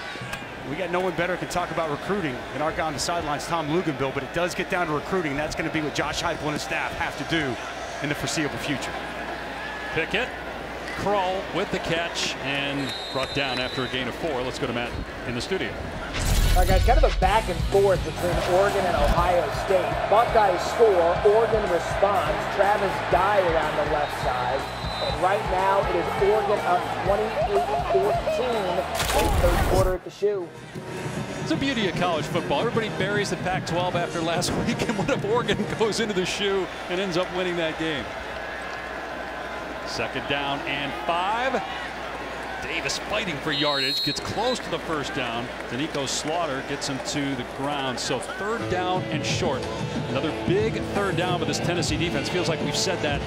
Speaker 3: we got no one better can talk about recruiting than our guy on the sidelines, Tom Luginbill, but it does get down to recruiting. That's going to be what Josh Heupel and his staff have to do in the foreseeable future.
Speaker 2: Pickett, Krull with the catch and brought down after a gain of four. Let's go to Matt in the studio.
Speaker 5: All right, guys, kind of a back and forth between Oregon and Ohio State. Buckeyes score, Oregon responds. Travis Dye on the left side. And right now it is Oregon up 28-14. Late third quarter at the shoe.
Speaker 2: It's the beauty of college football. Everybody buries the Pac-12 after last week, and what if Oregon goes into the shoe and ends up winning that game? Second down and five. Davis fighting for yardage, gets close to the first down. Doneiko Slaughter gets him to the ground. So third down and short. Another big third down for this Tennessee defense. Feels like we've said that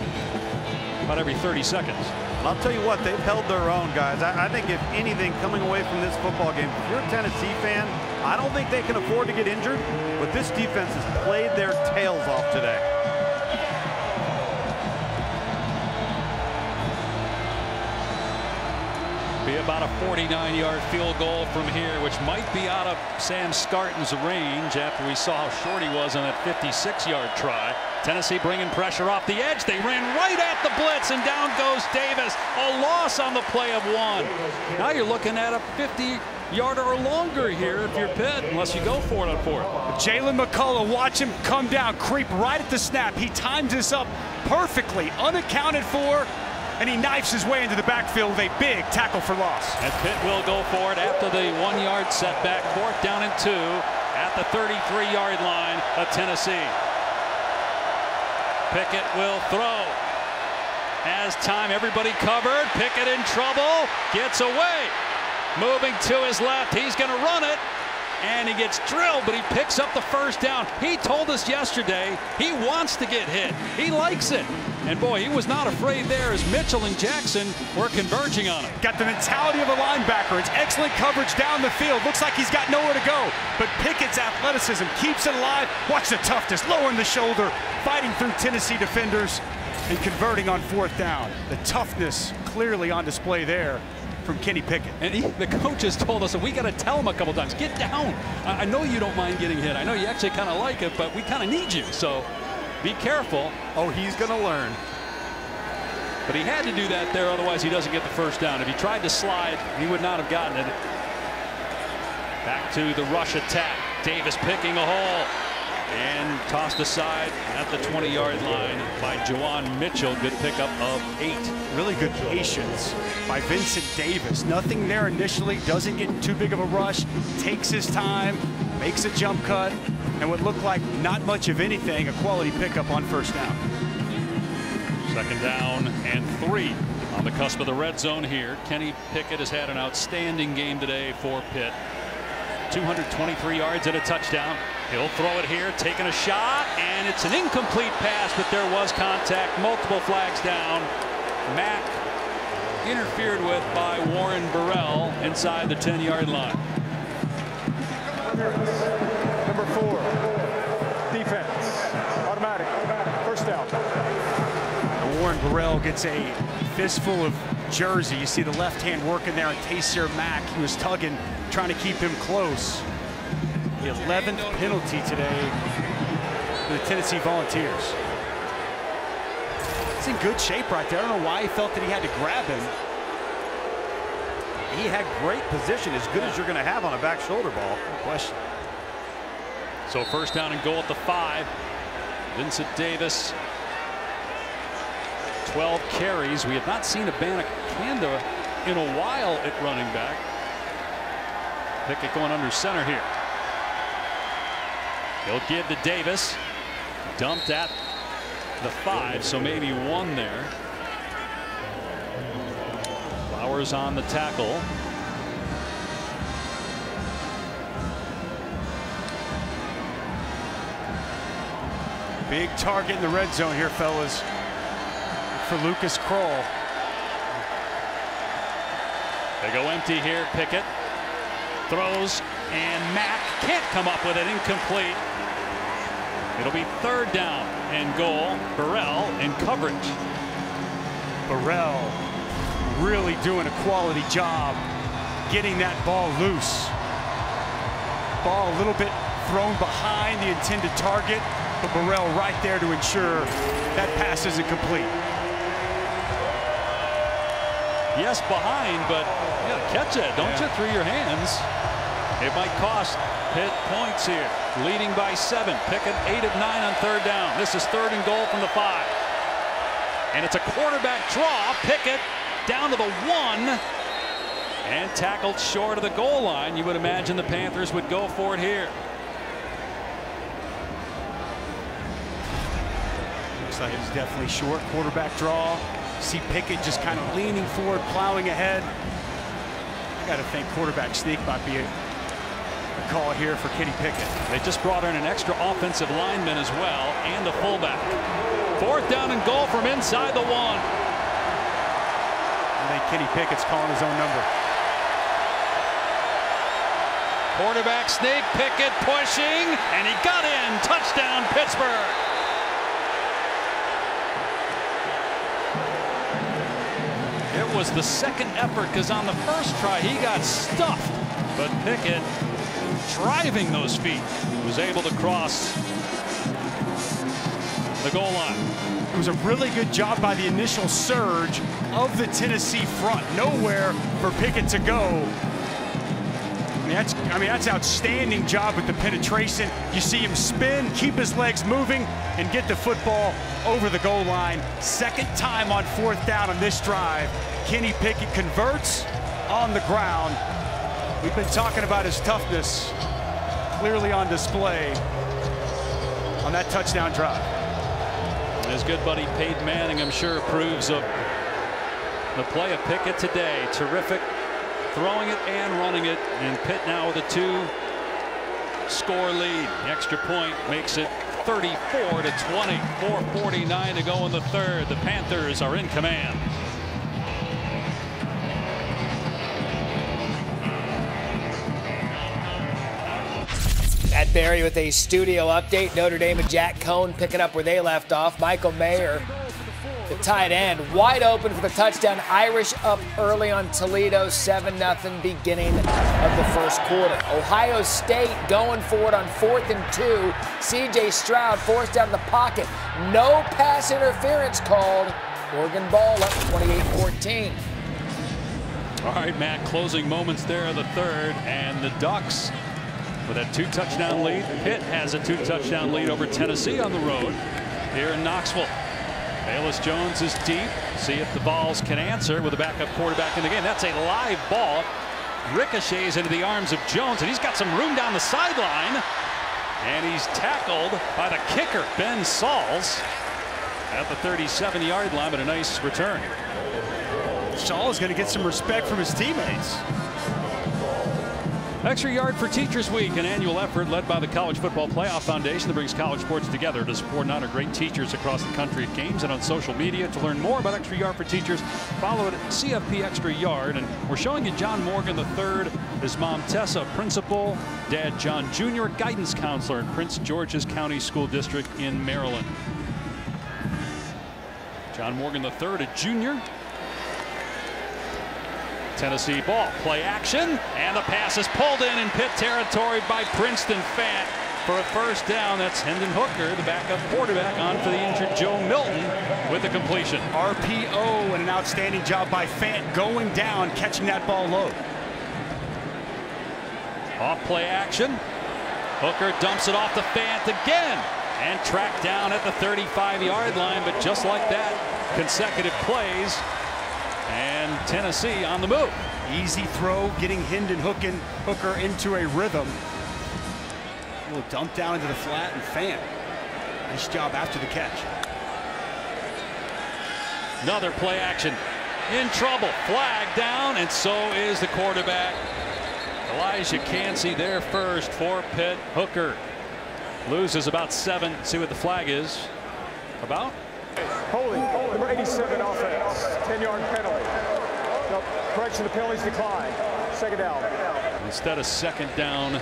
Speaker 2: about every 30 seconds.
Speaker 1: I'll tell you what, they've held their own, guys. I, I, think if anything, coming away from this football game, if you're a Tennessee fan, I don't think they can afford to get injured, but this defense has played their tails off today.
Speaker 2: About a 49-yard field goal from here, which might be out of Sam Scarton's range after we saw how short he was on that 56-yard try. Tennessee bringing pressure off the edge. They ran right at the blitz, and down goes Davis. A loss on the play of one. Now you're looking at a 50-yarder or longer here if you're Pitt, unless you go for it on fourth.
Speaker 3: Jaylen McCollough, watch him come down, creep right at the snap. He times this up perfectly, unaccounted for and he knifes his way into the backfield with a big tackle for loss.
Speaker 2: And Pitt will go for it after the one-yard setback, fourth down and two at the 33-yard line of Tennessee. Pickett will throw. As time, everybody covered. Pickett in trouble, gets away. Moving to his left, he's going to run it and he gets drilled, but he picks up the first down. He told us yesterday he wants to get hit. He likes it. And boy, he was not afraid there as Mitchell and Jackson were converging on him.
Speaker 3: Got the mentality of a linebacker. It's excellent coverage down the field. Looks like he's got nowhere to go. But Pickett's athleticism keeps it alive. Watch the toughness, lowering the shoulder, fighting through Tennessee defenders and converting on fourth down. The toughness clearly on display there from Kenny Pickett.
Speaker 2: And he, the coaches told us that we got to tell him a couple times, get down. I, I know you don't mind getting hit. I know you actually kind of like it, but we kind of need you. So be careful.
Speaker 1: Oh, he's going to learn.
Speaker 2: But he had to do that there, otherwise he doesn't get the first down. If he tried to slide, he would not have gotten it. Back to the rush attack. Davis picking a hole. and tossed aside at the 20-yard line by Juwan Mitchell. Good pickup of eight.
Speaker 3: Really good patience by Vincent Davis. Nothing there initially, doesn't get too big of a rush, takes his time, makes a jump cut, and what looked like not much of anything, a quality pickup on first down.
Speaker 2: Second down and three on the cusp of the red zone here. Kenny Pickett has had an outstanding game today for Pitt. 223 yards and a touchdown. He'll throw it here, taking a shot, and it's an incomplete pass, but there was contact. Multiple flags down. Mack interfered with by Warren Burrell inside the 10-yard line.
Speaker 4: Number four, defense, automatic, first down.
Speaker 3: Warren Burrell gets a fistful of jersey. You see the left hand working there on Taysir Mack. He was tugging, trying to keep him close. The 11th penalty today for the Tennessee Volunteers. It's in good shape right there. I don't know why he felt that he had to grab him.
Speaker 1: He had great position, as good as you're going to have on a back shoulder ball.
Speaker 3: No question.
Speaker 2: So first down and goal at the five. Vincent Davis 12 carries. We have not seen a Abanikanda in a while at running back. Pickett going under center here. He'll give to Davis. Dumped at the five, so maybe one there. Flowers on the tackle.
Speaker 3: Big target in the red zone here, fellas for Lucas Krull.
Speaker 2: They go empty here. Pickett throws, and Mack can't come up with it. Incomplete. It'll be third down and goal. Burrell in coverage.
Speaker 3: Burrell really doing a quality job getting that ball loose. Ball a little bit thrown behind the intended target, but Burrell right there to ensure that pass isn't complete.
Speaker 2: Yes, behind, but you gotta catch it, don't yeah. you, through your hands. It might cost Pitt points here. Leading by seven. Pickett eight of nine on third down. This is third and goal from the five. And it's a quarterback draw. Pickett down to the one. And tackled short of the goal line. You would imagine the Panthers would go for it here.
Speaker 3: Like it's definitely short quarterback draw. See Pickett just kind of leaning forward, plowing ahead. I got to think quarterback sneak might be a, a call here for Kenny Pickett.
Speaker 2: They just brought in an extra offensive lineman as well and a fullback. Fourth down and goal from inside the one.
Speaker 3: I think Kenny Pickett's calling his own number.
Speaker 2: Quarterback sneak, Pickett pushing, and he got in. Touchdown, Pittsburgh. Was the second effort because on the first try he got stuffed. But Pickett driving those feet was able to cross the goal line.
Speaker 3: It was a really good job by the initial surge of the Tennessee front. Nowhere for Pickett to go I mean, that's outstanding job with the penetration. You see him spin, keep his legs moving, and get the football over the goal line. Second time on fourth down on this drive. Kenny Pickett converts on the ground. We've been talking about his toughness clearly on display on that touchdown drive.
Speaker 2: His good buddy Peyton Manning, I'm sure, approves of the play of Pickett today. Terrific throwing it and running it. And Pitt now with a two score lead. Extra point makes it 34 to 20. 449 to go in the third. The Panthers are in command.
Speaker 5: At Barrie with a studio update. Notre Dame and Jack Coan picking up where they left off. Michael Mayer tight end, wide open for the touchdown. Irish up early on Toledo, 7 0 beginning of the first quarter. Ohio State going for it on fourth and two. CJ Stroud forced out of the pocket. No pass interference called. Oregon ball up 28 14.
Speaker 2: All right, Matt, closing moments there of the third, and the Ducks with a two touchdown lead. Pitt has a two touchdown lead over Tennessee on the road here in Knoxville. Velus Jones is deep. See if the Vols can answer with a backup quarterback in the game. That's a live ball. Ricochets into the arms of Jones, and he's got some room down the sideline. And he's tackled by the kicker, Ben Sauls, at the 37-yard line, but a nice return.
Speaker 3: Saul is going to get some respect from his teammates.
Speaker 2: Extra Yard for Teachers Week, an annual effort led by the College Football Playoff Foundation that brings college sports together to support and honor great teachers across the country at games and on social media. To learn more about Extra Yard for Teachers, follow it at CFP Extra Yard. And we're showing you John Morgan III, his mom Tessa, principal, dad John Jr., guidance counselor in Prince George's County School District in Maryland. John Morgan III, a junior, Tennessee ball. Play action. And the pass is pulled in in Pitt territory by Princeton Fant for a first down. That's Hendon Hooker, the backup quarterback, on for the injured Joe Milton with the completion.
Speaker 3: RPO and an outstanding job by Fant going down, catching that ball low.
Speaker 2: Off play action. Hooker dumps it off the Fant again and tracked down at the 35 yard line. But just like that, consecutive plays and Tennessee on the move.
Speaker 3: Easy throw, getting Hendon Hookin, Hooker into a rhythm. A little dump down into the flat and Fant. Nice job after the catch.
Speaker 2: Another play action. In trouble. Flag down, and so is the quarterback. Calijah Kancey there first for Pitt. Hooker loses about seven. See what the flag is. About?
Speaker 4: Holding, number 87 offense, 10-yard penalty. No, correction, the penalties decline. Second down.
Speaker 2: Instead of second down,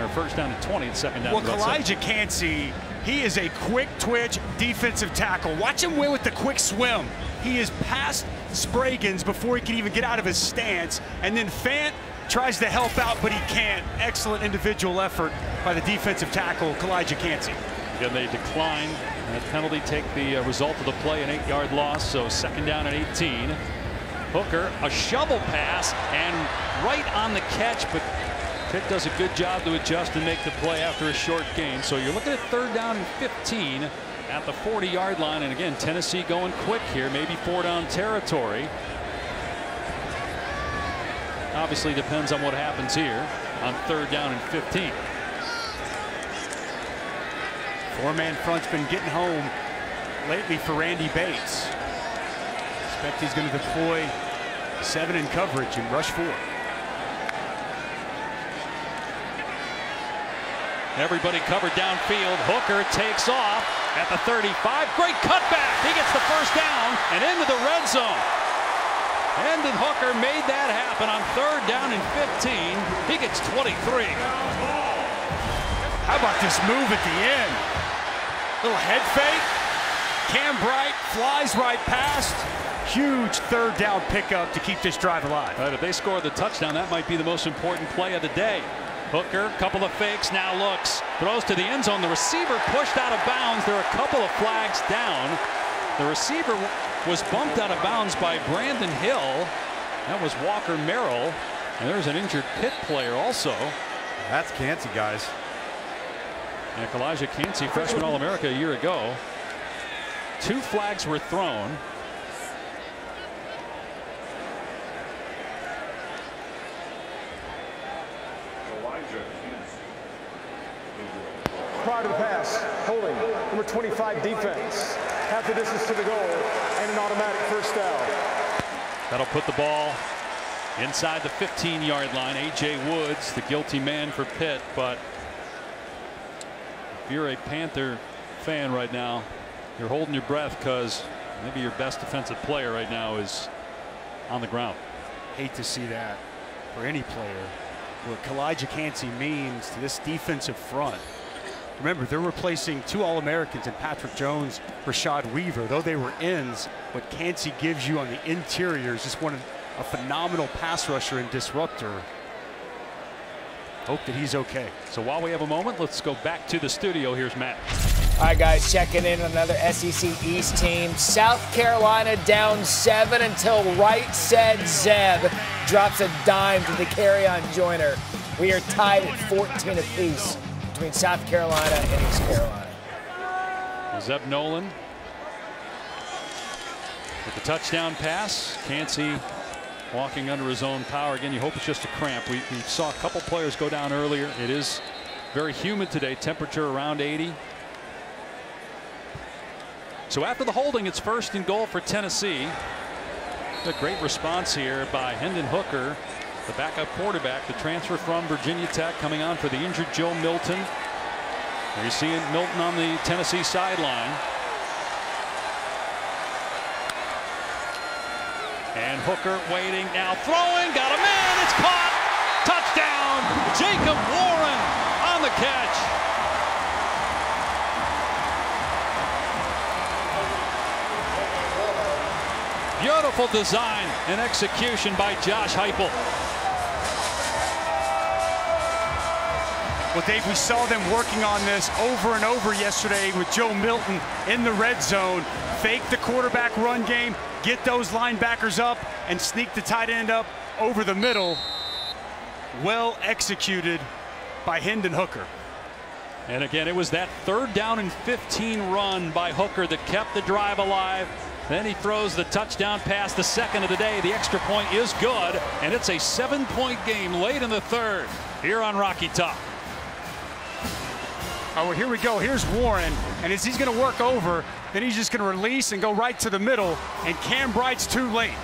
Speaker 2: or first down and 20, it's second down.
Speaker 3: Well, Calijah Kancey, he is a quick twitch defensive tackle. Watch him win with the quick swim. He is past Spraggins before he can even get out of his stance. And then Fant tries to help out, but he can't. Excellent individual effort by the defensive tackle, Calijah Kancey.
Speaker 2: Again, they decline that penalty, take the uh, result of the play, an eight-yard loss, so second down and 18. Hooker, a shovel pass, and right on the catch, but Pitt does a good job to adjust and make the play after a short game. So you're looking at third down and 15 at the 40-yard line, and again, Tennessee going quick here, maybe four-down territory. Obviously depends on what happens here on third down and 15.
Speaker 3: Four-man front's been getting home lately for Randy Bates. Expect he's going to deploy seven in coverage and rush four.
Speaker 2: Everybody covered downfield. Hooker takes off at the 35. Great cutback. He gets the first down and into the red zone. Hendon Hooker made that happen on third down and 15. He gets 23.
Speaker 3: How about this move at the end? Little head fake. Cam Bright flies right past. Huge third down pickup to keep this drive alive.
Speaker 2: Right, if they score the touchdown, that might be the most important play of the day. Hooker, couple of fakes, now looks, throws to the end zone. The receiver pushed out of bounds. There are a couple of flags down. The receiver was bumped out of bounds by Brandon Hill. That was Walker Merrill. And there's an injured Pitt player also.
Speaker 1: That's Kancey, guys.
Speaker 2: And Calijah Kancey, freshman All-America a year ago. Two flags were thrown.
Speaker 4: Prior to the pass, holding, number 25 defense. Half the distance to the goal and an automatic first down.
Speaker 2: That'll put the ball inside the 15-yard line. A.J. Woods, the guilty man for Pitt, but if you're a Panther fan right now, you're holding your breath because maybe your best defensive player right now is on the ground.
Speaker 3: Hate to see that for any player. What Calijah Kancey means to this defensive front. Remember, they're replacing two All-Americans in Patrick Jones, Rashad Weaver. Though they were ends, what Kancey gives you on the interior is just one of a phenomenal pass rusher and disruptor. Hope that he's okay.
Speaker 2: So while we have a moment, let's go back to the studio. Here's Matt.
Speaker 5: All right, guys, checking in another SEC East team. South Carolina down seven until right said Zeb drops a dime to Dakereon Joyner. We are tied at 14 apiece between South Carolina and East Carolina.
Speaker 2: Zeb Noland with the touchdown pass. Kancey walking under his own power. Again, you hope it's just a cramp. We, we saw a couple players go down earlier. It is very humid today, temperature around 80. So after the holding, it's first and goal for Tennessee. A great response here by Hendon Hooker, the backup quarterback, the transfer from Virginia Tech, coming on for the injured Joe Milton. You're seeing Milton on the Tennessee sideline. And Hooker waiting now, throwing, got a man, it's caught. Touchdown, Jacob Warren on the catch. Beautiful design and execution by Josh Heupel.
Speaker 3: Well, Dave, we saw them working on this over and over yesterday with Joe Milton in the red zone. Fake the quarterback run game, get those linebackers up, and sneak the tight end up over the middle. Well executed by Hendon Hooker.
Speaker 2: And again, it was that third down and 15 run by Hooker that kept the drive alive. Then he throws the touchdown pass, the second of the day. The extra point is good, and it's a seven-point game late in the third here on Rocky Top.
Speaker 3: Oh, well, here we go. Here's Warren, and as he's going to work over, then he's just going to release and go right to the middle, and Cam Bright's too late.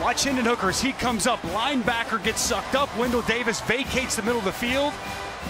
Speaker 3: Watch Hendon Hooker as he comes up. Linebacker gets sucked up. Wendell Davis vacates the middle of the field.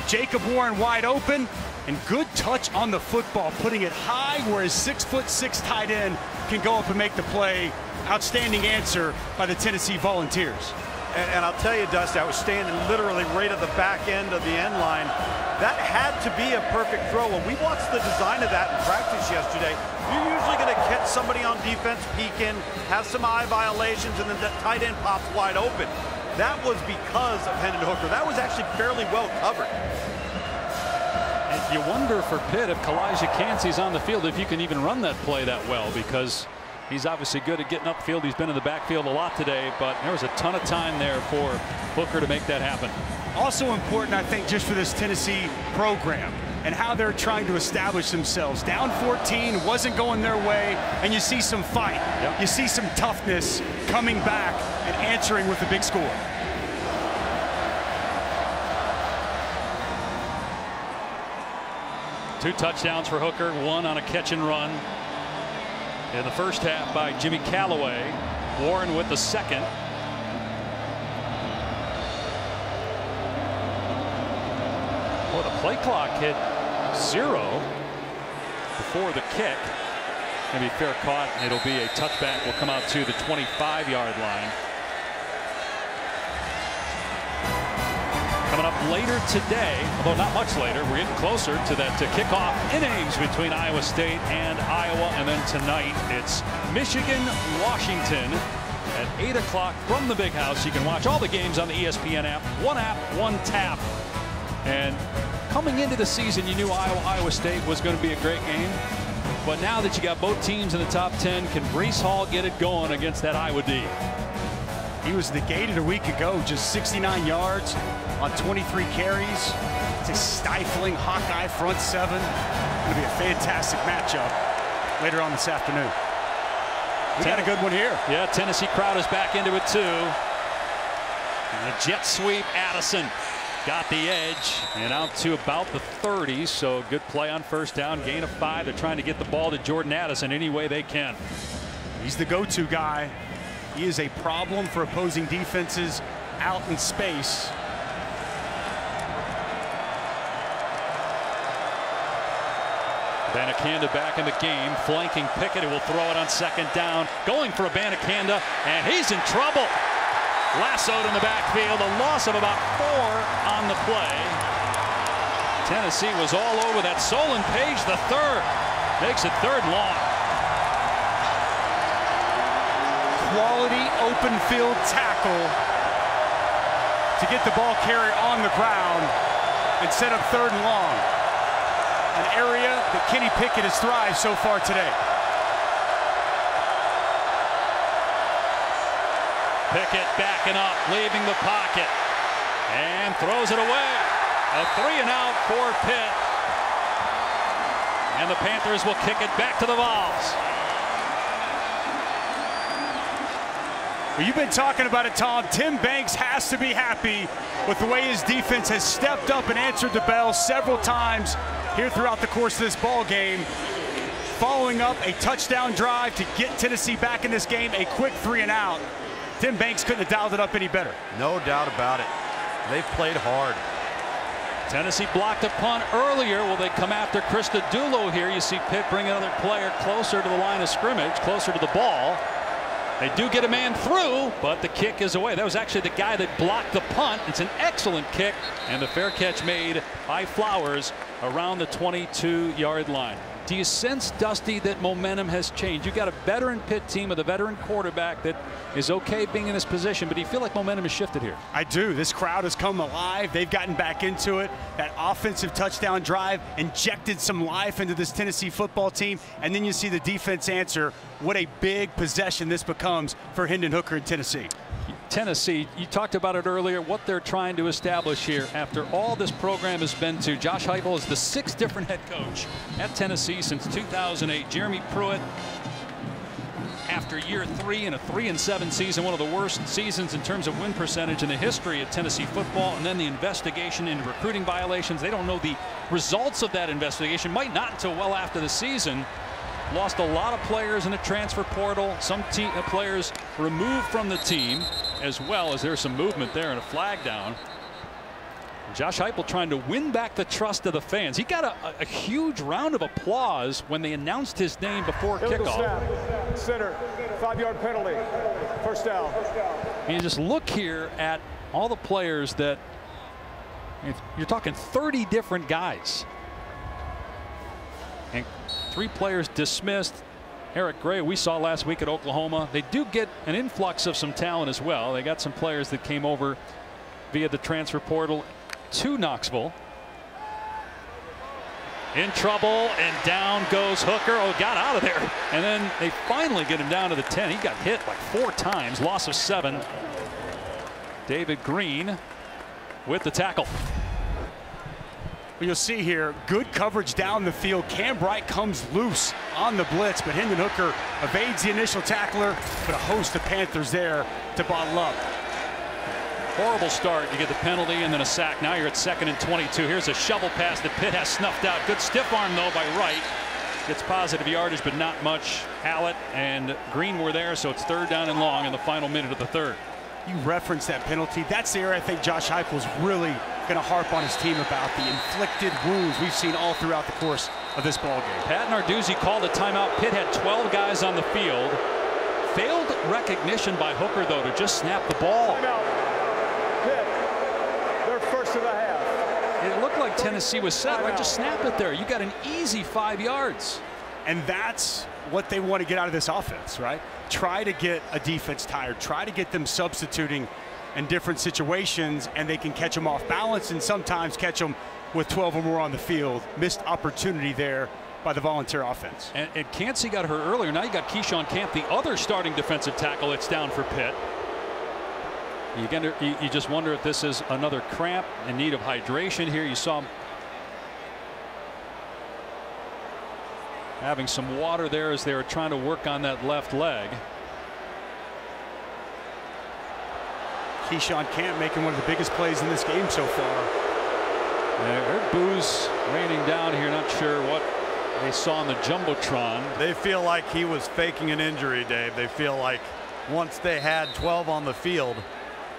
Speaker 3: Jacob Warren wide open, and good touch on the football, putting it high where his six foot six tight end can go up and make the play. Outstanding answer by the Tennessee Volunteers.
Speaker 1: And, and, I'll tell you, Dust, I was standing literally right at the back end of the end line. That had to be a perfect throw. When we watched the design of that in practice yesterday, you're usually going to catch somebody on defense peeking, have some eye violations, and then the tight end pops wide open. That was because of Hendon Hooker. That was actually fairly well covered.
Speaker 2: And you wonder for Pitt if Calijah Kancey's on the field, if you can even run that play that well, because He's obviously good at getting upfield. He's been in the backfield a lot today, but there was a ton of time there for Hooker to make that happen.
Speaker 3: Also important, I think, just for this Tennessee program and how they're trying to establish themselves. Down 14, wasn't going their way, and you see some fight. Yep. You see some toughness coming back and answering with a big score.
Speaker 2: Two touchdowns for Hooker, one on a catch and run in the first half by Jimmy Calloway. Warren with the second. Well, the play clock hit zero before the kick. Gonna be fair caught. It'll be a touchback. Will come out to the 25 yard line. Coming up later today, although not much later, we're getting closer to that to kickoff innings between Iowa State and Iowa. And then tonight, it's Michigan, Washington at 8 o'clock from the big house. You can watch all the games on the ESPN app. One app, one tap. And coming into the season, you knew Iowa, Iowa State was going to be a great game. But now that you got both teams in the top 10, can Breece Hall get it going against that Iowa D?
Speaker 3: He was negated a week ago, just 69 yards on 23 carries. It's a stifling Hawkeye front seven. Going to be a fantastic matchup later on this afternoon. We Ten got a good one here.
Speaker 2: Yeah, Tennessee crowd is back into it too. And a jet sweep, Addison got the edge and out to about the 30. So good play on first down, gain of five. They're trying to get the ball to Jordan Addison any way they can.
Speaker 3: He's the go-to guy. He is a problem for opposing defenses out in space.
Speaker 2: Abanikanda back in the game, flanking Pickett, who will throw it on second down, going for Abanikanda, and he's in trouble. Lassoed in the backfield, a loss of about four on the play. Tennessee was all over that. Solon Page, the third, makes it third long.
Speaker 3: Quality open field tackle to get the ball carrier on the ground and set up third and long an area that Kenny Pickett has thrived so far today.
Speaker 2: Pickett backing up, leaving the pocket. And throws it away. A three and out for Pitt. And the Panthers will kick it back to the Vols.
Speaker 3: Well, you've been talking about it, Tom. Tim Banks has to be happy with the way his defense has stepped up and answered the bell several times here throughout the course of this ball game. Following up a touchdown drive to get Tennessee back in this game, a quick three and out. Tim Banks couldn't have dialed it up any better.
Speaker 1: No doubt about it. They've played hard.
Speaker 2: Tennessee blocked a punt earlier. Will they come after Christodoulou here? You see Pitt bring another player closer to the line of scrimmage, closer to the ball. They do get a man through, but the kick is away. That was actually the guy that blocked the punt. It's an excellent kick, and the fair catch made by Flowers around the 22-yard line. Do you sense, Dusty, that momentum has changed? You've got a veteran Pitt team with a veteran quarterback that is okay being in this position, but do you feel like momentum has shifted here?
Speaker 3: I do. This crowd has come alive. They've gotten back into it. That offensive touchdown drive injected some life into this Tennessee football team, and then you see the defense answer. What a big possession this becomes for Hendon Hooker in Tennessee.
Speaker 2: Tennessee, you talked about it earlier, what they're trying to establish here after all this program has been to. Josh Heupel is the sixth different head coach at Tennessee since 2008. Jeremy Pruitt, after year three in a three and seven season, one of the worst seasons in terms of win percentage in the history of Tennessee football, and then the investigation into recruiting violations. They don't know the results of that investigation, might not until well after the season. Lost a lot of players in the transfer portal. Some uh, players removed from the team as well as there's some movement there and a flag down. Josh Heupel trying to win back the trust of the fans. He got a, a huge round of applause when they announced his name before kickoff.
Speaker 4: snap. Center. Five-yard penalty. First down.
Speaker 2: And you just look here at all the players that you're talking 30 different guys. And three players dismissed. Eric Gray, we saw last week at Oklahoma. They do get an influx of some talent as well. They got some players that came over via the transfer portal to Knoxville. In trouble, and down goes Hooker. Oh, got out of there. And then they finally get him down to the 10. He got hit like four times, loss of seven. David Green with the tackle.
Speaker 3: Well, you'll see here, good coverage down the field. Cam Bright comes loose on the blitz, but Hendon Hooker evades the initial tackler, but a host of Panthers there to bottle up.
Speaker 2: Horrible start. You get the penalty and then a sack. Now you're at second and 22. Here's a shovel pass that Pitt has snuffed out. Good stiff arm, though, by Wright. Gets positive yardage, but not much. Hallett and Green were there, so it's third down and long in the final minute of the third.
Speaker 3: You referenced that penalty. That's the area I think Josh Heupel's really going to harp on his team about the inflicted wounds we've seen all throughout the course of this ball game.
Speaker 2: Pat Narduzzi called a timeout. Pitt had 12 guys on the field. Failed recognition by Hooker, though, to just snap the ball.
Speaker 4: Timeout. Pitt. They're first of the half.
Speaker 2: It looked like Tennessee was set. Right, just snap it there. You got an easy five yards.
Speaker 3: And that's what they want to get out of this offense, right? Try to get a defense tired. Try to get them substituting in different situations, and they can catch them off balance and sometimes catch them with 12 or more on the field. Missed opportunity there by the volunteer offense.
Speaker 2: And, and Kancey got hurt earlier. Now you got Keyshawn Camp, the other starting defensive tackle that's down for Pitt. You, you, you just wonder if this is another cramp in need of hydration here. You saw him having some water there as they were trying to work on that left leg.
Speaker 3: Keyshawn Camp making one of the biggest plays in this game so far.
Speaker 2: Yeah, boos raining down here. Not sure what they saw on the jumbotron.
Speaker 1: They feel like he was faking an injury, Dave. They feel like once they had 12 on the field,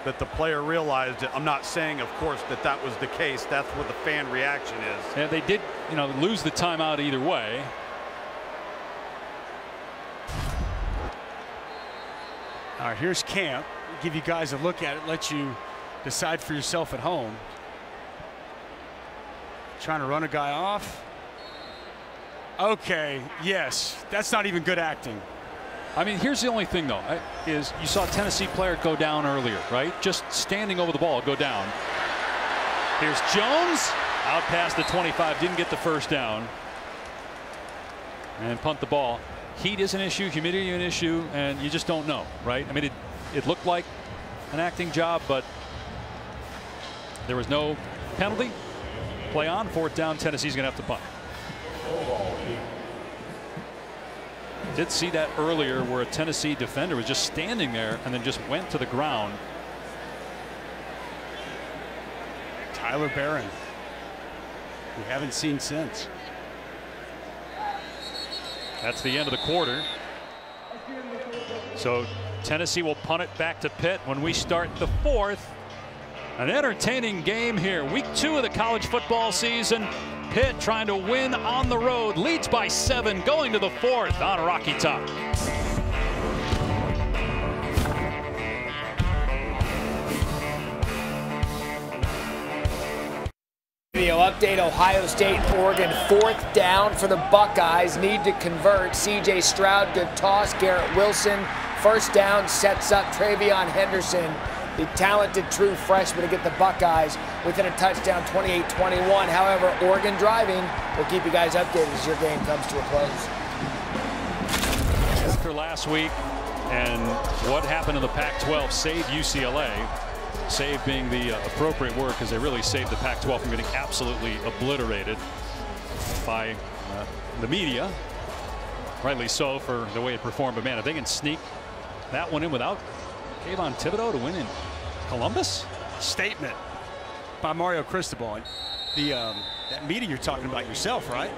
Speaker 1: that the player realized it. I'm not saying, of course, that that was the case. That's what the fan reaction is.
Speaker 2: Yeah, they did, you know, lose the timeout either way.
Speaker 3: All right, here's Camp. Give you guys a look at it, let you decide for yourself at home. Trying to run a guy off. Okay, yes, that's not even good acting.
Speaker 2: I mean, here's the only thing, though, is you saw Tennessee player go down earlier, right? Just standing over the ball, go down. Here's Jones, out past the 25, didn't get the first down. And punt the ball. Heat is an issue, humidity an issue, and you just don't know, right? I mean, it, it looked like an acting job, but there was no penalty. Play on fourth down. Tennessee's going to have to punt. Did see that earlier where a Tennessee defender was just standing there and then just went to the ground.
Speaker 3: Tyler Baron. We haven't seen since.
Speaker 2: That's the end of the quarter. So Tennessee will punt it back to Pitt when we start the fourth. An entertaining game here. Week two of the college football season. Pitt trying to win on the road. Leads by seven going to the fourth on Rocky Top.
Speaker 5: Update Ohio State, Oregon, fourth down for the Buckeyes. Need to convert. CJ Stroud, good toss. Garrett Wilson, first down, sets up TreVeyon Henderson, the talented true freshman to get the Buckeyes within a touchdown 28 21. However, Oregon driving. We'll keep you guys updated as your game comes to a close.
Speaker 2: After last week and what happened in the Pac 12 save UCLA. Save being the uh, appropriate word because they really saved the Pac 12 from getting absolutely obliterated by uh, the media. Rightly so for the way it performed. But man, if they can sneak that one in without Kayvon Thibodeaux to win in Columbus.
Speaker 3: Statement by Mario Cristobal. The um, that meeting you're talking about yourself, right?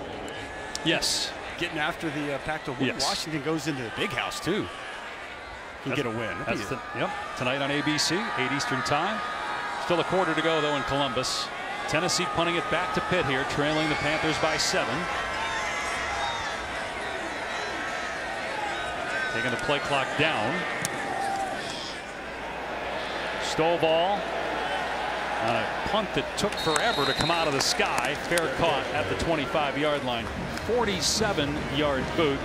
Speaker 2: Yes.
Speaker 3: Getting after the uh, Pac-12.
Speaker 2: Yes.
Speaker 3: Washington goes into the big house too. Can get a win.
Speaker 2: That's the, yep. Tonight on ABC, 8 Eastern Time. Still a quarter to go though in Columbus. Tennessee punting it back to Pitt here, trailing the Panthers by seven. Taking the play clock down. Stovall on a punt that took forever to come out of the sky. Fair caught at the 25 yard line. 47 yard boot.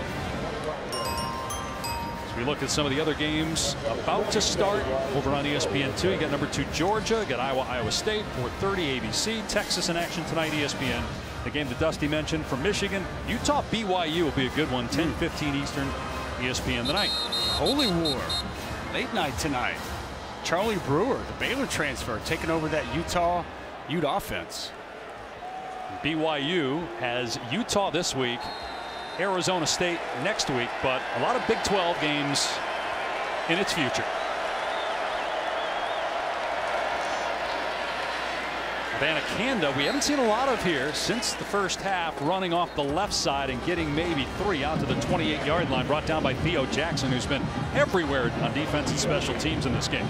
Speaker 2: We look at some of the other games about to start over on E ESPN2, you got number two Georgia, you got Iowa, Iowa State, 4:30 ABC, Texas in action tonight ESPN. The game that Dusty mentioned from Michigan, Utah BYU will be a good one, 10:15 Eastern, ESPN tonight.
Speaker 3: Holy War. Late night tonight. Charlie Brewer, the Baylor transfer, taking over that Utah Ute offense.
Speaker 2: BYU has Utah this week, Arizona State next week, but a lot of Big 12 games in its future. Abanikanda, we haven't seen a lot of here since the first half, running off the left side and getting maybe three out to the 28 yard line, brought down by Theo Jackson, who's been everywhere on defense and special teams in this game.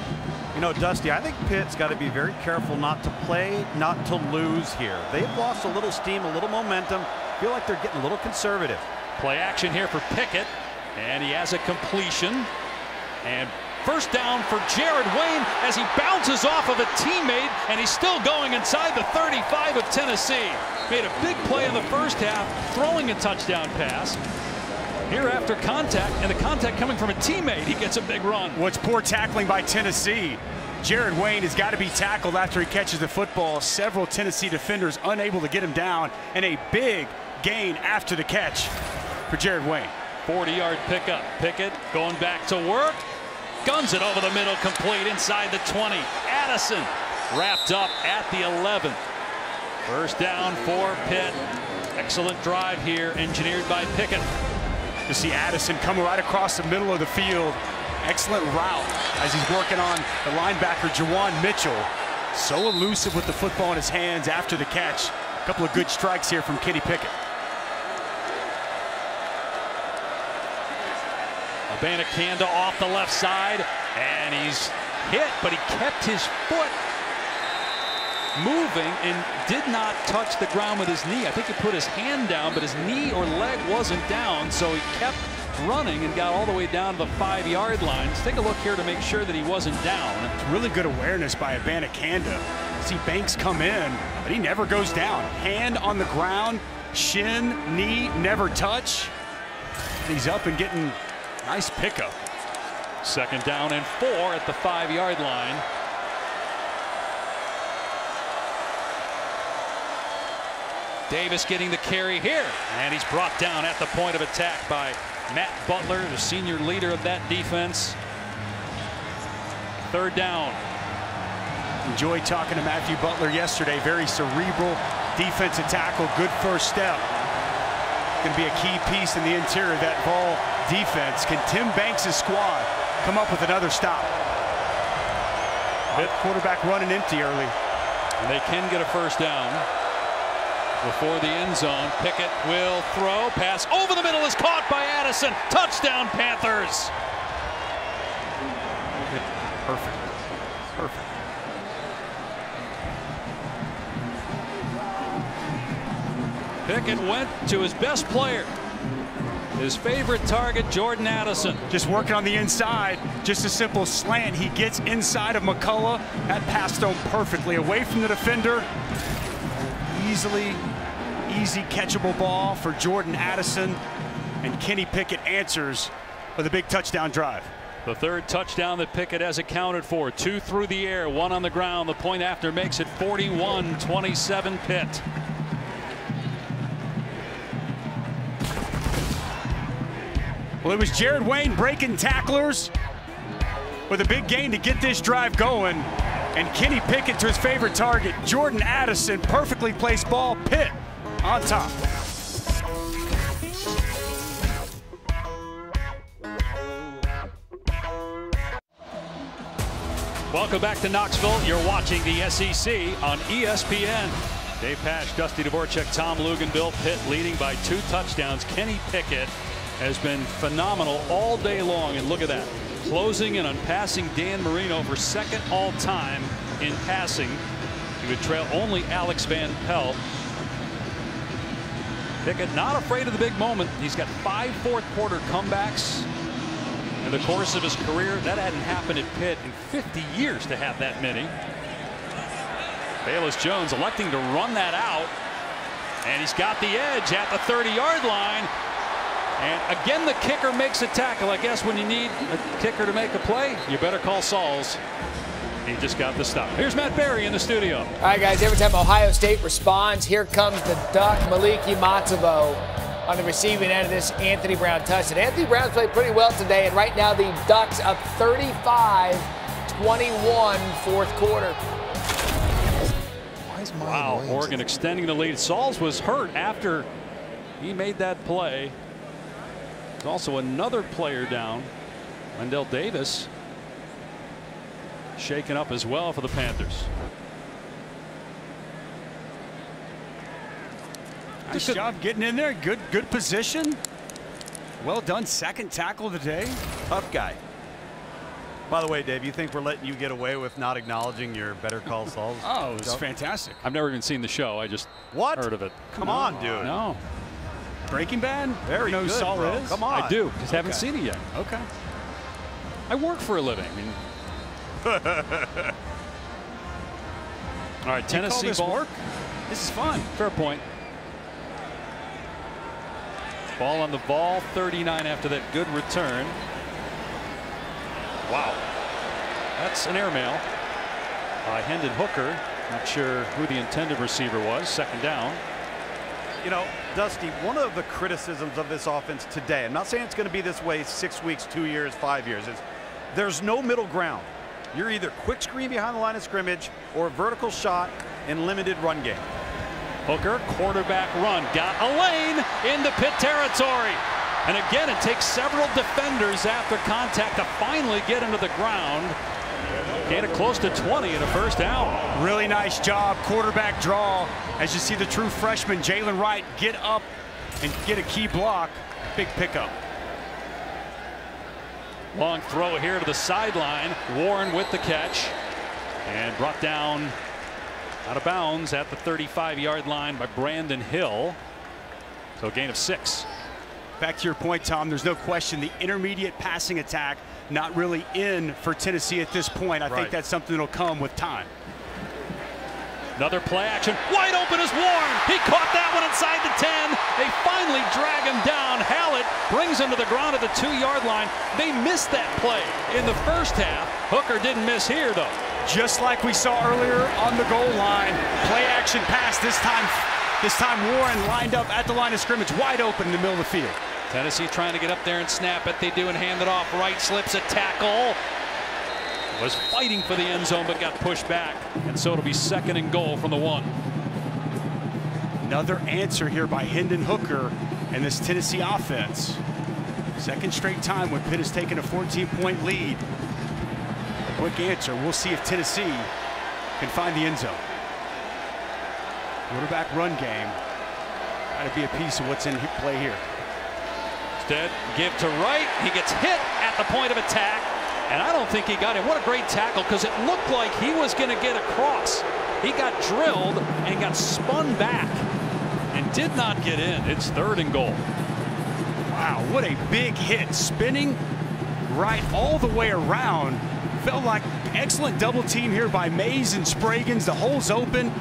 Speaker 1: You know, Dusty, I think Pitt's got to be very careful not to play, not to lose here. They've lost a little steam, a little momentum. Feel like they're getting a little conservative.
Speaker 2: Play action here for Pickett, and he has a completion. And first down for Jared Wayne as he bounces off of a teammate, and he's still going inside the 35 of Tennessee. Made a big play in the first half, throwing a touchdown pass. Here after contact, and the contact coming from a teammate, he gets a big run.
Speaker 3: What's poor tackling by Tennessee. Jared Wayne has got to be tackled after he catches the football. Several Tennessee defenders unable to get him down, and a big gain after the catch for Jared Wayne.
Speaker 2: 40 yard pickup. Pickett going back to work. Guns it over the middle, complete inside the 20. Addison wrapped up at the 11. First down for Pitt. Excellent drive here, engineered by Pickett.
Speaker 3: To see Addison come right across the middle of the field. Excellent route as he's working on the linebacker, Juwan Mitchell. So elusive with the football in his hands after the catch. A couple of good strikes here from Kenny Pickett.
Speaker 2: Abanikanda off the left side, and he's hit, but he kept his foot moving and did not touch the ground with his knee. I think he put his hand down, but his knee or leg wasn't down, so he kept running and got all the way down to the five-yard line. Let's take a look here to make sure that he wasn't down.
Speaker 3: It's really good awareness by Abanikanda. See Banks come in, but he never goes down. Hand on the ground, shin, knee, never touch. He's up and getting nice pickup.
Speaker 2: Second down and four at the five-yard line. Davis getting the carry here, and he's brought down at the point of attack by Matt Butler, the senior leader of that defense. Third down.
Speaker 3: Enjoyed talking to Matthew Butler yesterday. Very cerebral defensive tackle, good first step. Going to be a key piece in the interior of that ball defense. Can Tim Banks' squad come up with another stop? That quarterback running empty early.
Speaker 2: And they can get a first down before the end zone. Pickett will throw. Pass over the middle is caught by Addison. Touchdown, Panthers.
Speaker 3: Perfect. Perfect.
Speaker 2: Pickett went to his best player. His favorite target, Jordan Addison.
Speaker 3: Just working on the inside. Just a simple slant. He gets inside of McCollough. That pass thrown perfectly away from the defender. Easily, easy catchable ball for Jordan Addison. And Kenny Pickett answers with a big touchdown drive.
Speaker 2: The third touchdown that Pickett has accounted for. Two through the air, one on the ground. The point after makes it 41-27 Pitt.
Speaker 3: Well, it was Jared Wayne breaking tacklers with a big gain to get this drive going. And Kenny Pickett to his favorite target, Jordan Addison, perfectly placed ball, Pitt on top.
Speaker 2: Welcome back to Knoxville. You're watching the SEC on ESPN. Dave Pasch, Dusty Dvoracek, Tom Luginbill Pitt leading by two touchdowns. Kenny Pickett has been phenomenal all day long. And look at that. Closing in on passing Dan Marino for second all time in passing. He would trail only Alex Van Pelt. Pickett not afraid of the big moment. He's got five fourth quarter comebacks in the course of his career. That hadn't happened at Pitt in 50 years to have that many. Velus Jones electing to run that out. And he's got the edge at the 30 yard line. And again, the kicker makes a tackle. I guess when you need a kicker to make a play, you better call Sauls. He just got the stop. Here's Matt Barrie in the studio.
Speaker 5: All right, guys, every time Ohio State responds, here comes the Duck, Moliki Matavao, on the receiving end of this Anthony Brown touchdown. Anthony Brown's played pretty well today, and right now the Ducks up 35 21 fourth quarter.
Speaker 2: Wow, Oregon extending the lead. Sauls was hurt after he made that play. There's also another player down, Wendell Davis, shaken up as well for the Panthers.
Speaker 3: Nice job getting in there. Good, good position. Well done. Second tackle of the day.
Speaker 1: Tough guy. By the way, Dave, you think we're letting you get away with not acknowledging your Better Call Sauls?
Speaker 3: Oh, it's fantastic.
Speaker 2: I've never even seen the show. I just
Speaker 1: What?
Speaker 2: heard of it.
Speaker 1: Come on, dude.
Speaker 2: No,
Speaker 3: Breaking Bad.
Speaker 1: Very
Speaker 3: you know who
Speaker 1: good,
Speaker 3: Saul is?
Speaker 1: Come on.
Speaker 2: I do. Just haven't seen it yet.
Speaker 3: Okay.
Speaker 2: I work for a living. I mean, all right, Tennessee
Speaker 3: this
Speaker 2: ball.
Speaker 3: work? This is fun.
Speaker 2: Fair point. Ball on the ball, 39 after that good return. Wow. That's an airmail by Hendon Hooker. Not sure who the intended receiver was. Second down.
Speaker 1: You know, Dusty, one of the criticisms of this offense today, I'm not saying it's going to be this way six weeks, two years, five years, is there's no middle ground. You're either quick screen behind the line of scrimmage or a vertical shot and limited run game.
Speaker 2: Hooker, quarterback run, got a lane into Pitt territory. And again, it takes several defenders after contact to finally get into the ground. Gain it close to 20 in a first down.
Speaker 3: Really nice job. Quarterback draw. As you see the true freshman, Jaylen Wright, get up and get a key block. Big pickup.
Speaker 2: Long throw here to the sideline. Warren with the catch. And brought down out of bounds at the 35 yard line by Brandon Hill. So a gain of six.
Speaker 3: Back to your point, Tom, there's no question the intermediate passing attack not really in for Tennessee at this point. I
Speaker 1: Right.
Speaker 3: think that's something that'll come with time.
Speaker 2: Another play action. Wide open is Warren. He caught that one inside the 10. They finally drag him down. Hallett brings him to the ground at the two yard line. They missed that play in the first half. Hooker didn't miss here, though.
Speaker 3: Just like we saw earlier on the goal line, play action pass. This time, this time Warren lined up at the line of scrimmage, wide open in the middle of the field.
Speaker 2: Tennessee trying to get up there and snap it. They do and hand it off. Right slips a tackle. Was fighting for the end zone but got pushed back. And so it'll be second and goal from the one.
Speaker 3: Another answer here by Hendon Hooker and this Tennessee offense. Second straight time when Pitt has taken a 14-point lead. A quick answer. We'll see if Tennessee can find the end zone. Quarterback run game. Got to be a piece of what's in play here.
Speaker 2: Instead, give to Wright. He gets hit at the point of attack. And I don't think he got him. What a great tackle because it looked like he was going to get across. He got drilled and got spun back and did not get in. It's third and goal.
Speaker 3: Wow, what a big hit. Spinning Wright all the way around. Felt like excellent double team here by Mays and Spraggins. The hole's open.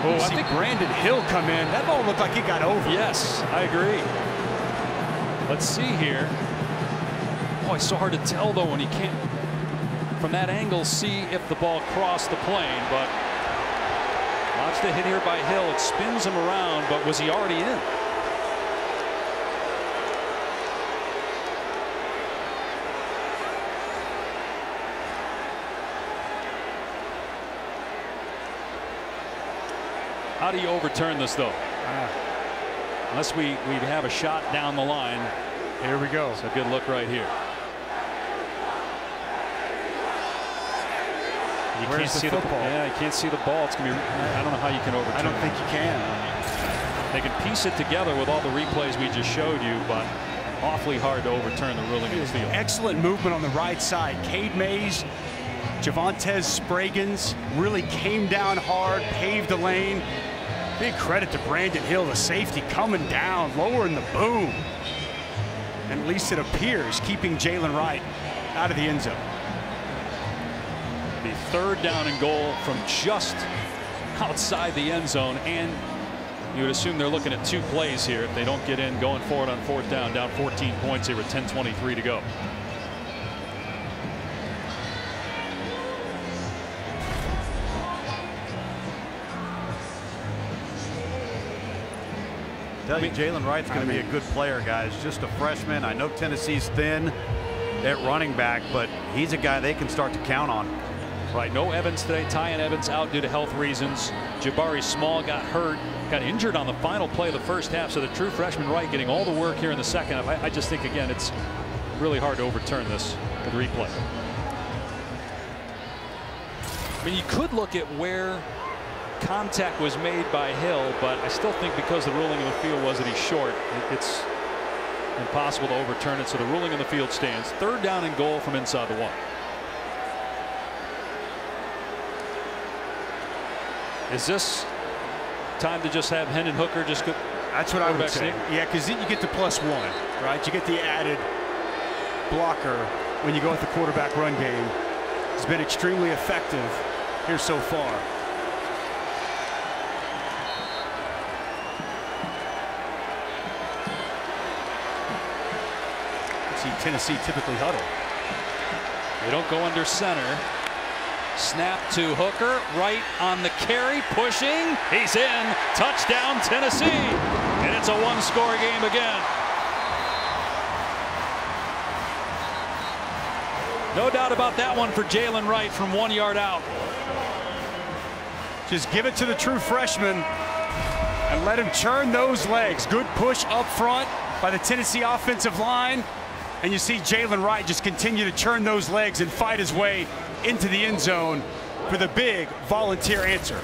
Speaker 3: Oh, I think Brandon Hill come in. That ball looked like it got over.
Speaker 2: Yes, I agree. Let's see here. Oh, it's so hard to tell though when you can't from that angle see if the ball crossed the plane, but watch the hit here by Hill. It spins him around, but was he already in? How do you overturn this though? Uh, Unless we we have a shot down the line.
Speaker 3: Here we go.
Speaker 2: It's a good look right here. You
Speaker 3: Where's
Speaker 2: can't
Speaker 3: the
Speaker 2: see
Speaker 3: football?
Speaker 2: the yeah. You can't see the ball. It's gonna be. I don't know how you can overturn.
Speaker 3: I don't think you can.
Speaker 2: they can piece it together with all the replays we just showed you, but awfully hard to overturn the ruling in the field.
Speaker 3: Excellent movement on the right side. Cade Mays, Javontez Spraggins really came down hard, paved the lane. Big credit to Brandon Hill, the safety coming down, lowering the boom. And at least it appears keeping Jaylen Wright out of the end zone.
Speaker 2: Third down and goal from just outside the end zone, and you would assume they're looking at two plays here if they don't get in going forward on fourth down, down 14 points here with 10:23 to go.
Speaker 1: Tell you, Jaylen Wright's going to be a good player, guys. Just a freshman. I know Tennessee's thin at running back, but he's a guy they can start to count on.
Speaker 2: Right, no Evans today. Tiyon Evans out due to health reasons. Jabari Small got hurt, got injured on the final play of the first half. So the true freshman Wright getting all the work here in the second half. I, I just think again it's really hard to overturn this with replay. I mean, you could look at where contact was made by Hill, but I still think because the ruling in the field was that he's short, it- it's impossible to overturn it. So the ruling in the field stands. Third down and goal from inside the one. Is this time to just have Hendon Hooker just go?
Speaker 3: That's what I would say.
Speaker 2: sneak?
Speaker 3: Yeah, because then you get the plus one, right? You get the added blocker when you go with the quarterback run game. It's been extremely effective here so far. See Tennessee typically huddle.
Speaker 2: They don't go under center. Snap to Hooker, Wright on the carry, pushing. He's in. Touchdown, Tennessee. And it's a one-score game again. No doubt about that one for Jaylen Wright from one yard out.
Speaker 3: Just give it to the true freshman and let him churn those legs. Good push up front by the Tennessee offensive line. And you see Jaylen Wright just continue to churn those legs and fight his way into the end zone for the big volunteer answer.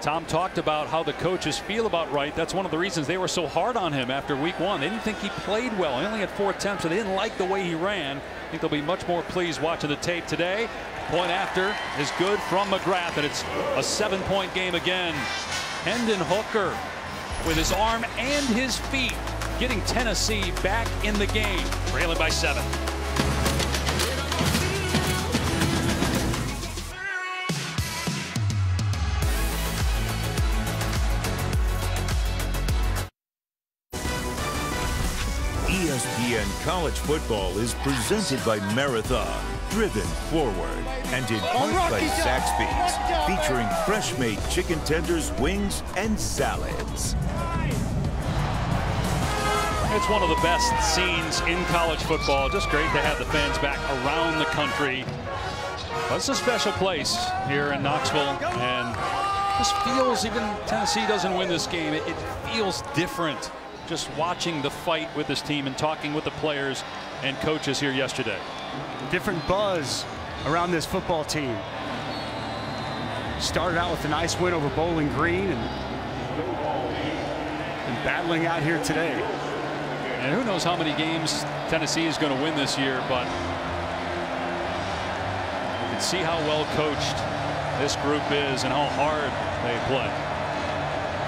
Speaker 2: Tom talked about how the coaches feel about Wright. That's one of the reasons they were so hard on him after week one. They didn't think he played well. He only had four attempts, so they didn't like the way he ran. I think they'll be much more pleased watching the tape today. Point after is good from McGrath, and it's a seven-point game again. Hendon Hooker with his arm and his feet getting Tennessee back in the game, trailing by seven.
Speaker 6: College Football is presented by Marathon, driven forward, and in part by Zaxby's, featuring fresh-made chicken tenders, wings, and salads.
Speaker 2: It's one of the best scenes in college football. Just great to have the fans back around the country Well, it's a special place here in Knoxville, and this feels, even Tennessee doesn't win this game, it, it feels different just watching the fight with this team and talking with the players and coaches here yesterday.
Speaker 3: Different buzz around this football team. Started out with a nice win over Bowling Green and, and battling out here today.
Speaker 2: And who knows how many games Tennessee is going to win this year, but you can see how well coached this group is and how hard they play.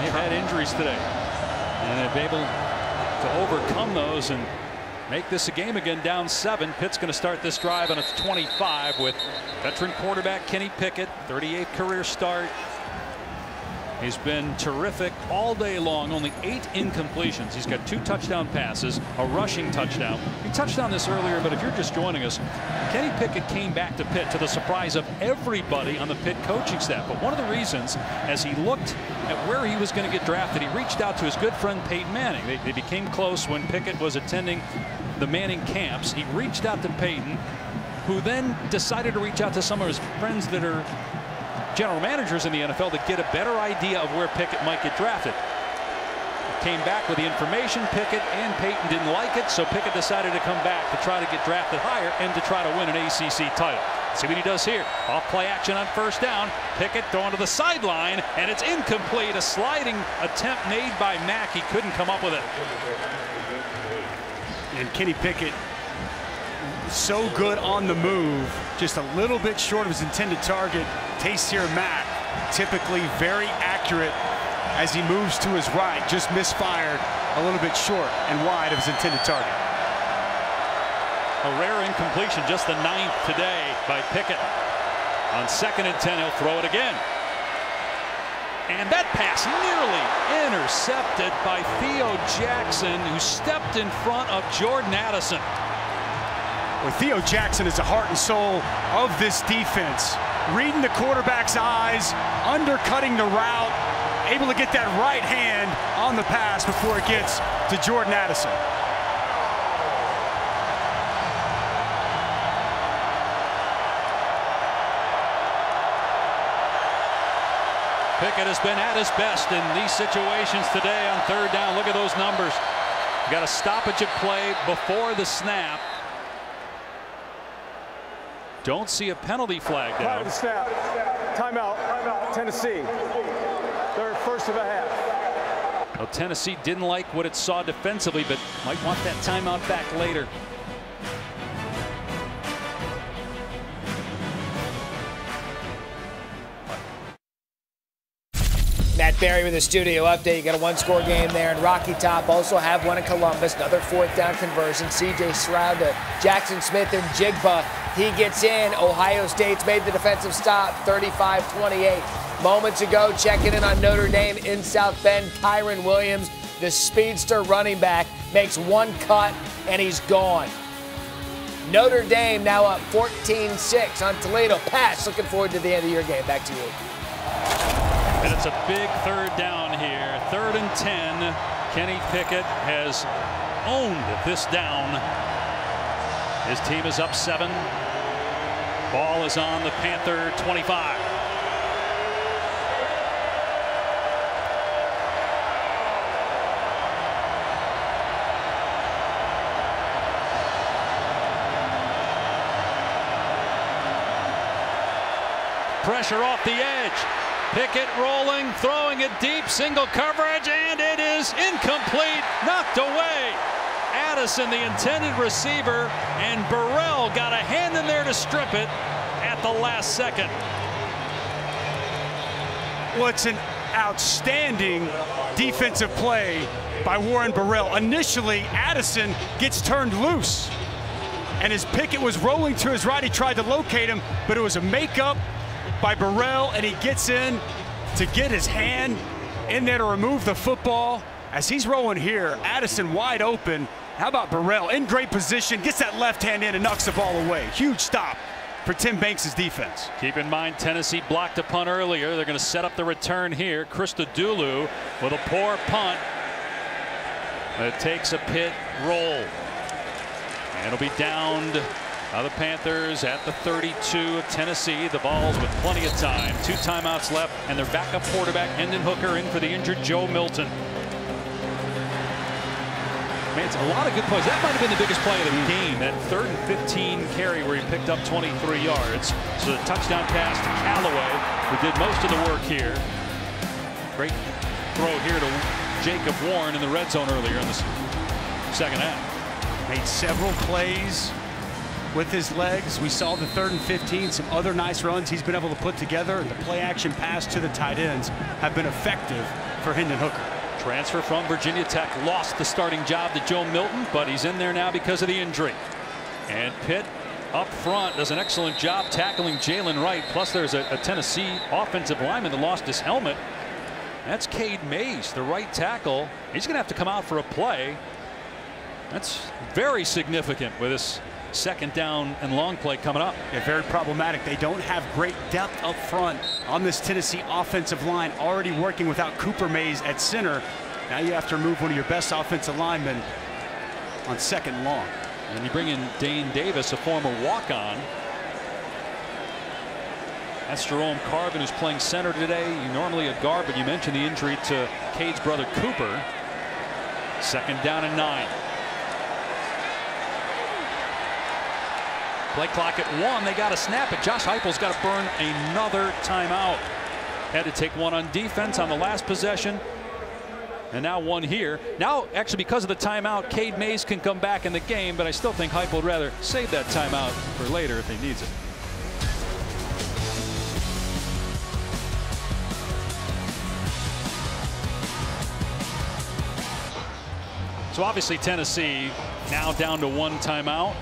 Speaker 2: They've had injuries today, and been able to overcome those and make this a game again down seven. Pitt's going to start this drive on its 25 with veteran quarterback Kenny Pickett, 38th career start. He's been terrific all day long. Only eight incompletions. He's got two touchdown passes, a rushing touchdown. He touched on this earlier, but if you're just joining us, Kenny Pickett came back to Pitt to the surprise of everybody on the Pitt coaching staff. But one of the reasons, as he looked at where he was going to get drafted, he reached out to his good friend Peyton Manning. They, they became close when Pickett was attending the Manning camps. He reached out to Peyton, who then decided to reach out to some of his friends that are general managers in the NFL to get a better idea of where Pickett might get drafted. Came back with the information. Pickett and Peyton didn't like it, so Pickett decided to come back to try to get drafted higher and to try to win an ACC title. See what he does here. Off play action on first down. Pickett throwing to the sideline, and it's incomplete. A sliding attempt made by Mack. He couldn't come up with it.
Speaker 3: And Kenny Pickett so good on the move, just a little bit short of his intended target. Taysir Mack, typically very accurate as he moves to his right, just misfired a little bit short and wide of his intended target.
Speaker 2: A rare incompletion, just the ninth today by Pickett. On second and 10, he'll throw it again. And that pass nearly intercepted by Theo Jackson, who stepped in front of Jordan Addison.
Speaker 3: Well, Theo Jackson is the heart and soul of this defense. Reading the quarterback's eyes, undercutting the route, able to get that right hand on the pass before it gets to Jordan Addison.
Speaker 2: Pickett has been at his best in these situations today on third down. Look at those numbers. Got a stoppage of play before the snap. Don't see a penalty flag
Speaker 4: Prior
Speaker 2: down.
Speaker 4: to snap. Timeout. Timeout. Tennessee. They're first of a half.
Speaker 2: Well, Tennessee didn't like what it saw defensively, but might want that timeout back later.
Speaker 5: Matt Barrie with the studio update. You got a one-score game there in Rocky Top. Also have one in Columbus. Another fourth down conversion. C.J. Stroud to Jackson Smith and Jigba. He gets in. Ohio State's made the defensive stop. 35-28. Moments ago, checking in on Notre Dame in South Bend. Kyren Williams, the speedster running back, makes one cut and he's gone. Notre Dame now up 14-6 on Toledo. Pass. Looking forward to the end of your game. Back to you.
Speaker 2: And it's a big third down here. Third and 10. Kenny Pickett has owned this down. His team is up seven. Ball is on the Panther 25. Pressure off the edge. Pickett rolling, throwing it deep, single coverage, and it is incomplete, knocked away. Addison, the intended receiver, and Burrell got a hand in there to strip it at the last second.
Speaker 3: It's an outstanding defensive play by Warren Burrell. Initially, Addison gets turned loose. And his Pickett was rolling to his right, he tried to locate him, but it was a makeup by Burrell, and he gets in to get his hand in there to remove the football. As he's rolling here, Addison wide open. How about Burrell in great position, gets that left hand in and knocks the ball away. Huge stop for Tim Banks' defense.
Speaker 2: Keep in mind, Tennessee blocked a punt earlier. They're going to set up the return here. Christodoulou with a poor punt. It takes a Pitt roll. And it'll be downed Now the Panthers at the 32 of Tennessee. The balls with plenty of time. Two timeouts left, and their backup quarterback, Hendon Hooker, in for the injured Joe Milton. Man, it's a lot of good plays. That might have been the biggest play of the game. That third and 15 carry where he picked up 23 yards. So the touchdown pass to Calloway, who did most of the work here. Great throw here to Jacob Warren in the red zone earlier in the second half.
Speaker 3: Made several plays with his legs. We saw the third and 15, some other nice runs he's been able to put together. And The play action pass to the tight ends have been effective for Hendon Hooker.
Speaker 2: Transfer from Virginia Tech lost the starting job to Joe Milton, but he's in there now because of the injury. And Pitt up front does an excellent job tackling Jaylen Wright. Plus, there's a, a, Tennessee offensive lineman that lost his helmet. That's Cade Mays, the right tackle. He's going to have to come out for a play. That's very significant with this second down and long play coming up.
Speaker 3: Yeah, very problematic. They don't have great depth up front on this Tennessee offensive line, already working without Cooper Mays at center. Now you have to remove one of your best offensive linemen on second long.
Speaker 2: And you bring in Dayne Davis, a former walk-on. That's Jerome Carvin, who's playing center today. Normally a guard, but you mentioned the injury to Cade's brother Cooper. Second down and nine. Play clock at one. They got to snap it. Josh Heupel's got to burn another timeout. Had to take one on defense on the last possession. And now one here. Now, actually, because of the timeout, Cade Mays can come back in the game, but I still think Heupel would rather save that timeout for later if he needs it. So obviously Tennessee now down to one timeout.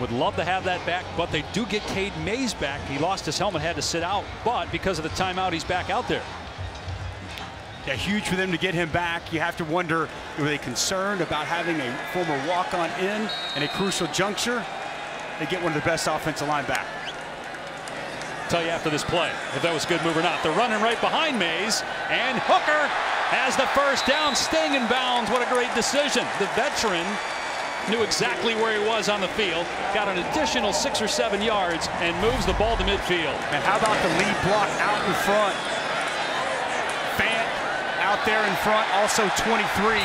Speaker 2: Would love to have that back, but they do get Cade Mays back. He lost his helmet, had to sit out, but because of the timeout, he's back out there.
Speaker 3: Yeah, huge for them to get him back. You have to wonder, were they concerned about having a former walk-on in in a crucial juncture? They get one of the best offensive line back.
Speaker 2: Tell you after this play if that was a good move or not. They're running right behind Mays, and Hooker has the first down, staying in bounds. What a great decision. The veteran knew exactly where he was on the field, got an additional six or seven yards, and moves the ball to midfield.
Speaker 3: And how about the lead block out in front? Fant out there in front, also 23.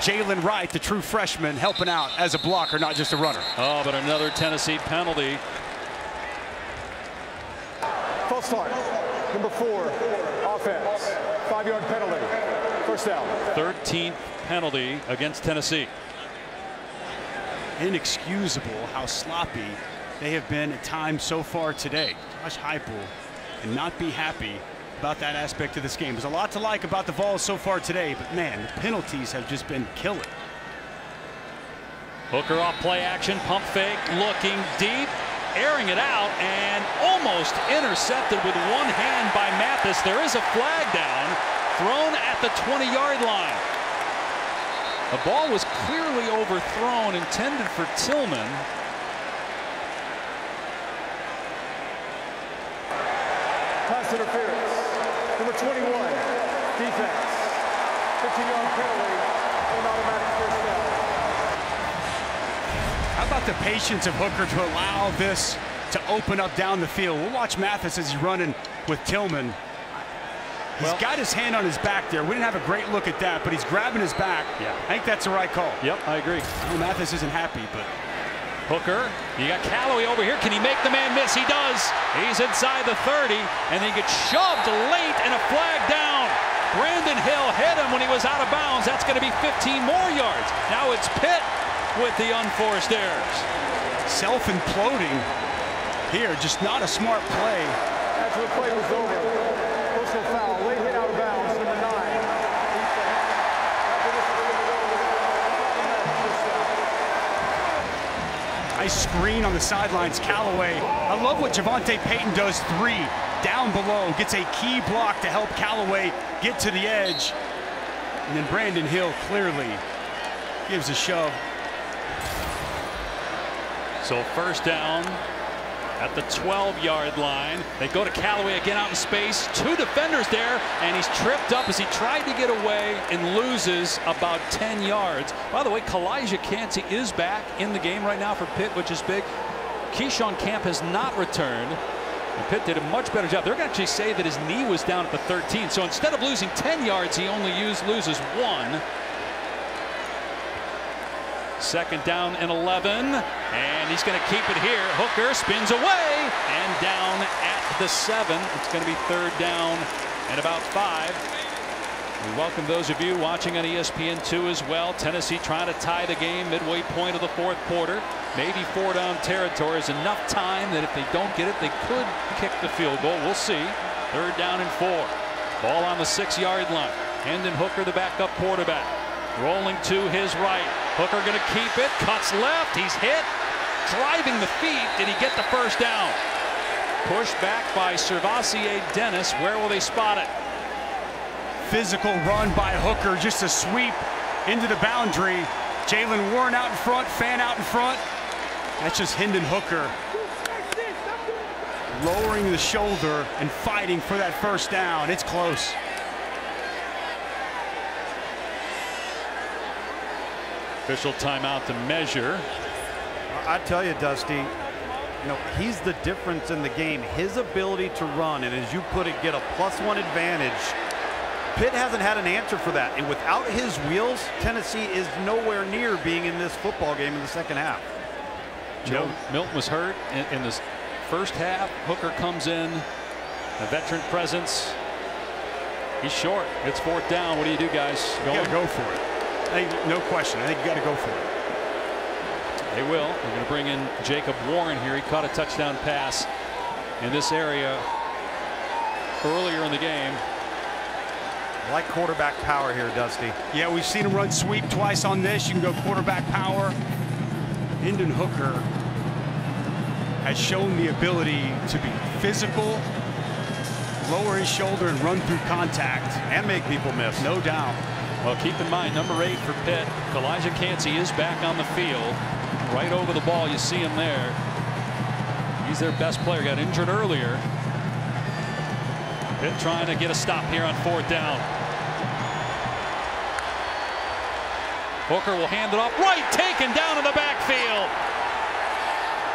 Speaker 3: Jaylen Wright, the true freshman, helping out as a blocker, not just a runner.
Speaker 2: Oh, but another Tennessee penalty.
Speaker 4: False start. Number four, offense. Five-yard penalty. First down.
Speaker 2: 13th penalty against Tennessee
Speaker 3: inexcusable how sloppy they have been at times so far today. Josh Heupel cannot be happy about that aspect of this game. There's a lot to like about the Vols so far today, but man, the penalties have just been killing.
Speaker 2: Hooker off play action, pump fake, looking deep, airing it out, and almost intercepted with one hand by Mathis. There is a flag down, thrown at the 20-yard line. The ball was clearly overthrown, intended for Tillman.
Speaker 4: Pass interference. Number 21, defense. 15-yard penalty and automatic first down.
Speaker 3: How about the patience of Hooker to allow this to open up down the field? We'll watch Mathis as he's running with Tillman. He's well, got his hand on his back there. We didn't have a great look at that, but he's grabbing his back.
Speaker 2: Yeah.
Speaker 3: I think that's the right call.
Speaker 2: Yep, I agree.
Speaker 3: Well, Mathis isn't happy, but.
Speaker 2: Hooker, you got Calloway over here. Can he make the man miss? He does. He's inside the 30, and he gets shoved late and a flag down. Brandon Hill hit him when he was out of bounds. That's going to be 15 more yards. Now it's Pitt with the unforced errors.
Speaker 3: Self-imploding here, just not a smart play.
Speaker 4: After the play was over,
Speaker 3: Nice screen on the sidelines. Calloway. I love what JaVonta Payton does. Three down below. Gets a key block to help Calloway get to the edge. And then Brandon Hill clearly gives a shove.
Speaker 2: So first down at the 12-yard line. They go to Calloway again out in space. Two defenders there, and he's tripped up as he tried to get away and loses about 10 yards. By the way, Calijah Kancey is back in the game right now for Pitt, which is big. Keyshawn Camp has not returned. And Pitt did a much better job. They're going to actually say that his knee was down at the 13. So instead of losing 10 yards, he only used, loses one. Second down and 11. And he's going to keep it here. Hooker spins away and down at the seven. It's going to be third down and about five. We welcome those of you watching on ESPN2 as well. Tennessee trying to tie the game midway point of the fourth quarter. Maybe four down territory is enough time that if they don't get it, they could kick the field goal. We'll see. Third down and four. Ball on the six yard line. Hendon Hooker, the backup quarterback. Rolling to his right. Hooker going to keep it. Cuts left. He's hit. Driving the feet. Did he get the first down? Pushed back by SirVocea Dennis. Where will they spot it?
Speaker 3: Physical run by Hooker. Just a sweep into the boundary. Jaylen Warren out in front. Fant out in front. That's just Hendon Hooker lowering the shoulder and fighting for that first down. It's close.
Speaker 2: Official timeout to measure.
Speaker 1: I tell you, Dusty, you know, he's the difference in the game. His ability to run, and as you put it, get a plus one advantage. Pitt hasn't had an answer for that. And without his wheels, Tennessee is nowhere near being in this football game in the second half.
Speaker 2: Joe Milton was hurt in, in the first half. Hooker comes in, a veteran presence. He's short. It's fourth down. What do you do, guys?
Speaker 3: You got to go for it. I no question. I think you got to go for it.
Speaker 2: They will. They're going to bring in Jacob Warren here. He caught a touchdown pass in this area earlier in the game.
Speaker 1: I like quarterback power here, Dusty.
Speaker 3: Yeah, we've seen him run sweep twice on this. You can go quarterback power. Hendon Hooker has shown the ability to be physical, lower his shoulder and run through contact.
Speaker 1: And make people miss.
Speaker 3: No doubt.
Speaker 2: Well, keep in mind, number eight for Pitt, Calijah Kancey is back on the field. Right over the ball, you see him there. He's their best player, got injured earlier. Pitt trying to get a stop here on fourth down. Hooker will hand it off. Right, taken down in the backfield.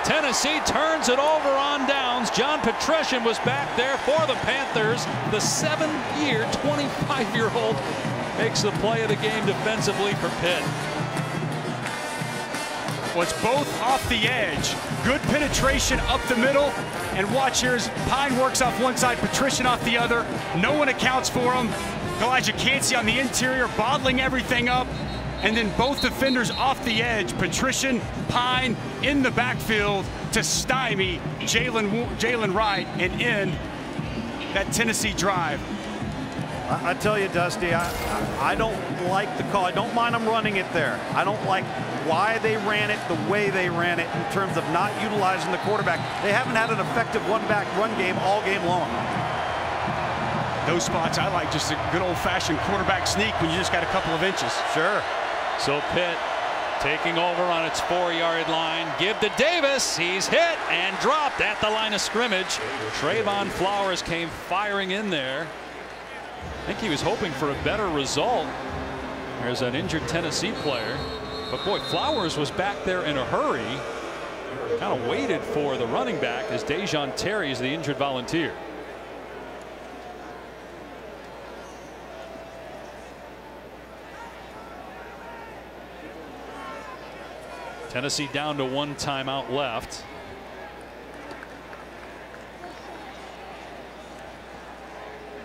Speaker 2: Tennessee turns it over on downs. John Petrishen was back there for the Panthers. The seven-year, 25-year-old makes the play of the game defensively for Pitt.
Speaker 3: Was both off the edge. Good penetration up the middle. And watch here's Pine works off one side, Petrishen off the other. No one accounts for him. Calijah Kancey on the interior, bottling everything up. And then both defenders off the edge. Petrishen, Pine in the backfield to stymie Jalen Jaylen Wright and end that Tennessee drive.
Speaker 1: I, I tell you, Dusty, I, I don't like the call. I don't mind them running it there. I don't like why they ran it the way they ran it in terms of not utilizing the quarterback. They haven't had an effective one-back run game all game long.
Speaker 3: Those spots, I like just a good old-fashioned quarterback sneak when you just got a couple of inches.
Speaker 1: Sure.
Speaker 2: So Pitt taking over on its four-yard line. Give to Davis. He's hit and dropped at the line of scrimmage. Trevon Flowers came firing in there. I think he was hoping for a better result. There's an injured Tennessee player. But boy, Flowers was back there in a hurry. Kind of waited for the running back as Dejon Terry is the injured volunteer. Tennessee down to one timeout left.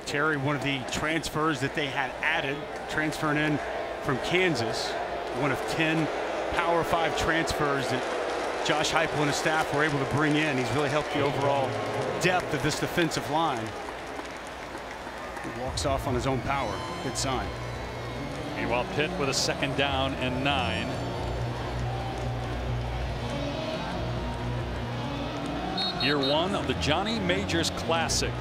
Speaker 3: Terry, one of the transfers that they had added, transferring in from Kansas, one of 10 Power 5 transfers that Josh Heupel and his staff were able to bring in. He's really helped the overall depth of this defensive line. He walks off on his own power. Good sign.
Speaker 2: Meanwhile, Pitt with a second down and nine. Year one of the Johnny Majors Classic.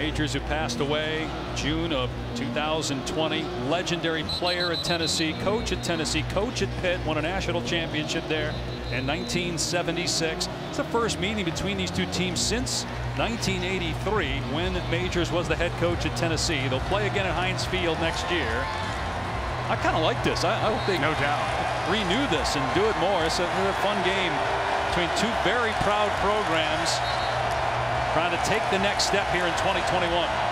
Speaker 2: Majors who passed away June of 2020. Legendary player at Tennessee, coach at Tennessee, coach at Pitt, won a national championship there in 1976. It's the first meeting between these two teams since 1983 when Majors was the head coach at Tennessee. They'll play again at Heinz Field next year. I kind of like this. I, I hope they
Speaker 3: no doubt
Speaker 2: renew this and do it more. It's a, it's a fun game between two very proud programs trying to take the next step here in 2021.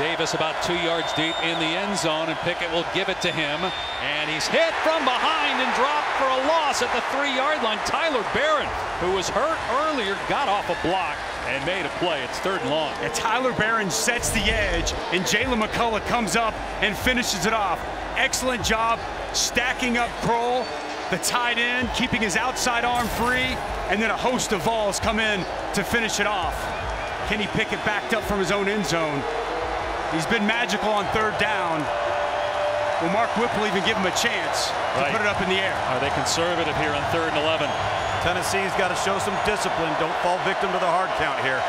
Speaker 2: Davis about two yards deep in the end zone, and Pickett will give it to him. And he's hit from behind and dropped for a loss at the three-yard line. Tyler Baron, who was hurt earlier, got off a block and made a play. It's third and long.
Speaker 3: And Tyler Baron sets the edge, and Jaylen McCollough comes up and finishes it off. Excellent job stacking up Krull, the tight end, keeping his outside arm free, and then a host of balls come in to finish it off. Kenny Pickett backed up from his own end zone. He's been magical on third down. Will Mark Whipple even give him a chance to
Speaker 2: right.
Speaker 3: put it up in the air?
Speaker 2: Are they conservative here on third and 11?
Speaker 1: Tennessee's got to show some discipline. Don't fall victim to the hard count here.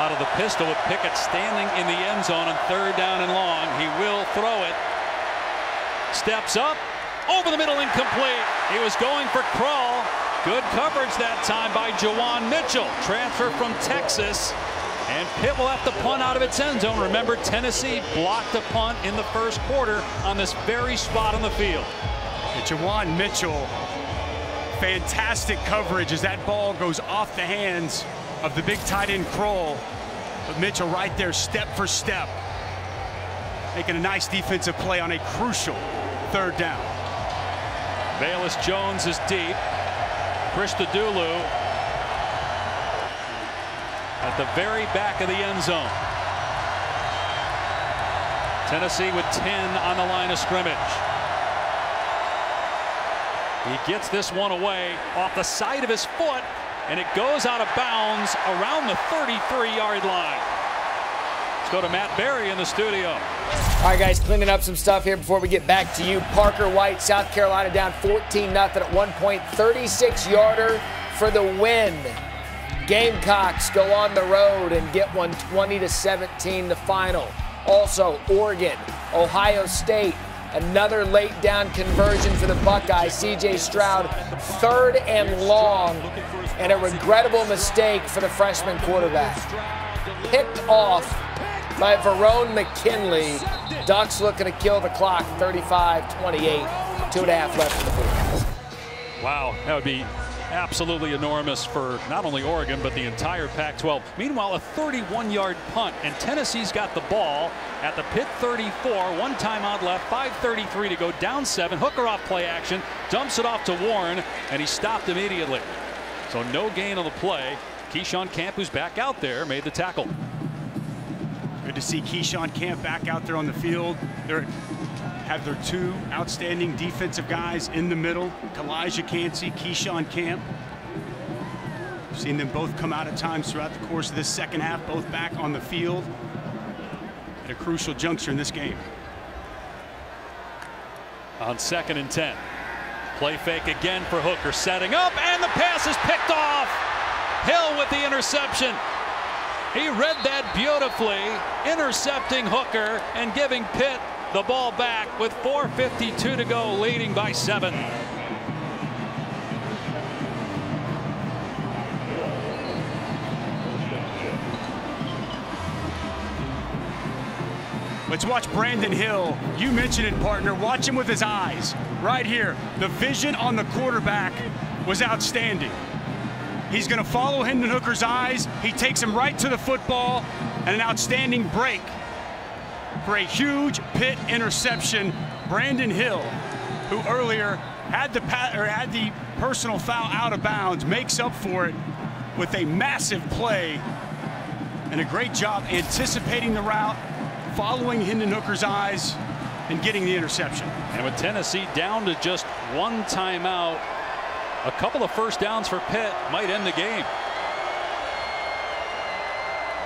Speaker 2: Out of the pistol with Pickett standing in the end zone on third down and long. He will throw it. Steps up. Over the middle incomplete. He was going for Krull. Good coverage that time by Juwan Mitchell. Transfer from Texas. And Pitt will have to punt out of its end zone. Remember, Tennessee blocked a punt in the first quarter on this very spot on the field.
Speaker 3: And Juwan Mitchell, fantastic coverage as that ball goes off the hands of the big tight end Krull. But Mitchell right there, step for step, making a nice defensive play on a crucial third down.
Speaker 2: Velus Jones is deep. Chris Christodoulou at the very back of the end zone. Tennessee with 10 on the line of scrimmage. He gets this one away off the side of his foot, and it goes out of bounds around the 33-yard line. Let's go to Matt Barrie in the studio.
Speaker 5: All right, guys, cleaning up some stuff here before we get back to you. Parker White, South Carolina down 14 0 at one point, 36 yarder for the win. Gamecocks go on the road and get one 20 to 17 the final. Also, Oregon, Ohio State, another late down conversion for the Buckeyes. CJ Stroud, third and long, and a regrettable mistake for the freshman quarterback. Picked off by Verone McKinley. Ducks looking to kill the clock, 35 28. Two and a half left in the.
Speaker 2: Wow, that would be absolutely enormous for not only Oregon, but the entire Pac-12. Meanwhile, a 31-yard punt, and Tennessee's got the ball at the Pitt 34. One timeout left, 5.33 to go, down seven. Hooker off play action, dumps it off to Warren, and he stopped immediately. So no gain on the play. Keyshawn Camp, who's back out there, made the tackle.
Speaker 3: Good to see Keyshawn Camp back out there on the field. They're have their two outstanding defensive guys in the middle, Calijah Kancey, Keyshawn Camp. Seen them both come out at times throughout the course of this second half, both back on the field at a crucial juncture in this game.
Speaker 2: On second and 10. Play fake again for Hooker, setting up, and the pass is picked off. Hill with the interception. He read that beautifully, intercepting Hooker and giving Pitt the ball back with 4.52 to go, leading by seven.
Speaker 3: Let's watch Brandon Hill. You mentioned it, partner. Watch him with his eyes. Right here. The vision on the quarterback was outstanding. He's going to follow Hendon Hooker's eyes. He takes him right to the football and an outstanding break for a huge Pitt interception. Brandon Hill, who earlier had the had the personal foul out of bounds, makes up for it with a massive play and a great job anticipating the route, following Hendon Hooker's eyes, and getting the interception.
Speaker 2: And with Tennessee down to just one timeout, a couple of first downs for Pitt might end the game.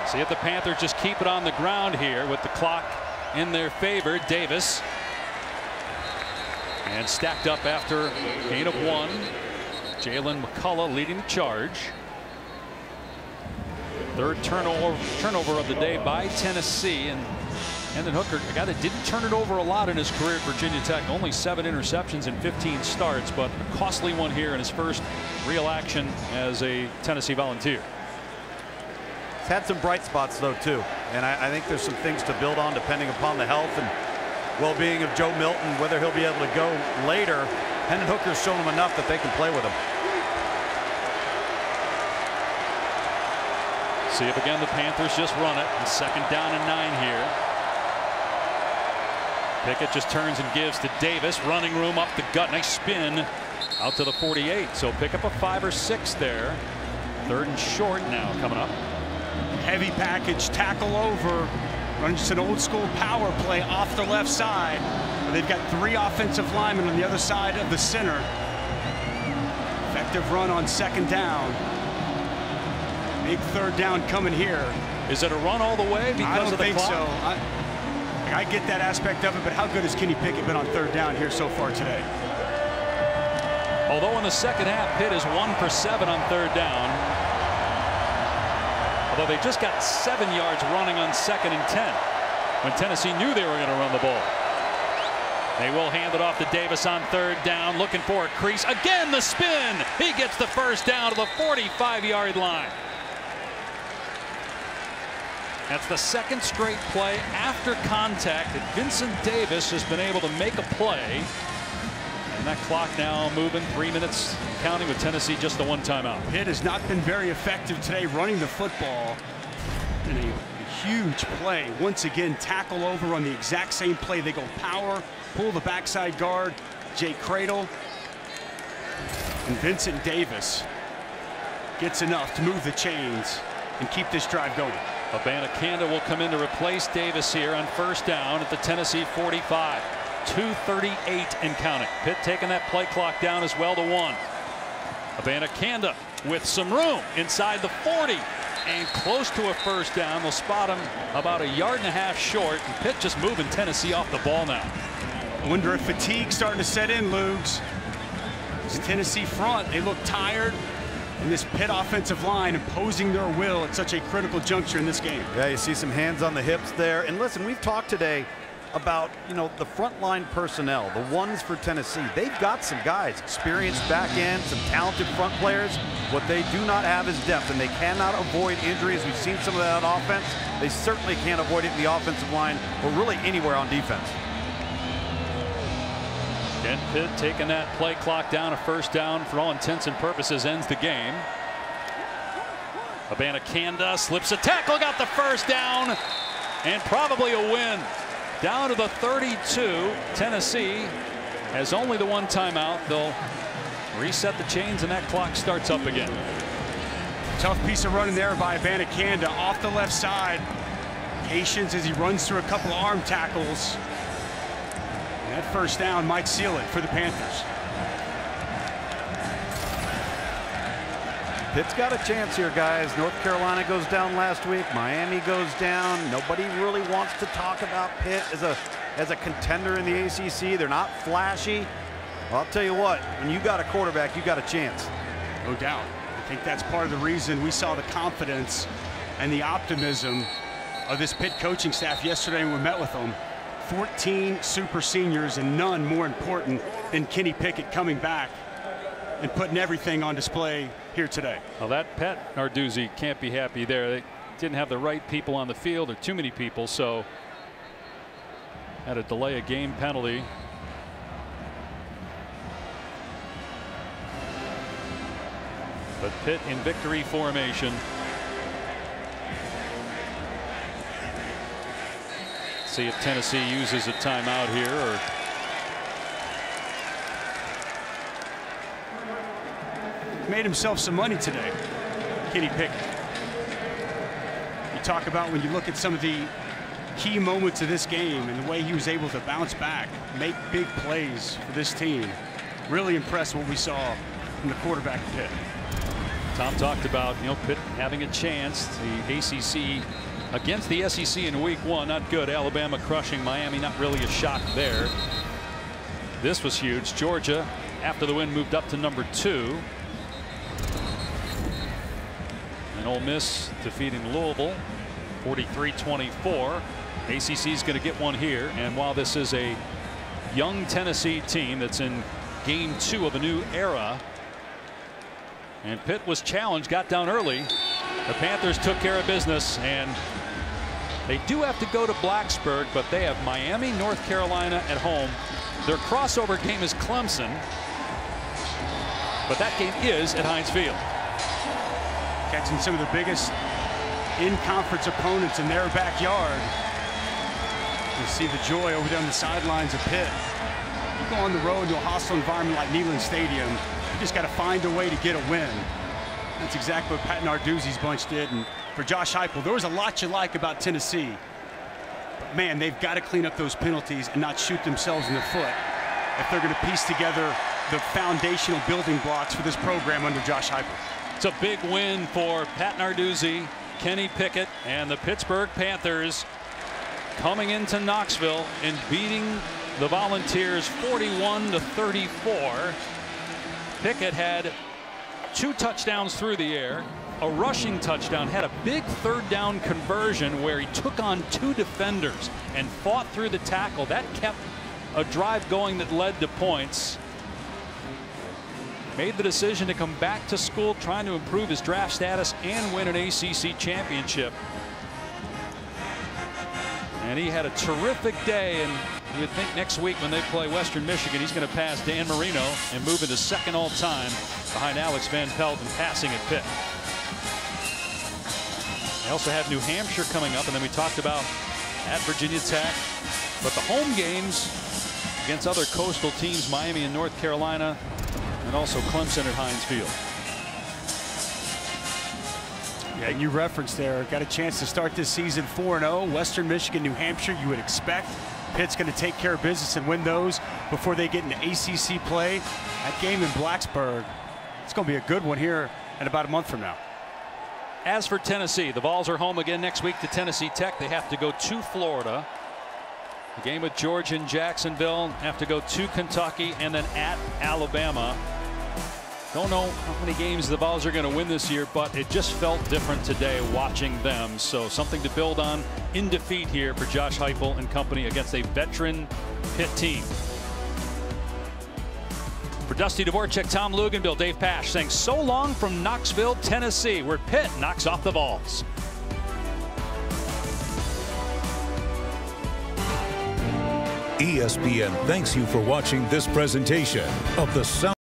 Speaker 2: See if the Panthers just keep it on the ground here with the clock in their favor. Davis. And stacked up after gain of one. Jaylen McCollough leading the charge. Third turnover turnover of the day by Tennessee and Hendon Hooker, a guy that didn't turn it over a lot in his career at Virginia Tech. Only seven interceptions in 15 starts, but a costly one here in his first real action as a Tennessee Volunteer.
Speaker 1: Had some bright spots, though, too. And I, I think there's some things to build on depending upon the health and well-being of Joe Milton, whether he'll be able to go later. Hendon Hooker's shown him enough that they can play with him.
Speaker 2: See if again the Panthers just run it. And second down and nine here. Pickett just turns and gives to Davis. Running room up the gut. Nice spin out to the 48. So pick up a five or six there. Third and short now coming up.
Speaker 3: Heavy package, tackle over. Just an old school power play off the left side. They've got three offensive linemen on the other side of the center. Effective run on second down. Big third down coming here.
Speaker 2: Is it a run all the way because
Speaker 3: I don't
Speaker 2: of the
Speaker 3: think
Speaker 2: clock?
Speaker 3: so. I, I get that aspect of it, but how good has Kenny Pickett been on third down here so far today?
Speaker 2: Although in the second half, Pitt is one for seven on third down. Although they just got seven yards running on second and 10 when Tennessee knew they were going to run the ball. They will hand it off to Davis on third down, looking for a crease. Again, the spin. He gets the first down to the 45 yard line. That's the second straight play after contact that Vincent Davis has been able to make a play. That clock now moving three minutes counting with Tennessee just the one timeout.
Speaker 3: Pitt has not been very effective today running the football in a huge play. Once again, tackle over on the exact same play. They go power, pull the backside guard, Jake Kradel, and Vincent Davis gets enough to move the chains and keep this drive going.
Speaker 2: Abanikanda will come in to replace Davis here on first down at the Tennessee 45. 238 and counting. Pitt taking that play clock down as well to one. Abanikanda with some room inside the 40 and close to a first down. They'll spot him about a yard and a half short. And Pitt just moving Tennessee off the ball now.
Speaker 3: I wonder if fatigue starting to set in, Lugs. This Tennessee front, they look tired. And this Pitt offensive line imposing their will at such a critical juncture in this game.
Speaker 1: Yeah, you see some hands on the hips there. And listen, we've talked today about, you know, the frontline personnel, the ones for Tennessee. They've got some guys, experienced back end, some talented front players. What they do not have is depth, and they cannot avoid injuries. We've seen some of that offense. They certainly can't avoid it in the offensive line or really anywhere on defense.
Speaker 2: Ken Pitt taking that play clock down a first down for all intents and purposes ends the game. Abanikanda slips a tackle, got the first down, and probably a win. Down to the 32. Tennessee has only the one timeout. They'll reset the chains, and that clock starts up again.
Speaker 3: Tough piece of running there by Abanikanda off the left side. Patience as he runs through a couple of arm tackles. And that first down might seal it for the Panthers.
Speaker 1: Pitt's got a chance here, guys. North Carolina goes down last week. Miami goes down. Nobody really wants to talk about Pitt as a as a contender in the ACC. They're not flashy. Well, I'll tell you what, when you got a quarterback, you got a chance.
Speaker 3: No doubt. I think that's part of the reason we saw the confidence and the optimism of this Pitt coaching staff yesterday when we met with them. 14 super seniors and none more important than Kenny Pickett coming back and putting everything on display here today.
Speaker 2: Well, that Pat Narduzzi can't be happy there. They didn't have the right people on the field or too many people, so had a delay a game penalty. But Pitt in victory formation. See if Tennessee uses a timeout here or
Speaker 3: Made himself some money today, Kenny Pickett. You talk about when you look at some of the key moments of this game and the way he was able to bounce back, make big plays for this team. Really impressed what we saw from the quarterback Pitt.
Speaker 2: Tom talked about you know Pitt having a chance. The ACC against the SEC in week one not good. Alabama crushing Miami not really a shock there. This was huge. Georgia after the win moved up to number two. And Ole Miss defeating Louisville 43-24. ACC is going to get one here. And while this is a young Tennessee team that's in game two of a new era, and Pitt was challenged, got down early. The Panthers took care of business, and they do have to go to Blacksburg, but they have Miami, North Carolina at home. Their crossover game is Clemson, but that game is at Heinz Field.
Speaker 3: Catching some of the biggest in-conference opponents in their backyard. You see the joy over on the sidelines of Pitt. You go on the road to a hostile environment like Neyland Stadium, you just got to find a way to get a win. That's exactly what Pat Narduzzi's bunch did. And for Josh Heupel, there was a lot you like about Tennessee. But man, they've got to clean up those penalties and not shoot themselves in the foot if they're going to piece together the foundational building blocks for this program under Josh Heupel.
Speaker 2: It's a big win for Pat Narduzzi, Kenny Pickett, and the Pittsburgh Panthers coming into Knoxville and beating the Volunteers 41 to 34. Pickett had two touchdowns through the air, a rushing touchdown, had a big third down conversion where he took on two defenders and fought through the tackle. That kept a drive going that led to points. Made the decision to come back to school, trying to improve his draft status and win an ACC championship. And he had a terrific day and you would think next week when they play Western Michigan, he's going to pass Dan Marino and move into second all time behind Alex Van Pelt and passing at Pitt. They also have New Hampshire coming up, and then we talked about at Virginia Tech. But the home games against other coastal teams, Miami and North Carolina, and also Clemson at Heinz Field.
Speaker 3: Yeah, you referenced there, got a chance to start this season 4-0. Western Michigan, New Hampshire, you would expect. Pitt's going to take care of business and win those before they get into ACC play. That game in Blacksburg, it's going to be a good one here in about a month from now.
Speaker 2: As for Tennessee, the Vols are home again next week to Tennessee Tech. They have to go to Florida. The game with Georgia and Jacksonville have to go to Kentucky and then at Alabama. Don't know how many games the Vols are going to win this year, but it just felt different today watching them. So something to build on in defeat here for Josh Heupel and company against a veteran Pitt team. For Dusty Dvorak, Tom Luginbill, Dave Pasch saying so long from Knoxville, Tennessee, where Pitt knocks off the Vols.
Speaker 6: ESPN thanks you for watching this presentation of the South.